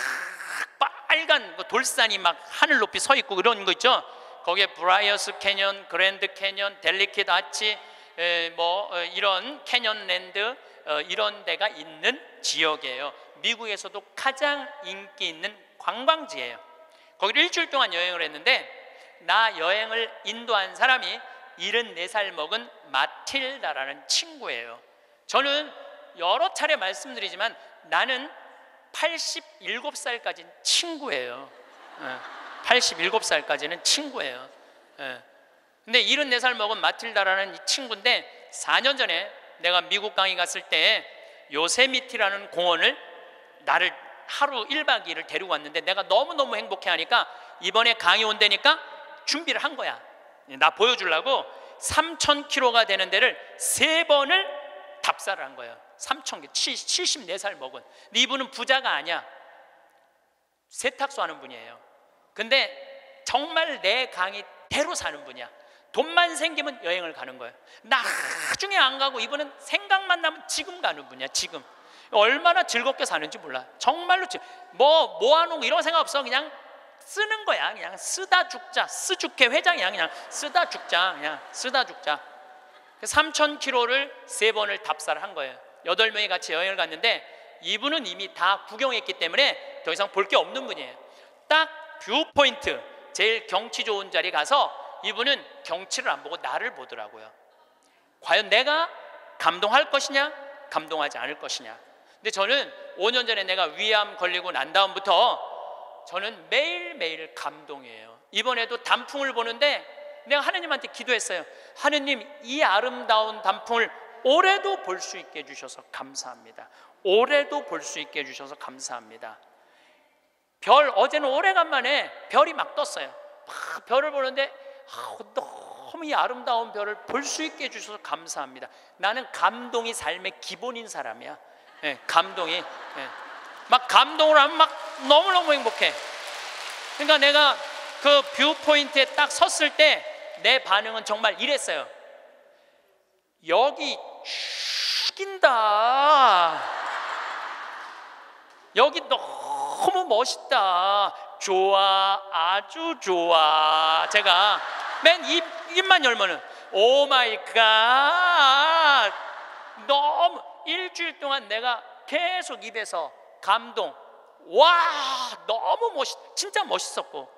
빨간 뭐 돌산이 막 하늘 높이 서 있고 그런 거 있죠. 거기에 브라이스 캐년, 그랜드 캐년, 델리킷 아치 뭐 어, 이런 캐년랜드 이런 데가 있는 지역이에요. 미국에서도 가장 인기 있는 관광지예요. 거기를 일주일 동안 여행을 했는데 나 여행을 인도한 사람이 74살 먹은 마틸다라는 친구예요. 저는 여러 차례 말씀드리지만 나는 87살까지는 친구예요. 87살까지는 친구예요. 예. 근데 74살 먹은 마틸다라는 이 친구인데 4년 전에 내가 미국 강의 갔을 때 요세미티라는 공원을 나를 하루 1박 2일을 데리고 왔는데 내가 너무너무 행복해 하니까 이번에 강의 온다니까 준비를 한 거야. 나 보여주려고 3,000km가 되는 데를 세 번을 답사를 한 거예요. 3,000개, 74살 먹은. 근데 이분은 부자가 아니야. 세탁소 하는 분이에요. 근데 정말 내 강의 대로 사는 분이야. 돈만 생기면 여행을 가는 거예요. 나중에 안 가고 이분은 생각만 나면 지금 가는 분이야. 지금. 얼마나 즐겁게 사는지 몰라. 정말로 뭐 모아놓은 이런 생각 없어. 그냥 쓰는 거야. 그냥 쓰다 죽자. 쓰죽회 회장이야. 그냥 쓰다 죽자. 그냥 쓰다 죽자. 3,000km를 세 번을 답사를 한 거예요. 여덟 명이 같이 여행을 갔는데 이분은 이미 다 구경했기 때문에 더 이상 볼 게 없는 분이에요. 딱 view point, 제일 경치 좋은 자리 가서 이분은 경치를 안 보고 나를 보더라고요. 과연 내가 감동할 것이냐, 감동하지 않을 것이냐. 근데 저는 5년 전에 내가 위암 걸리고 난 다음부터 저는 매일매일 감동이에요. 이번에도 단풍을 보는데 내가 하느님한테 기도했어요. 하느님, 이 아름다운 단풍을 올해도 볼 수 있게 해주셔서 감사합니다. 올해도 볼 수 있게 해주셔서 감사합니다. 별, 어제는 오래간만에 별이 막 떴어요. 막 별을 보는데 아, 너무 이 아름다운 별을 볼 수 있게 해주셔서 감사합니다. 나는 감동이 삶의 기본인 사람이야. 예, 감동이. 예. 막 감동을 하면 막 너무너무 행복해. 그러니까 내가 그 view point에 딱 섰을 때 내 반응은 정말 이랬어요. 여기 죽인다. 여기 너무 멋있다. 좋아, 아주 좋아. 제가 맨 입, 입만 열면은 oh my god. 너무 일주일 동안 내가 계속 입에서 감동. 와, 너무 멋있, 진짜 멋있었고.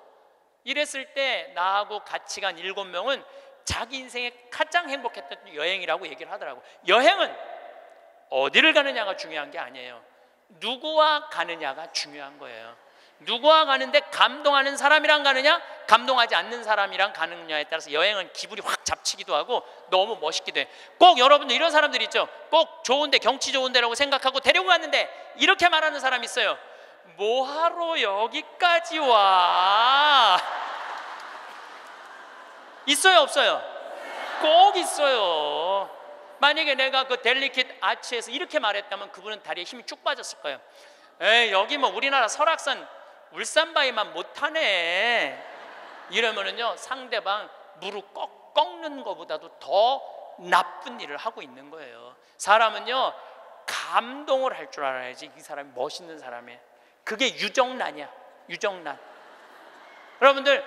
이랬을 때 나하고 같이 간 일곱 명은 자기 인생에 가장 행복했던 여행이라고 얘기를 하더라고. 여행은 어디를 가느냐가 중요한 게 아니에요. 누구와 가느냐가 중요한 거예요. 누구와 가는데 감동하는 사람이랑 가느냐, 감동하지 않는 사람이랑 가느냐에 따라서 여행은 기분이 확 잡치기도 하고 너무 멋있기도 해. 꼭 여러분들 이런 사람들 있죠. 꼭 좋은데 경치 좋은데라고 생각하고 데리고 갔는데 이렇게 말하는 사람 있어요. 뭐하러 여기까지 와? 있어요, 없어요? 꼭 있어요. 만약에 내가 그 델리킷 아치에서 이렇게 말했다면 그분은 다리에 힘이 쭉 빠졌을 거예요. 에이, 여기 뭐 우리나라 설악산 울산바위만 못하네. 이러면은요, 상대방 무릎 꺾, 꺾는 것보다도 더 나쁜 일을 하고 있는 거예요. 사람은요, 감동을 할 줄 알아야지 이 사람이 멋있는 사람이에요. 그게 유정란이야. 유정란. 여러분들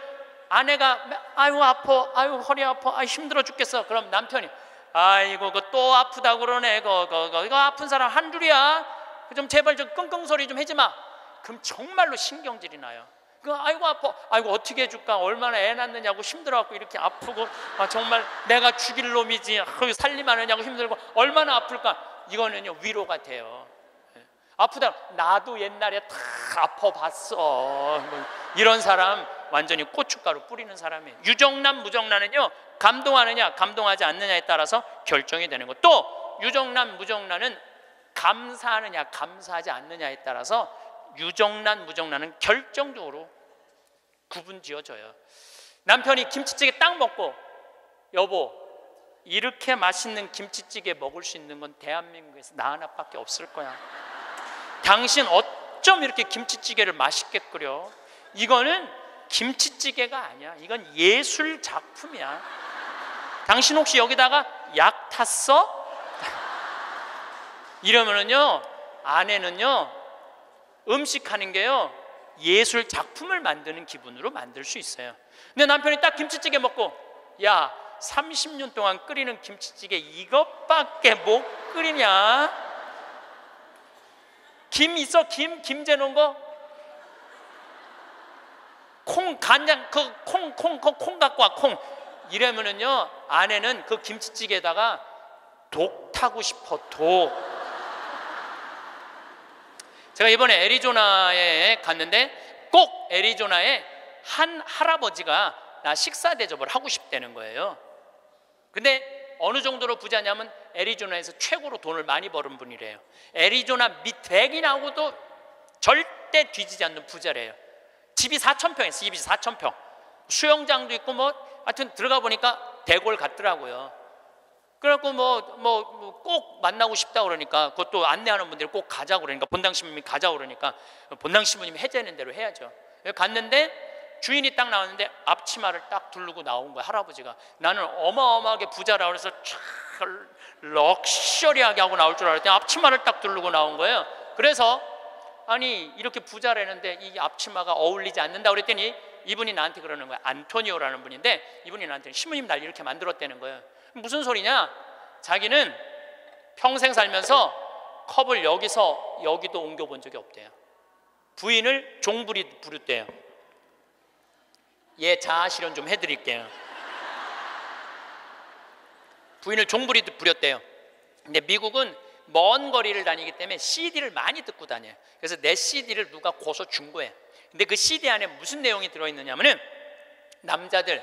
아내가 아유 아파, 아유 허리 아파, 아 힘들어 죽겠어. 그럼 남편이 아이고 그또 아프다 그러네. 그, 그, 그, 이거 아픈 사람 한 줄이야. 좀 제발 좀 끙끙 소리 좀 하지 마. 그럼 정말로 신경질이 나요. 그 아이고 아파, 아이고 어떻게 해줄까? 얼마나 애 낳느냐고 힘들어갖고 이렇게 아프고 아 정말 내가 죽일 놈이지. 살림하느냐고 힘들고 얼마나 아플까? 이거는요 위로가 돼요. 아프다. 나도 옛날에 다 아파봤어. 뭐 이런 사람 완전히 고춧가루 뿌리는 사람이에요. 유정란, 무정란은요 감동하느냐, 감동하지 않느냐에 따라서 결정이 되는 것. 또 유정란, 무정란은 감사하느냐, 감사하지 않느냐에 따라서 유정란, 무정란은 결정적으로 구분 지어져요. 남편이 김치찌개 딱 먹고 여보 이렇게 맛있는 김치찌개 먹을 수 있는 건 대한민국에서 나 하나밖에 없을 거야. 당신 어쩜 이렇게 김치찌개를 맛있게 끓여? 이거는 김치찌개가 아니야. 이건 예술 작품이야. 당신 혹시 여기다가 약 탔어? 이러면은요 아내는요 음식 하는 게요 예술 작품을 만드는 기분으로 만들 수 있어요. 근데 남편이 딱 김치찌개 먹고 야 30년 동안 끓이는 김치찌개 이것밖에 못 끓이냐? 김 있어 김 김재 놓은 거? 콩 간장 그 콩 콩 콩 콩 갖고 와 콩. 이러면은요 아내는 그 김치찌개에다가 독 타고 싶어 독. 제가 이번에 애리조나에 갔는데 꼭 애리조나에 한 할아버지가 나 식사 대접을 하고 싶다는 거예요. 근데 어느 정도로 부자냐면 애리조나에서 최고로 돈을 많이 버는 분이래요. 애리조나 밑백이 나오고도 절대 뒤지지 않는 부자래요. 집이 4천 평에 집이 4천 평. 수영장도 있고 뭐 하여튼 들어가 보니까 대골 같더라고요. 그래갖고 뭐뭐 꼭 만나고 싶다 그러니까 그것도 안내하는 분들이 꼭 가자 그러니까 본당 신부님이 가자 그러니까 본당 신부님이 해제하는 대로 해야죠. 갔는데 주인이 딱 나왔는데 앞치마를 딱 두르고 나온 거야 할아버지가 나는 어마어마하게 부자라 그래서 쫙 럭셔리하게 하고 나올 줄 알았더니 앞치마를 딱 두르고 나온 거예요. 그래서 아니 이렇게 부자라는데 이 앞치마가 어울리지 않는다 그랬더니 이분이 나한테 그러는 거야 안토니오라는 분인데 이분이 나한테 신부님 날 이렇게 만들었다는 거예요. 무슨 소리냐? 자기는 평생 살면서 컵을 여기서 여기도 옮겨 본 적이 없대요. 부인을 종부리 부르대요. 얘 자아 실현 좀 해드릴게요. 부인을 종부리 부렸대요. 근데 미국은 먼 거리를 다니기 때문에 CD를 많이 듣고 다녀요. 그래서 내 CD를 누가 고소 준 거예요. 근데 그 CD 안에 무슨 내용이 들어있느냐면은 남자들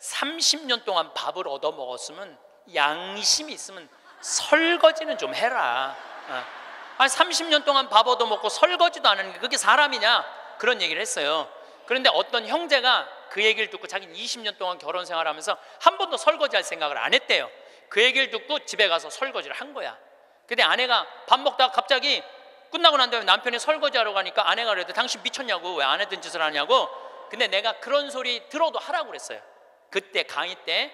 30년 동안 밥을 얻어 먹었으면 양심이 있으면 설거지는 좀 해라. 어. 아니 30년 동안 밥 얻어 먹고 설거지도 안 하는 게 그게 사람이냐? 그런 얘기를 했어요. 그런데 어떤 형제가 그 얘기를 듣고 자기는 20년 동안 결혼 생활하면서 한 번도 설거지할 생각을 안 했대요. 그 얘기를 듣고 집에 가서 설거지를 한 거야. 근데 아내가 밥 먹다가 갑자기 끝나고 난 다음에 남편이 설거지하러 가니까 아내가 그래도 당신 미쳤냐고 왜 안 했던 짓을 하냐고 근데 내가 그런 소리 들어도 하라고 그랬어요. 그때 강의 때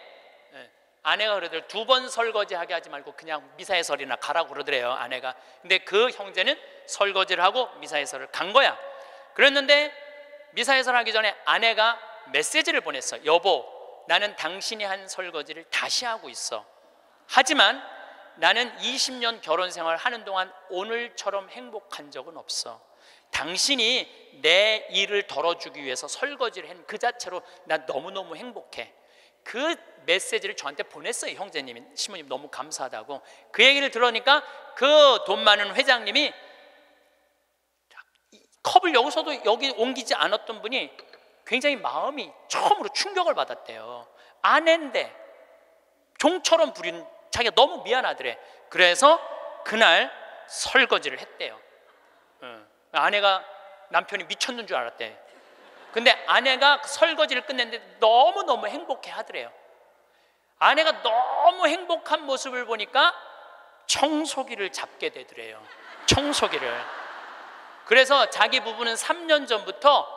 예, 아내가 그러더래 두 번 설거지하게 하지 말고 그냥 미사해설이나 가라고 그러더래요 아내가. 근데 그 형제는 설거지를 하고 미사해설을 간 거야. 그랬는데 미사해설 하기 전에 아내가 메시지를 보냈어 여보 나는 당신이 한 설거지를 다시 하고 있어. 하지만 나는 20년 결혼 생활 하는 동안 오늘처럼 행복한 적은 없어 당신이 내 일을 덜어주기 위해서 설거지를 한 그 자체로 나 너무너무 행복해. 그 메시지를 저한테 보냈어요. 형제님이, 시모님 너무 감사하다고. 그 얘기를 들으니까 그 돈 많은 회장님이 컵을 여기서도 여기 옮기지 않았던 분이 굉장히 마음이 처음으로 충격을 받았대요. 아내인데 종처럼 부린 자기가 너무 미안하더래. 그래서 그날 설거지를 했대요. 아내가 남편이 미쳤는 줄 알았대. 근데 아내가 그 설거지를 끝냈는데 너무너무 행복해 하더래요. 아내가 너무 행복한 모습을 보니까 청소기를 잡게 되더래요. 청소기를. 그래서 자기 부부는 3년 전부터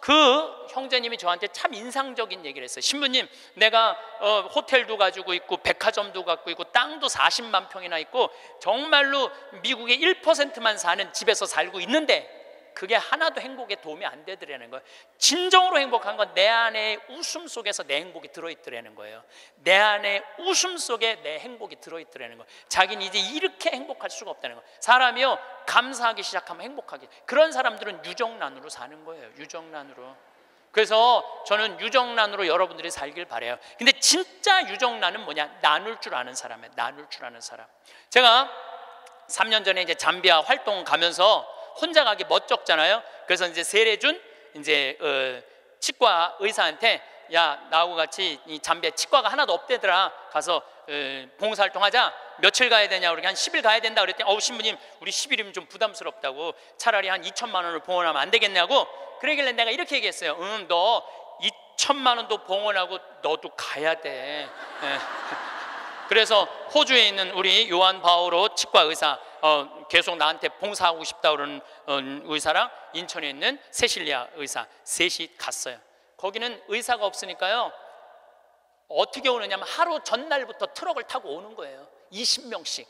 그 형제님이 저한테 참 인상적인 얘기를 했어요. 신부님, 내가 어, 호텔도 가지고 있고 백화점도 갖고 있고 땅도 40만 평이나 있고 정말로 미국의 1%만 사는 집에서 살고 있는데 그게 하나도 행복에 도움이 안 되더라는 거예요. 진정으로 행복한 건 내 안에 웃음 속에서 내 행복이 들어있더라는 거예요. 내 안에 웃음 속에 내 행복이 들어있더라는 거예요. 자기는 이제 이렇게 행복할 수가 없다는 거예요. 사람이요 감사하기 시작하면 행복하게. 그런 사람들은 유정란으로 사는 거예요. 유정란으로. 그래서 저는 유정란으로 여러분들이 살길 바래요. 근데 진짜 유정란은 뭐냐? 나눌 줄 아는 사람이에요. 나눌 줄 아는 사람. 제가 3년 전에 이제 잠비아 활동 가면서 혼자 가기 멋쩍잖아요. 그래서 이제 세례준 이제 어, 치과 의사한테 야 나하고 같이 이 잠비아 치과가 하나도 없대더라. 가서 어, 봉사활동하자. 며칠 가야 되냐 그러니까 한 10일 가야 된다 그랬더니 어우 신부님 우리 10일이면 좀 부담스럽다고 차라리 한 2천만 원을 봉헌하면 안 되겠냐고 그러길래 내가 이렇게 얘기했어요. 응너 2천만 원도 봉헌하고 너도 가야 돼. 예. 그래서 호주에 있는 우리 요한 바오로 치과 의사 어, 계속 나한테 봉사하고 싶다 그러는 어, 의사랑 인천에 있는 세실리아 의사 셋이 갔어요. 거기는 의사가 없으니까요. 어떻게 오느냐면 하루 전날부터 트럭을 타고 오는 거예요. 20명씩.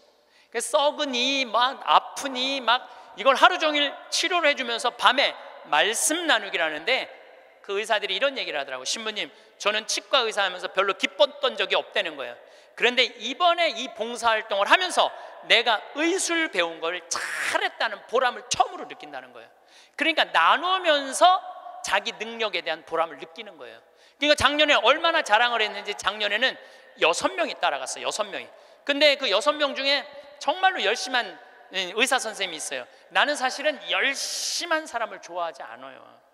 썩으니 막 아프니 막 이걸 하루 종일 치료를 해주면서 밤에 말씀 나누기라는데 그 의사들이 이런 얘기를 하더라고. 신부님, 저는 치과 의사 하면서 별로 기뻤던 적이 없다는 거예요. 그런데 이번에 이 봉사활동을 하면서 내가 의술 배운 걸 잘했다는 보람을 처음으로 느낀다는 거예요. 그러니까 나누면서 자기 능력에 대한 보람을 느끼는 거예요. 그러니까 작년에 얼마나 자랑을 했는지 작년에는 여섯 명이 따라갔어요. 여섯 명이. 근데 그 여섯 명 중에 정말로 열심한 의사 선생님이 있어요. 나는 사실은 열심한 사람을 좋아하지 않아요.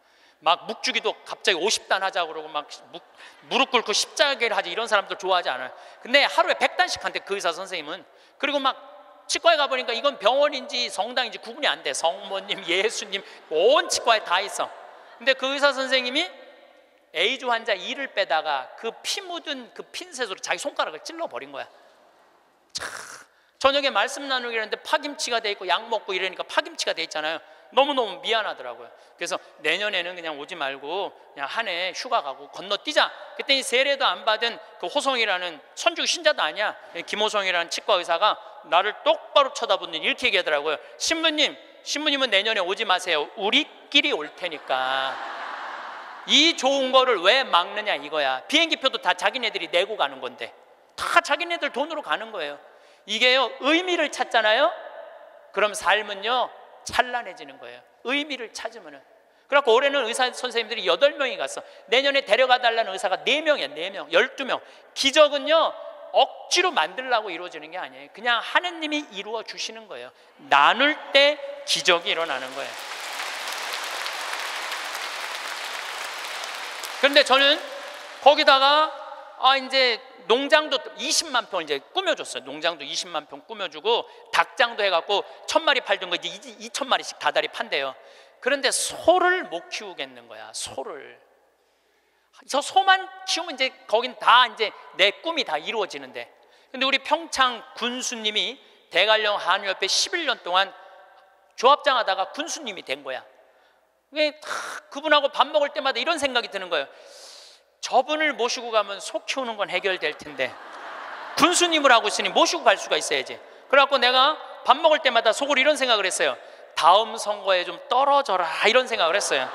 막 묵주기도 갑자기 50단 하자 그러고 막 묵, 무릎 꿇고 십자가를 하지 이런 사람들 좋아하지 않아요. 근데 하루에 100단씩 한대 그 의사 선생님은 그리고 막 치과에 가 보니까 이건 병원인지 성당인지 구분이 안 돼. 성모님, 예수님 온 치과에 다 있어. 근데 그 의사 선생님이 에이즈 환자 이를 빼다가 그 피 묻은 그 핀셋으로 자기 손가락을 찔러 버린 거야. 참, 저녁에 말씀 나누기 했는데 파김치가 돼 있고 약 먹고 이러니까 파김치가 돼 있잖아요. 너무너무 미안하더라고요. 그래서 내년에는 그냥 오지 말고 그냥 한 해 휴가 가고 건너뛰자. 그랬더니 세례도 안 받은 그 호성이라는 천주 신자도 아니야. 김호성이라는 치과 의사가 나를 똑바로 쳐다보는 이렇게 얘기하더라고요. 신부님, 신부님은 내년에 오지 마세요. 우리끼리 올 테니까. 이 좋은 거를 왜 막느냐 이거야. 비행기표도 다 자기네들이 내고 가는 건데. 다 자기네들 돈으로 가는 거예요. 이게요, 의미를 찾잖아요? 그럼 삶은요, 찬란해지는 거예요. 의미를 찾으면은. 그래갖고 올해는 의사 선생님들이 여덟 명이 갔어. 내년에 데려가 달라는 의사가 네명이야네 명 열두 명 기적은요, 억지로 만들라고 이루어지는 게 아니에요. 그냥 하느님이 이루어 주시는 거예요. 나눌 때 기적이 일어나는 거예요. 그런데 저는 거기다가 아 이제 농장도 20만 평을 이제 꾸며줬어요. 농장도 20만 평 꾸며주고 닭장도 해갖고 천 마리 팔던 거 이제 2천 마리씩 다달이 판대요. 그런데 소를 못 키우겠는 거야. 소를. 저 소만 키우면 이제 거긴 다 이제 내 꿈이 다 이루어지는데. 근데 우리 평창 군수님이 대관령 한유협회 11년 동안 조합장 하다가 군수님이 된 거야. 그분하고 밥 먹을 때마다 이런 생각이 드는 거예요. 저분을 모시고 가면 소 키우는 건 해결될 텐데 군수님을 하고 있으니 모시고 갈 수가 있어야지. 그래갖고 내가 밥 먹을 때마다 속으로 이런 생각을 했어요. 다음 선거에 좀 떨어져라 이런 생각을 했어요.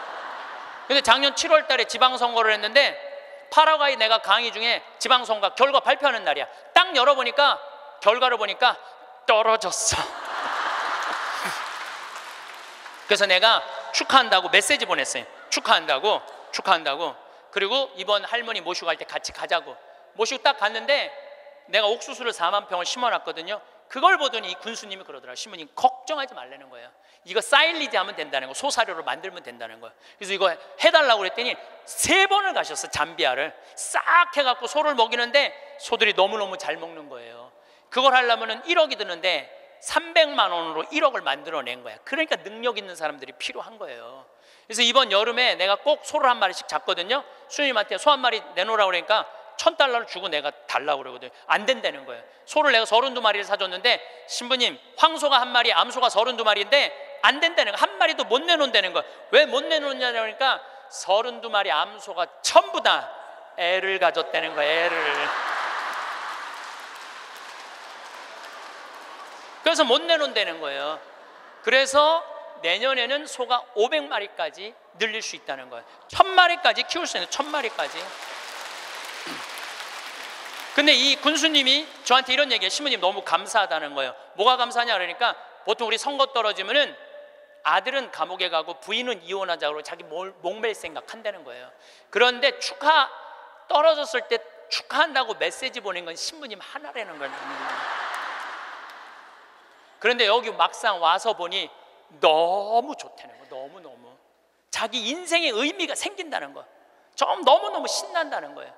근데 작년 7월 달에 지방선거를 했는데 파라과이 내가 강의 중에 지방선거 결과 발표하는 날이야. 딱 열어보니까 결과를 보니까 떨어졌어. 그래서 내가 축하한다고 메시지 보냈어요. 축하한다고, 축하한다고. 그리고 이번 할머니 모시고 갈 때 같이 가자고. 모시고 딱 갔는데 내가 옥수수를 4만 평을 심어놨거든요. 그걸 보더니 이 군수님이 그러더라. 신부님 걱정하지 말라는 거예요. 이거 사일리지 하면 된다는 거, 소사료로 만들면 된다는 거예요. 그래서 이거 해달라고 그랬더니 세 번을 가셨어 잠비아를 싹 해갖고 소를 먹이는데 소들이 너무 너무 잘 먹는 거예요. 그걸 하려면은 1억이 드는데 300만 원으로 1억을 만들어낸 거야. 그러니까 능력 있는 사람들이 필요한 거예요. 그래서 이번 여름에 내가 꼭 소를 한 마리씩 잡거든요. 수님한테 소 한 마리 내놓으라고 그러니까 천 달러를 주고 내가 달라고 그러거든요. 안 된다는 거예요. 소를 내가 서른 두 마리를 사줬는데 신부님 황소가 한 마리, 암소가 서른 두 마리인데 안 된다는 거. 한 마리도 못 내놓는다는 거예요. 왜못 내놓느냐 그러니까 서른 두 마리 암소가 전부 다 애를 가졌다는 거예요. 애를. 그래서 못 내놓는다는 거예요. 그래서 내년에는 소가 500마리까지 늘릴 수 있다는 거예요. 1000마리까지 키울 수 있는 1000마리까지. 근데 이 군수님이 저한테 이런 얘기해. 신부님 너무 감사하다는 거예요. 뭐가 감사하냐 그러니까 보통 우리 선거 떨어지면은 아들은 감옥에 가고 부인은 이혼하자고 자기 목맬 생각한다는 거예요. 그런데 축하 떨어졌을 때 축하한다고 메시지 보낸 건 신부님 하나라는 거예요. 그런데 여기 막상 와서 보니 너무 좋다는 거, 너무 너무 자기 인생의 의미가 생긴다는 거, 좀 너무 너무 신난다는 거예요.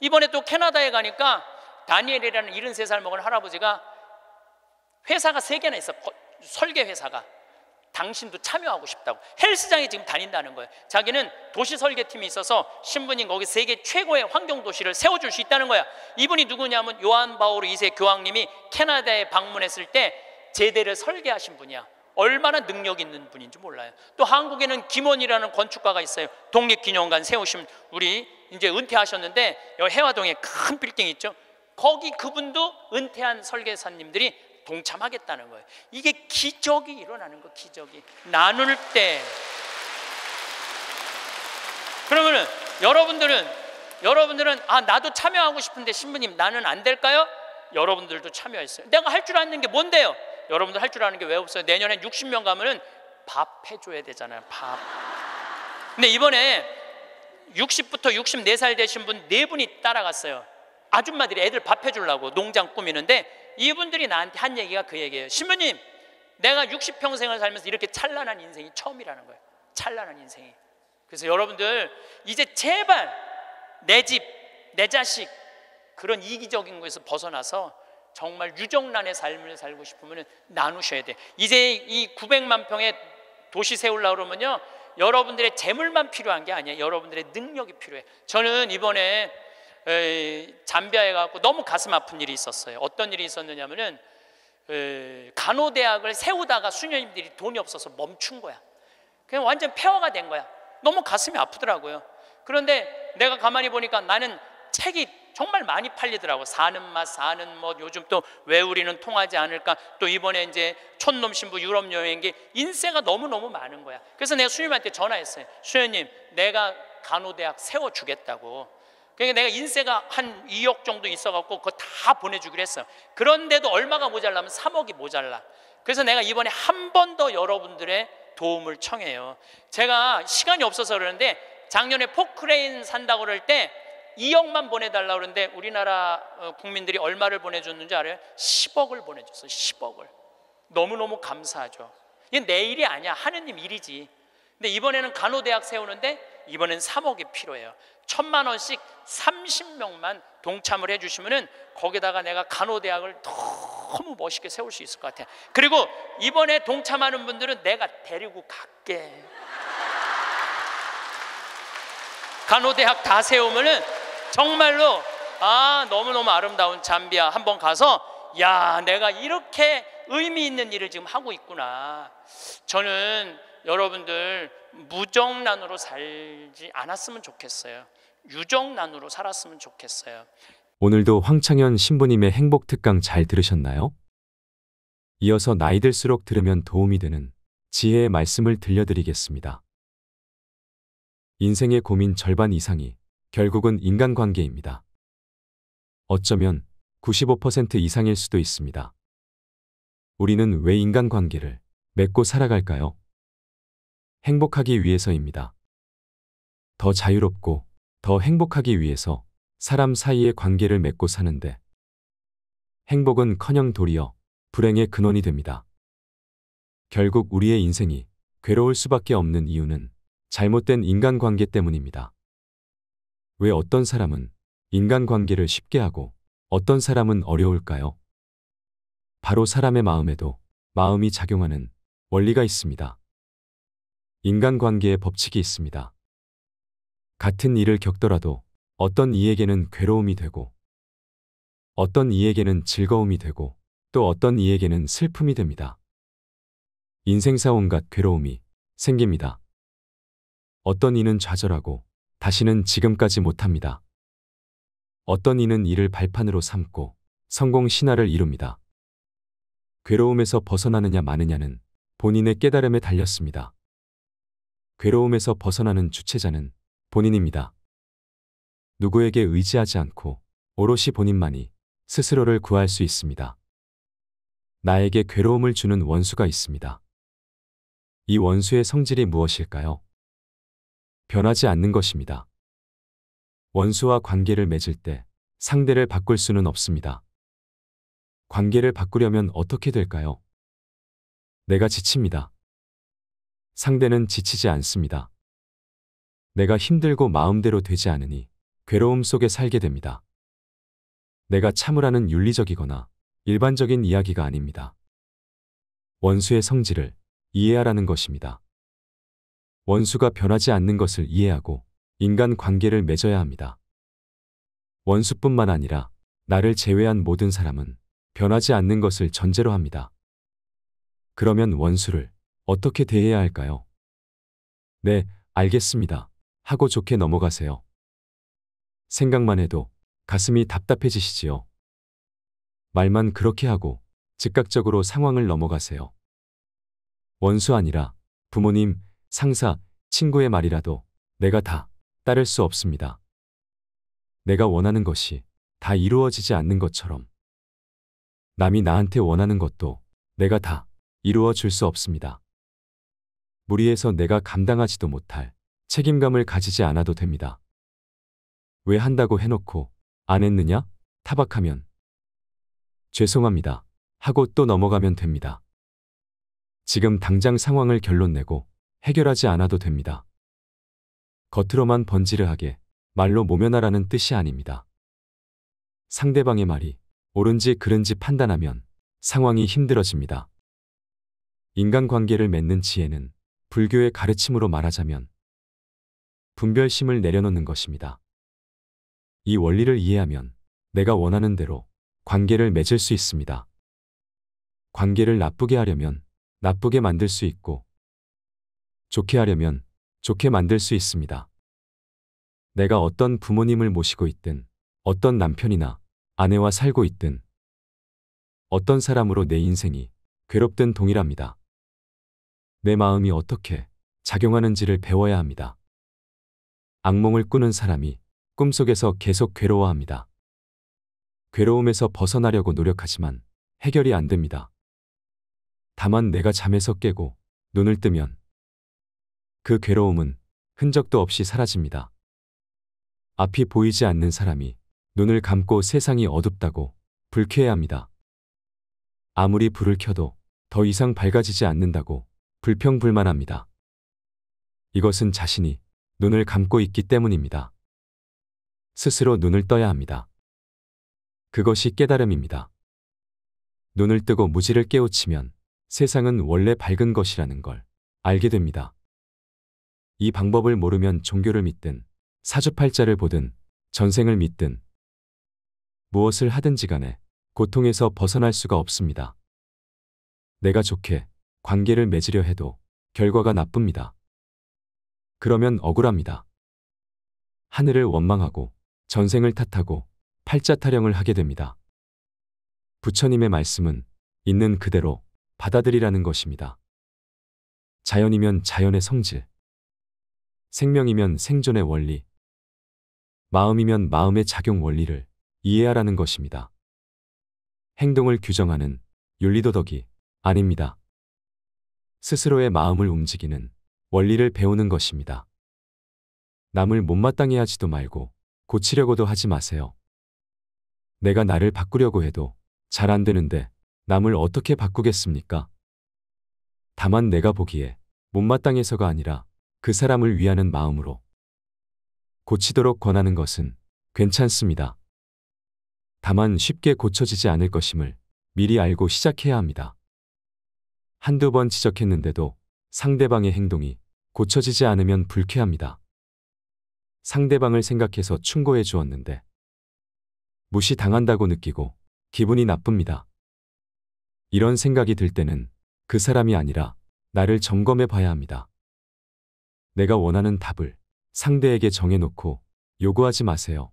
이번에 또 캐나다에 가니까 다니엘이라는 73살 먹은 할아버지가 회사가 세 개나 있어, 거- 설계 회사가. 당신도 참여하고 싶다고 헬스장에 지금 다닌다는 거예요. 자기는 도시 설계팀이 있어서 신부님 거기 세계 최고의 환경 도시를 세워줄 수 있다는 거야. 이분이 누구냐면 요한 바오로 2세 교황님이 캐나다에 방문했을 때 제대를 설계하신 분이야. 얼마나 능력 있는 분인지 몰라요. 또 한국에는 김원이라는 건축가가 있어요. 독립기념관 세우신 우리 이제 은퇴하셨는데 여기 해화동에 큰 빌딩 있죠. 거기 그분도 은퇴한 설계사님들이 동참하겠다는 거예요. 이게 기적이 일어나는 거 기적이 나눌 때. 그러면은 여러분들은 여러분들은 아 나도 참여하고 싶은데 신부님 나는 안 될까요? 여러분들도 참여했어요. 내가 할 줄 아는 게 뭔데요? 여러분들 할 줄 아는 게 왜 없어요? 내년에 60명 가면은 밥 해줘야 되잖아요. 밥. 근데 이번에 60부터 64살 되신 분 네 분이 따라갔어요. 아줌마들이 애들 밥 해주려고 농장 꾸미는데 이분들이 나한테 한 얘기가 그 얘기예요. 신부님, 내가 60평생을 살면서 이렇게 찬란한 인생이 처음이라는 거예요. 찬란한 인생이. 그래서 여러분들 이제 제발 내 집, 내 자식 그런 이기적인 것에서 벗어나서 정말 유정란의 삶을 살고 싶으면 나누셔야 돼. 이제 이 900만 평의 도시 세우려고 그러면요. 여러분들의 재물만 필요한 게 아니에요. 여러분들의 능력이 필요해. 저는 이번에 에, 잠비아에 가고 너무 가슴 아픈 일이 있었어요. 어떤 일이 있었느냐면은 에, 간호대학을 세우다가 수녀님들이 돈이 없어서 멈춘 거야. 그냥 완전 폐허가 된 거야. 너무 가슴이 아프더라고요. 그런데 내가 가만히 보니까 나는 책이 정말 많이 팔리더라고. 사는 맛, 사는 뭐 요즘 또 왜 우리는 통하지 않을까. 또 이번에 이제 촌놈 신부 유럽 여행기 인세가 너무 너무 많은 거야. 그래서 내가 수님한테 전화했어요. 수녀님, 내가 간호대학 세워 주겠다고. 그러니까 내가 인세가 한 2억 정도 있어갖고 그거 다 보내주기로 했어. 그런데도 얼마가 모자라면 3억이 모자라. 그래서 내가 이번에 한 번 더 여러분들의 도움을 청해요. 제가 시간이 없어서 그러는데 작년에 포크레인 산다고 그럴 때 2억만 보내달라 그러는데 우리나라 어, 국민들이 얼마를 보내줬는지 알아요? 10억을 보내줬어. 10억을. 너무너무 감사하죠. 이게 내 일이 아니야. 하느님 일이지. 근데 이번에는 간호대학 세우는데 이번엔 3억이 필요해요. 천만 원씩 30명만 동참을 해주시면은 거기다가 내가 간호대학을 너무 멋있게 세울 수 있을 것 같아요. 그리고 이번에 동참하는 분들은 내가 데리고 갈게. 간호대학 다 세우면은 정말로 아 너무너무 아름다운 잠비아 한번 가서 야 내가 이렇게 의미 있는 일을 지금 하고 있구나 저는 여러분들 무정란으로 살지 않았으면 좋겠어요 유정란으로 살았으면 좋겠어요 오늘도 황창현 신부님의 행복 특강 잘 들으셨나요? 이어서 나이 들수록 들으면 도움이 되는 지혜의 말씀을 들려드리겠습니다. 인생의 고민 절반 이상이 결국은 인간관계입니다. 어쩌면 95% 이상일 수도 있습니다. 우리는 왜 인간관계를 맺고 살아갈까요? 행복하기 위해서입니다. 더 자유롭고 더 행복하기 위해서 사람 사이의 관계를 맺고 사는데 행복은 커녕 도리어 불행의 근원이 됩니다. 결국 우리의 인생이 괴로울 수밖에 없는 이유는 잘못된 인간관계 때문입니다. 왜 어떤 사람은 인간관계를 쉽게 하고 어떤 사람은 어려울까요? 바로 사람의 마음에도 마음이 작용하는 원리가 있습니다. 인간관계의 법칙이 있습니다. 같은 일을 겪더라도 어떤 이에게는 괴로움이 되고 어떤 이에게는 즐거움이 되고 또 어떤 이에게는 슬픔이 됩니다. 인생사 온갖 괴로움이 생깁니다. 어떤 이는 좌절하고 다시는 지금까지 못합니다. 어떤 이는 이를 발판으로 삼고 성공 신화를 이룹니다. 괴로움에서 벗어나느냐 마느냐는 본인의 깨달음에 달렸습니다. 괴로움에서 벗어나는 주체자는 본인입니다. 누구에게 의지하지 않고 오롯이 본인만이 스스로를 구할 수 있습니다. 나에게 괴로움을 주는 원수가 있습니다. 이 원수의 성질이 무엇일까요? 변하지 않는 것입니다. 원수와 관계를 맺을 때 상대를 바꿀 수는 없습니다. 관계를 바꾸려면 어떻게 될까요? 내가 지칩니다. 상대는 지치지 않습니다. 내가 힘들고 마음대로 되지 않으니 괴로움 속에 살게 됩니다. 내가 참으라는 윤리적이거나 일반적인 이야기가 아닙니다. 원수의 성질을 이해하라는 것입니다. 원수가 변하지 않는 것을 이해하고 인간 관계를 맺어야 합니다. 원수뿐만 아니라 나를 제외한 모든 사람은 변하지 않는 것을 전제로 합니다. 그러면 원수를 어떻게 대해야 할까요? 네, 알겠습니다. 하고 좋게 넘어가세요. 생각만 해도 가슴이 답답해지시지요. 말만 그렇게 하고 즉각적으로 상황을 넘어가세요. 원수 아니라 부모님, 상사, 친구의 말이라도 내가 다 따를 수 없습니다. 내가 원하는 것이 다 이루어지지 않는 것처럼 남이 나한테 원하는 것도 내가 다 이루어 줄 수 없습니다. 무리해서 내가 감당하지도 못할 책임감을 가지지 않아도 됩니다. 왜 한다고 해놓고 안 했느냐? 타박하면 죄송합니다. 하고 또 넘어가면 됩니다. 지금 당장 상황을 결론 내고 해결하지 않아도 됩니다. 겉으로만 번지르하게 말로 모면하라는 뜻이 아닙니다. 상대방의 말이 옳은지 그른지 판단하면 상황이 힘들어집니다. 인간관계를 맺는 지혜는 불교의 가르침으로 말하자면 분별심을 내려놓는 것입니다. 이 원리를 이해하면 내가 원하는 대로 관계를 맺을 수 있습니다. 관계를 나쁘게 하려면 나쁘게 만들 수 있고 좋게 하려면 좋게 만들 수 있습니다. 내가 어떤 부모님을 모시고 있든 어떤 남편이나 아내와 살고 있든 어떤 사람으로 내 인생이 괴롭든 동일합니다. 내 마음이 어떻게 작용하는지를 배워야 합니다. 악몽을 꾸는 사람이 꿈속에서 계속 괴로워합니다. 괴로움에서 벗어나려고 노력하지만 해결이 안 됩니다. 다만 내가 잠에서 깨고 눈을 뜨면 그 괴로움은 흔적도 없이 사라집니다. 앞이 보이지 않는 사람이 눈을 감고 세상이 어둡다고 불쾌해합니다. 아무리 불을 켜도 더 이상 밝아지지 않는다고 불평불만합니다. 이것은 자신이 눈을 감고 있기 때문입니다. 스스로 눈을 떠야 합니다. 그것이 깨달음입니다. 눈을 뜨고 무지를 깨우치면 세상은 원래 밝은 것이라는 걸 알게 됩니다. 이 방법을 모르면 종교를 믿든 사주팔자를 보든 전생을 믿든 무엇을 하든지 간에 고통에서 벗어날 수가 없습니다. 내가 좋게 관계를 맺으려 해도 결과가 나쁩니다. 그러면 억울합니다. 하늘을 원망하고 전생을 탓하고 팔자 타령을 하게 됩니다. 부처님의 말씀은 있는 그대로 받아들이라는 것입니다. 자연이면 자연의 성질, 생명이면 생존의 원리, 마음이면 마음의 작용 원리를 이해하라는 것입니다. 행동을 규정하는 윤리도덕이 아닙니다. 스스로의 마음을 움직이는 원리를 배우는 것입니다. 남을 못마땅해 하지도 말고 고치려고도 하지 마세요. 내가 나를 바꾸려고 해도 잘 안 되는데 남을 어떻게 바꾸겠습니까? 다만 내가 보기에 못마땅해서가 아니라 그 사람을 위하는 마음으로 고치도록 권하는 것은 괜찮습니다. 다만 쉽게 고쳐지지 않을 것임을 미리 알고 시작해야 합니다. 한두 번 지적했는데도 상대방의 행동이 고쳐지지 않으면 불쾌합니다. 상대방을 생각해서 충고해 주었는데 무시당한다고 느끼고 기분이 나쁩니다. 이런 생각이 들 때는 그 사람이 아니라 나를 점검해 봐야 합니다. 내가 원하는 답을 상대에게 정해놓고 요구하지 마세요.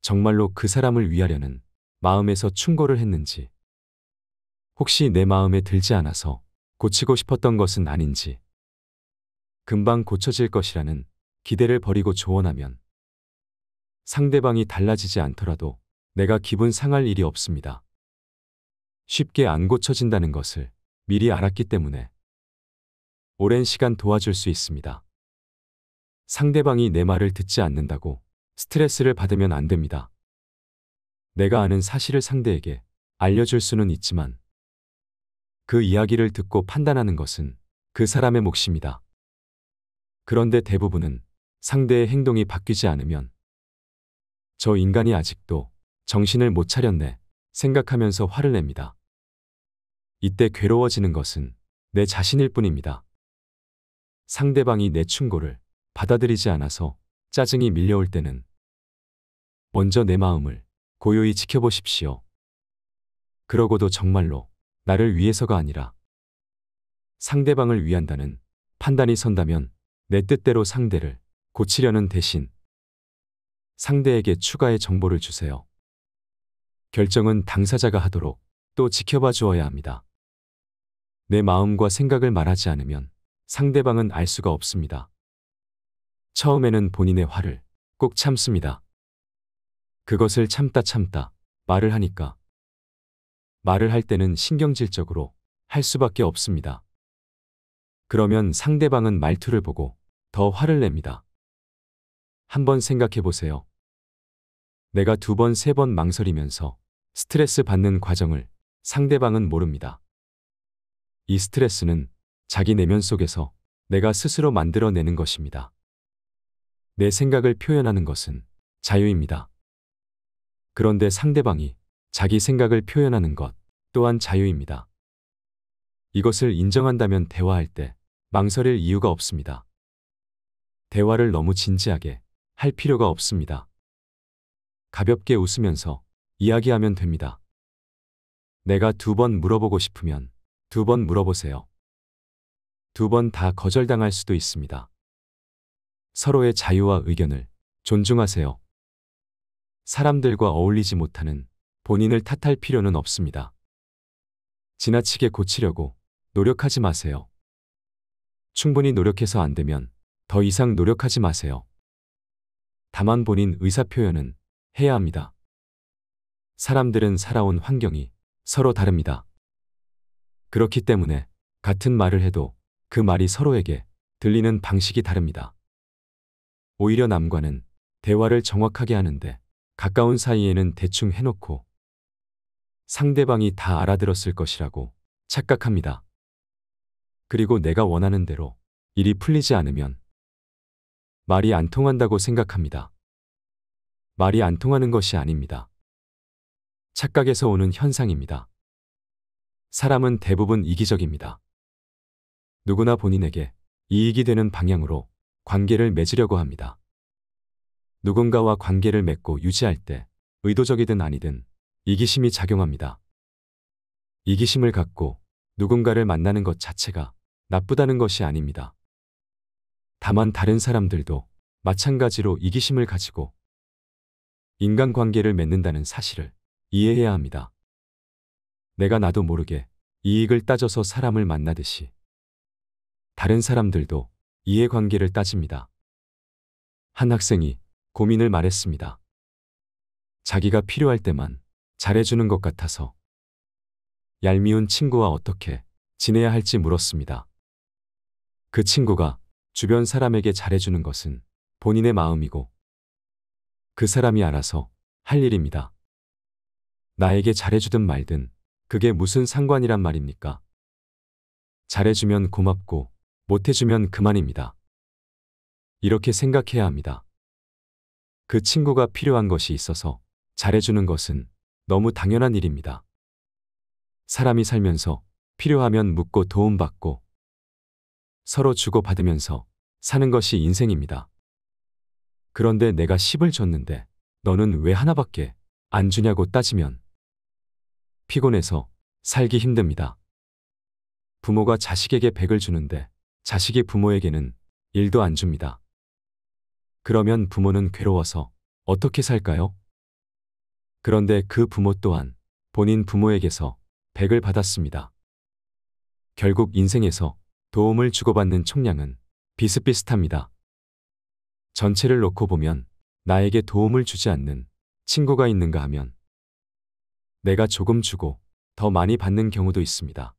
정말로 그 사람을 위하려는 마음에서 충고를 했는지, 혹시 내 마음에 들지 않아서 고치고 싶었던 것은 아닌지, 금방 고쳐질 것이라는 기대를 버리고 조언하면 상대방이 달라지지 않더라도 내가 기분 상할 일이 없습니다. 쉽게 안 고쳐진다는 것을 미리 알았기 때문에 오랜 시간 도와줄 수 있습니다. 상대방이 내 말을 듣지 않는다고 스트레스를 받으면 안 됩니다. 내가 아는 사실을 상대에게 알려줄 수는 있지만 그 이야기를 듣고 판단하는 것은 그 사람의 몫입니다. 그런데 대부분은 상대의 행동이 바뀌지 않으면 저 인간이 아직도 정신을 못 차렸네 생각하면서 화를 냅니다. 이때 괴로워지는 것은 내 자신일 뿐입니다. 상대방이 내 충고를 받아들이지 않아서 짜증이 밀려올 때는 먼저 내 마음을 고요히 지켜보십시오. 그러고도 정말로 나를 위해서가 아니라 상대방을 위한다는 판단이 선다면 내 뜻대로 상대를 고치려는 대신 상대에게 추가의 정보를 주세요. 결정은 당사자가 하도록 또 지켜봐 주어야 합니다. 내 마음과 생각을 말하지 않으면 상대방은 알 수가 없습니다. 처음에는 본인의 화를 꼭 참습니다. 그것을 참다 참다 말을 하니까 말을 할 때는 신경질적으로 할 수밖에 없습니다. 그러면 상대방은 말투를 보고 더 화를 냅니다. 한번 생각해 보세요. 내가 두 번, 세 번 망설이면서 스트레스 받는 과정을 상대방은 모릅니다. 이 스트레스는 자기 내면 속에서 내가 스스로 만들어내는 것입니다. 내 생각을 표현하는 것은 자유입니다. 그런데 상대방이 자기 생각을 표현하는 것 또한 자유입니다. 이것을 인정한다면 대화할 때 망설일 이유가 없습니다. 대화를 너무 진지하게 할 필요가 없습니다. 가볍게 웃으면서 이야기하면 됩니다. 내가 두 번 물어보고 싶으면 두 번 물어보세요. 두 번 다 거절당할 수도 있습니다. 서로의 자유와 의견을 존중하세요. 사람들과 어울리지 못하는 본인을 탓할 필요는 없습니다. 지나치게 고치려고 노력하지 마세요. 충분히 노력해서 안 되면 더 이상 노력하지 마세요. 다만 본인 의사표현은 해야 합니다. 사람들은 살아온 환경이 서로 다릅니다. 그렇기 때문에 같은 말을 해도 그 말이 서로에게 들리는 방식이 다릅니다. 오히려 남과는 대화를 정확하게 하는데 가까운 사이에는 대충 해놓고 상대방이 다 알아들었을 것이라고 착각합니다. 그리고 내가 원하는 대로 일이 풀리지 않으면 말이 안 통한다고 생각합니다. 말이 안 통하는 것이 아닙니다. 착각에서 오는 현상입니다. 사람은 대부분 이기적입니다. 누구나 본인에게 이익이 되는 방향으로 관계를 맺으려고 합니다. 누군가와 관계를 맺고 유지할 때 의도적이든 아니든 이기심이 작용합니다. 이기심을 갖고 누군가를 만나는 것 자체가 나쁘다는 것이 아닙니다. 다만 다른 사람들도 마찬가지로 이기심을 가지고 인간관계를 맺는다는 사실을 이해해야 합니다. 내가 나도 모르게 이익을 따져서 사람을 만나듯이 다른 사람들도 이해관계를 따집니다. 한 학생이 고민을 말했습니다. 자기가 필요할 때만 잘해주는 것 같아서 얄미운 친구와 어떻게 지내야 할지 물었습니다. 그 친구가 주변 사람에게 잘해주는 것은 본인의 마음이고 그 사람이 알아서 할 일입니다. 나에게 잘해주든 말든 그게 무슨 상관이란 말입니까? 잘해주면 고맙고 못해주면 그만입니다. 이렇게 생각해야 합니다. 그 친구가 필요한 것이 있어서 잘해주는 것은 너무 당연한 일입니다. 사람이 살면서 필요하면 묻고 도움받고 서로 주고받으면서 사는 것이 인생입니다. 그런데 내가 10을 줬는데 너는 왜 하나밖에 안 주냐고 따지면 피곤해서 살기 힘듭니다. 부모가 자식에게 100을 주는데 자식이 부모에게는 1도 안 줍니다. 그러면 부모는 괴로워서 어떻게 살까요? 그런데 그 부모 또한 본인 부모에게서 100을 받았습니다. 결국 인생에서 도움을 주고받는 총량은 비슷비슷합니다. 전체를 놓고 보면 나에게 도움을 주지 않는 친구가 있는가 하면 내가 조금 주고 더 많이 받는 경우도 있습니다.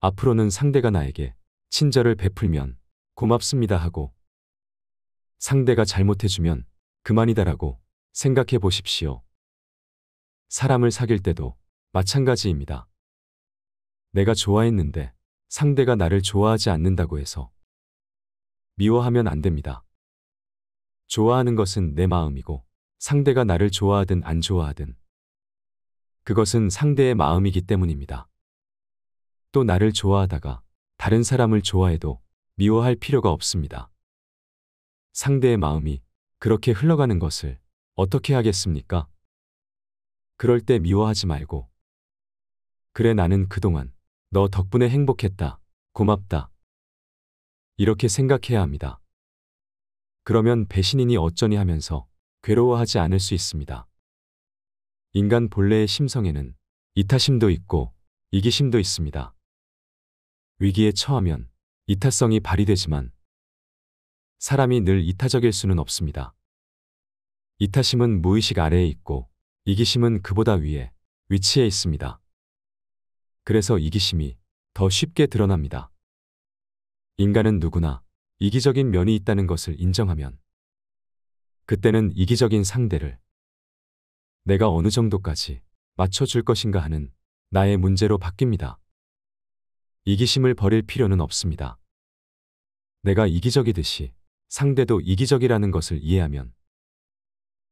앞으로는 상대가 나에게 친절을 베풀면 고맙습니다 하고 상대가 잘못해주면 그만이다라고 생각해 보십시오. 사람을 사귈 때도 마찬가지입니다. 내가 좋아했는데 상대가 나를 좋아하지 않는다고 해서 미워하면 안 됩니다. 좋아하는 것은 내 마음이고 상대가 나를 좋아하든 안 좋아하든 그것은 상대의 마음이기 때문입니다. 또 나를 좋아하다가 다른 사람을 좋아해도 미워할 필요가 없습니다. 상대의 마음이 그렇게 흘러가는 것을 어떻게 하겠습니까? 그럴 때 미워하지 말고 그래 나는 그동안 너 덕분에 행복했다. 고맙다. 이렇게 생각해야 합니다. 그러면 배신이니 어쩌니 하면서 괴로워하지 않을 수 있습니다. 인간 본래의 심성에는 이타심도 있고 이기심도 있습니다. 위기에 처하면 이타성이 발휘되지만 사람이 늘 이타적일 수는 없습니다. 이타심은 무의식 아래에 있고 이기심은 그보다 위에 위치해 있습니다. 그래서 이기심이 더 쉽게 드러납니다. 인간은 누구나 이기적인 면이 있다는 것을 인정하면 그때는 이기적인 상대를 내가 어느 정도까지 맞춰줄 것인가 하는 나의 문제로 바뀝니다. 이기심을 버릴 필요는 없습니다. 내가 이기적이듯이 상대도 이기적이라는 것을 이해하면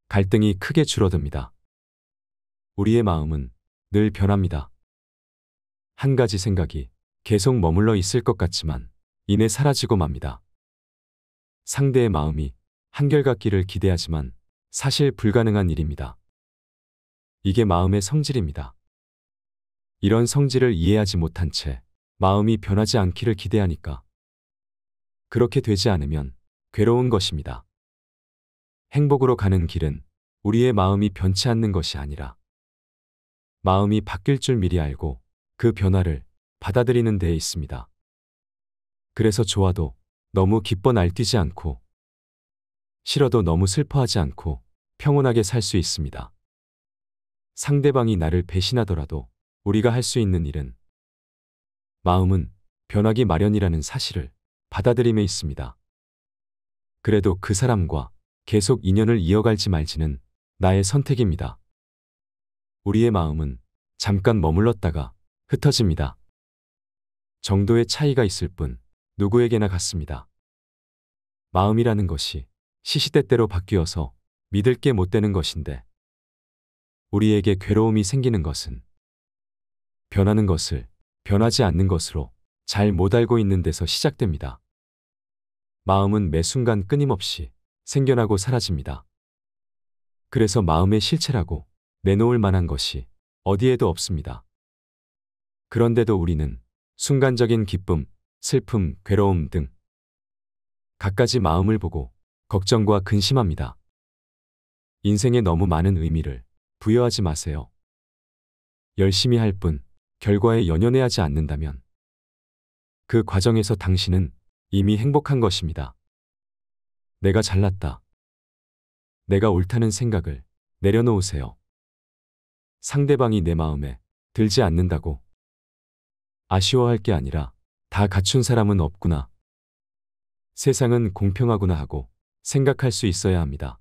갈등이 크게 줄어듭니다. 우리의 마음은 늘 변합니다. 한 가지 생각이 계속 머물러 있을 것 같지만 이내 사라지고 맙니다. 상대의 마음이 한결같기를 기대하지만 사실 불가능한 일입니다. 이게 마음의 성질입니다. 이런 성질을 이해하지 못한 채 마음이 변하지 않기를 기대하니까 그렇게 되지 않으면 괴로운 것입니다. 행복으로 가는 길은 우리의 마음이 변치 않는 것이 아니라 마음이 바뀔 줄 미리 알고 그 변화를 받아들이는 데에 있습니다. 그래서 좋아도 너무 기뻐 날뛰지 않고 싫어도 너무 슬퍼하지 않고 평온하게 살 수 있습니다. 상대방이 나를 배신하더라도 우리가 할 수 있는 일은 마음은 변하기 마련이라는 사실을 받아들임에 있습니다. 그래도 그 사람과 계속 인연을 이어갈지 말지는 나의 선택입니다. 우리의 마음은 잠깐 머물렀다가 흩어집니다. 정도의 차이가 있을 뿐 누구에게나 같습니다. 마음이라는 것이 시시때때로 바뀌어서 믿을 게 못 되는 것인데 우리에게 괴로움이 생기는 것은 변하는 것을 변하지 않는 것으로 잘 못 알고 있는 데서 시작됩니다. 마음은 매 순간 끊임없이 생겨나고 사라집니다. 그래서 마음의 실체라고 내놓을 만한 것이 어디에도 없습니다. 그런데도 우리는 순간적인 기쁨, 슬픔, 괴로움 등 갖가지 마음을 보고 걱정과 근심합니다. 인생에 너무 많은 의미를 부여하지 마세요. 열심히 할 뿐 결과에 연연해하지 않는다면 그 과정에서 당신은 이미 행복한 것입니다. 내가 잘났다. 내가 옳다는 생각을 내려놓으세요. 상대방이 내 마음에 들지 않는다고 아쉬워할 게 아니라 다 갖춘 사람은 없구나. 세상은 공평하구나 하고 생각할 수 있어야 합니다.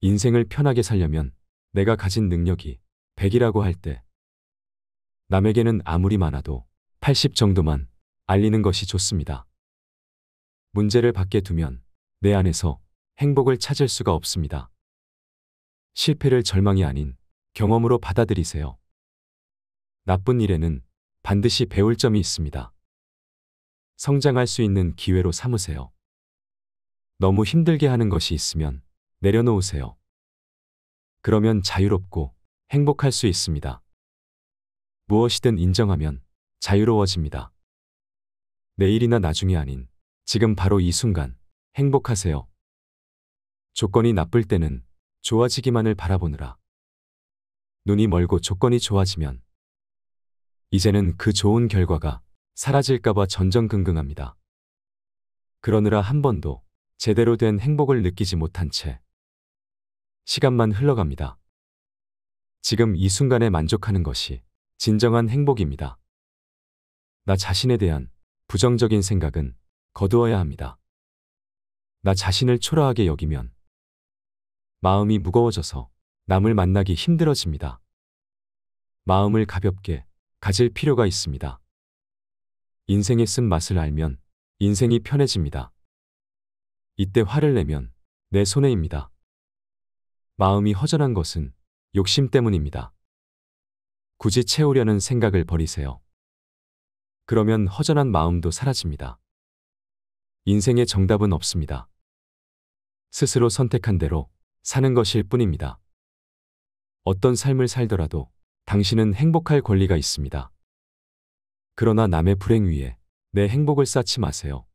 인생을 편하게 살려면 내가 가진 능력이 100이라고 할 때 남에게는 아무리 많아도 80 정도만 알리는 것이 좋습니다. 문제를 밖에 두면 내 안에서 행복을 찾을 수가 없습니다. 실패를 절망이 아닌 경험으로 받아들이세요. 나쁜 일에는 반드시 배울 점이 있습니다. 성장할 수 있는 기회로 삼으세요. 너무 힘들게 하는 것이 있으면 내려놓으세요. 그러면 자유롭고 행복할 수 있습니다. 무엇이든 인정하면 자유로워집니다. 내일이나 나중이 아닌 지금 바로 이 순간 행복하세요. 조건이 나쁠 때는 좋아지기만을 바라보느라 눈이 멀고 조건이 좋아지면 이제는 그 좋은 결과가 사라질까봐 전전긍긍합니다. 그러느라 한 번도 제대로 된 행복을 느끼지 못한 채 시간만 흘러갑니다. 지금 이 순간에 만족하는 것이 진정한 행복입니다. 나 자신에 대한 부정적인 생각은 거두어야 합니다. 나 자신을 초라하게 여기면 마음이 무거워져서 남을 만나기 힘들어집니다. 마음을 가볍게 가질 필요가 있습니다. 인생의 쓴맛을 알면 인생이 편해집니다. 이때 화를 내면 내 손해입니다. 마음이 허전한 것은 욕심 때문입니다. 굳이 채우려는 생각을 버리세요. 그러면 허전한 마음도 사라집니다. 인생의 정답은 없습니다. 스스로 선택한 대로 사는 것일 뿐입니다. 어떤 삶을 살더라도 당신은 행복할 권리가 있습니다. 그러나 남의 불행 위에 내 행복을 쌓지 마세요.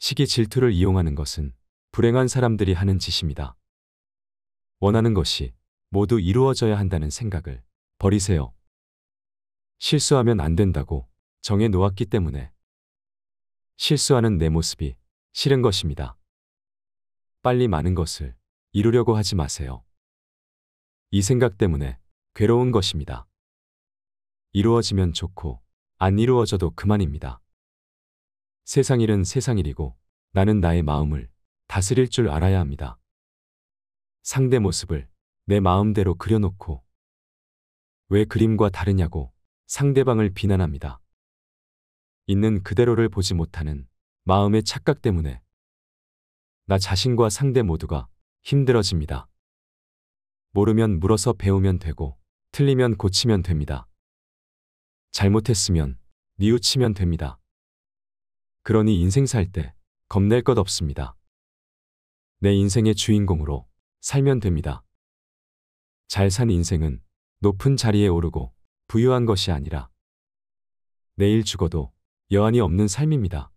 시기 질투를 이용하는 것은 불행한 사람들이 하는 짓입니다. 원하는 것이 모두 이루어져야 한다는 생각을 버리세요. 실수하면 안 된다고 정해 놓았기 때문에 실수하는 내 모습이 싫은 것입니다. 빨리 많은 것을 이루려고 하지 마세요. 이 생각 때문에 괴로운 것입니다. 이루어지면 좋고 안 이루어져도 그만입니다. 세상 일은 세상 일이고 나는 나의 마음을 다스릴 줄 알아야 합니다. 상대 모습을 내 마음대로 그려놓고 왜 그림과 다르냐고 상대방을 비난합니다. 있는 그대로를 보지 못하는 마음의 착각 때문에 나 자신과 상대 모두가 힘들어집니다. 모르면 물어서 배우면 되고 틀리면 고치면 됩니다. 잘못했으면 뉘우치면 됩니다. 그러니 인생 살 때 겁낼 것 없습니다. 내 인생의 주인공으로 살면 됩니다. 잘 산 인생은 높은 자리에 오르고 부유한 것이 아니라 내일 죽어도 여한이 없는 삶입니다.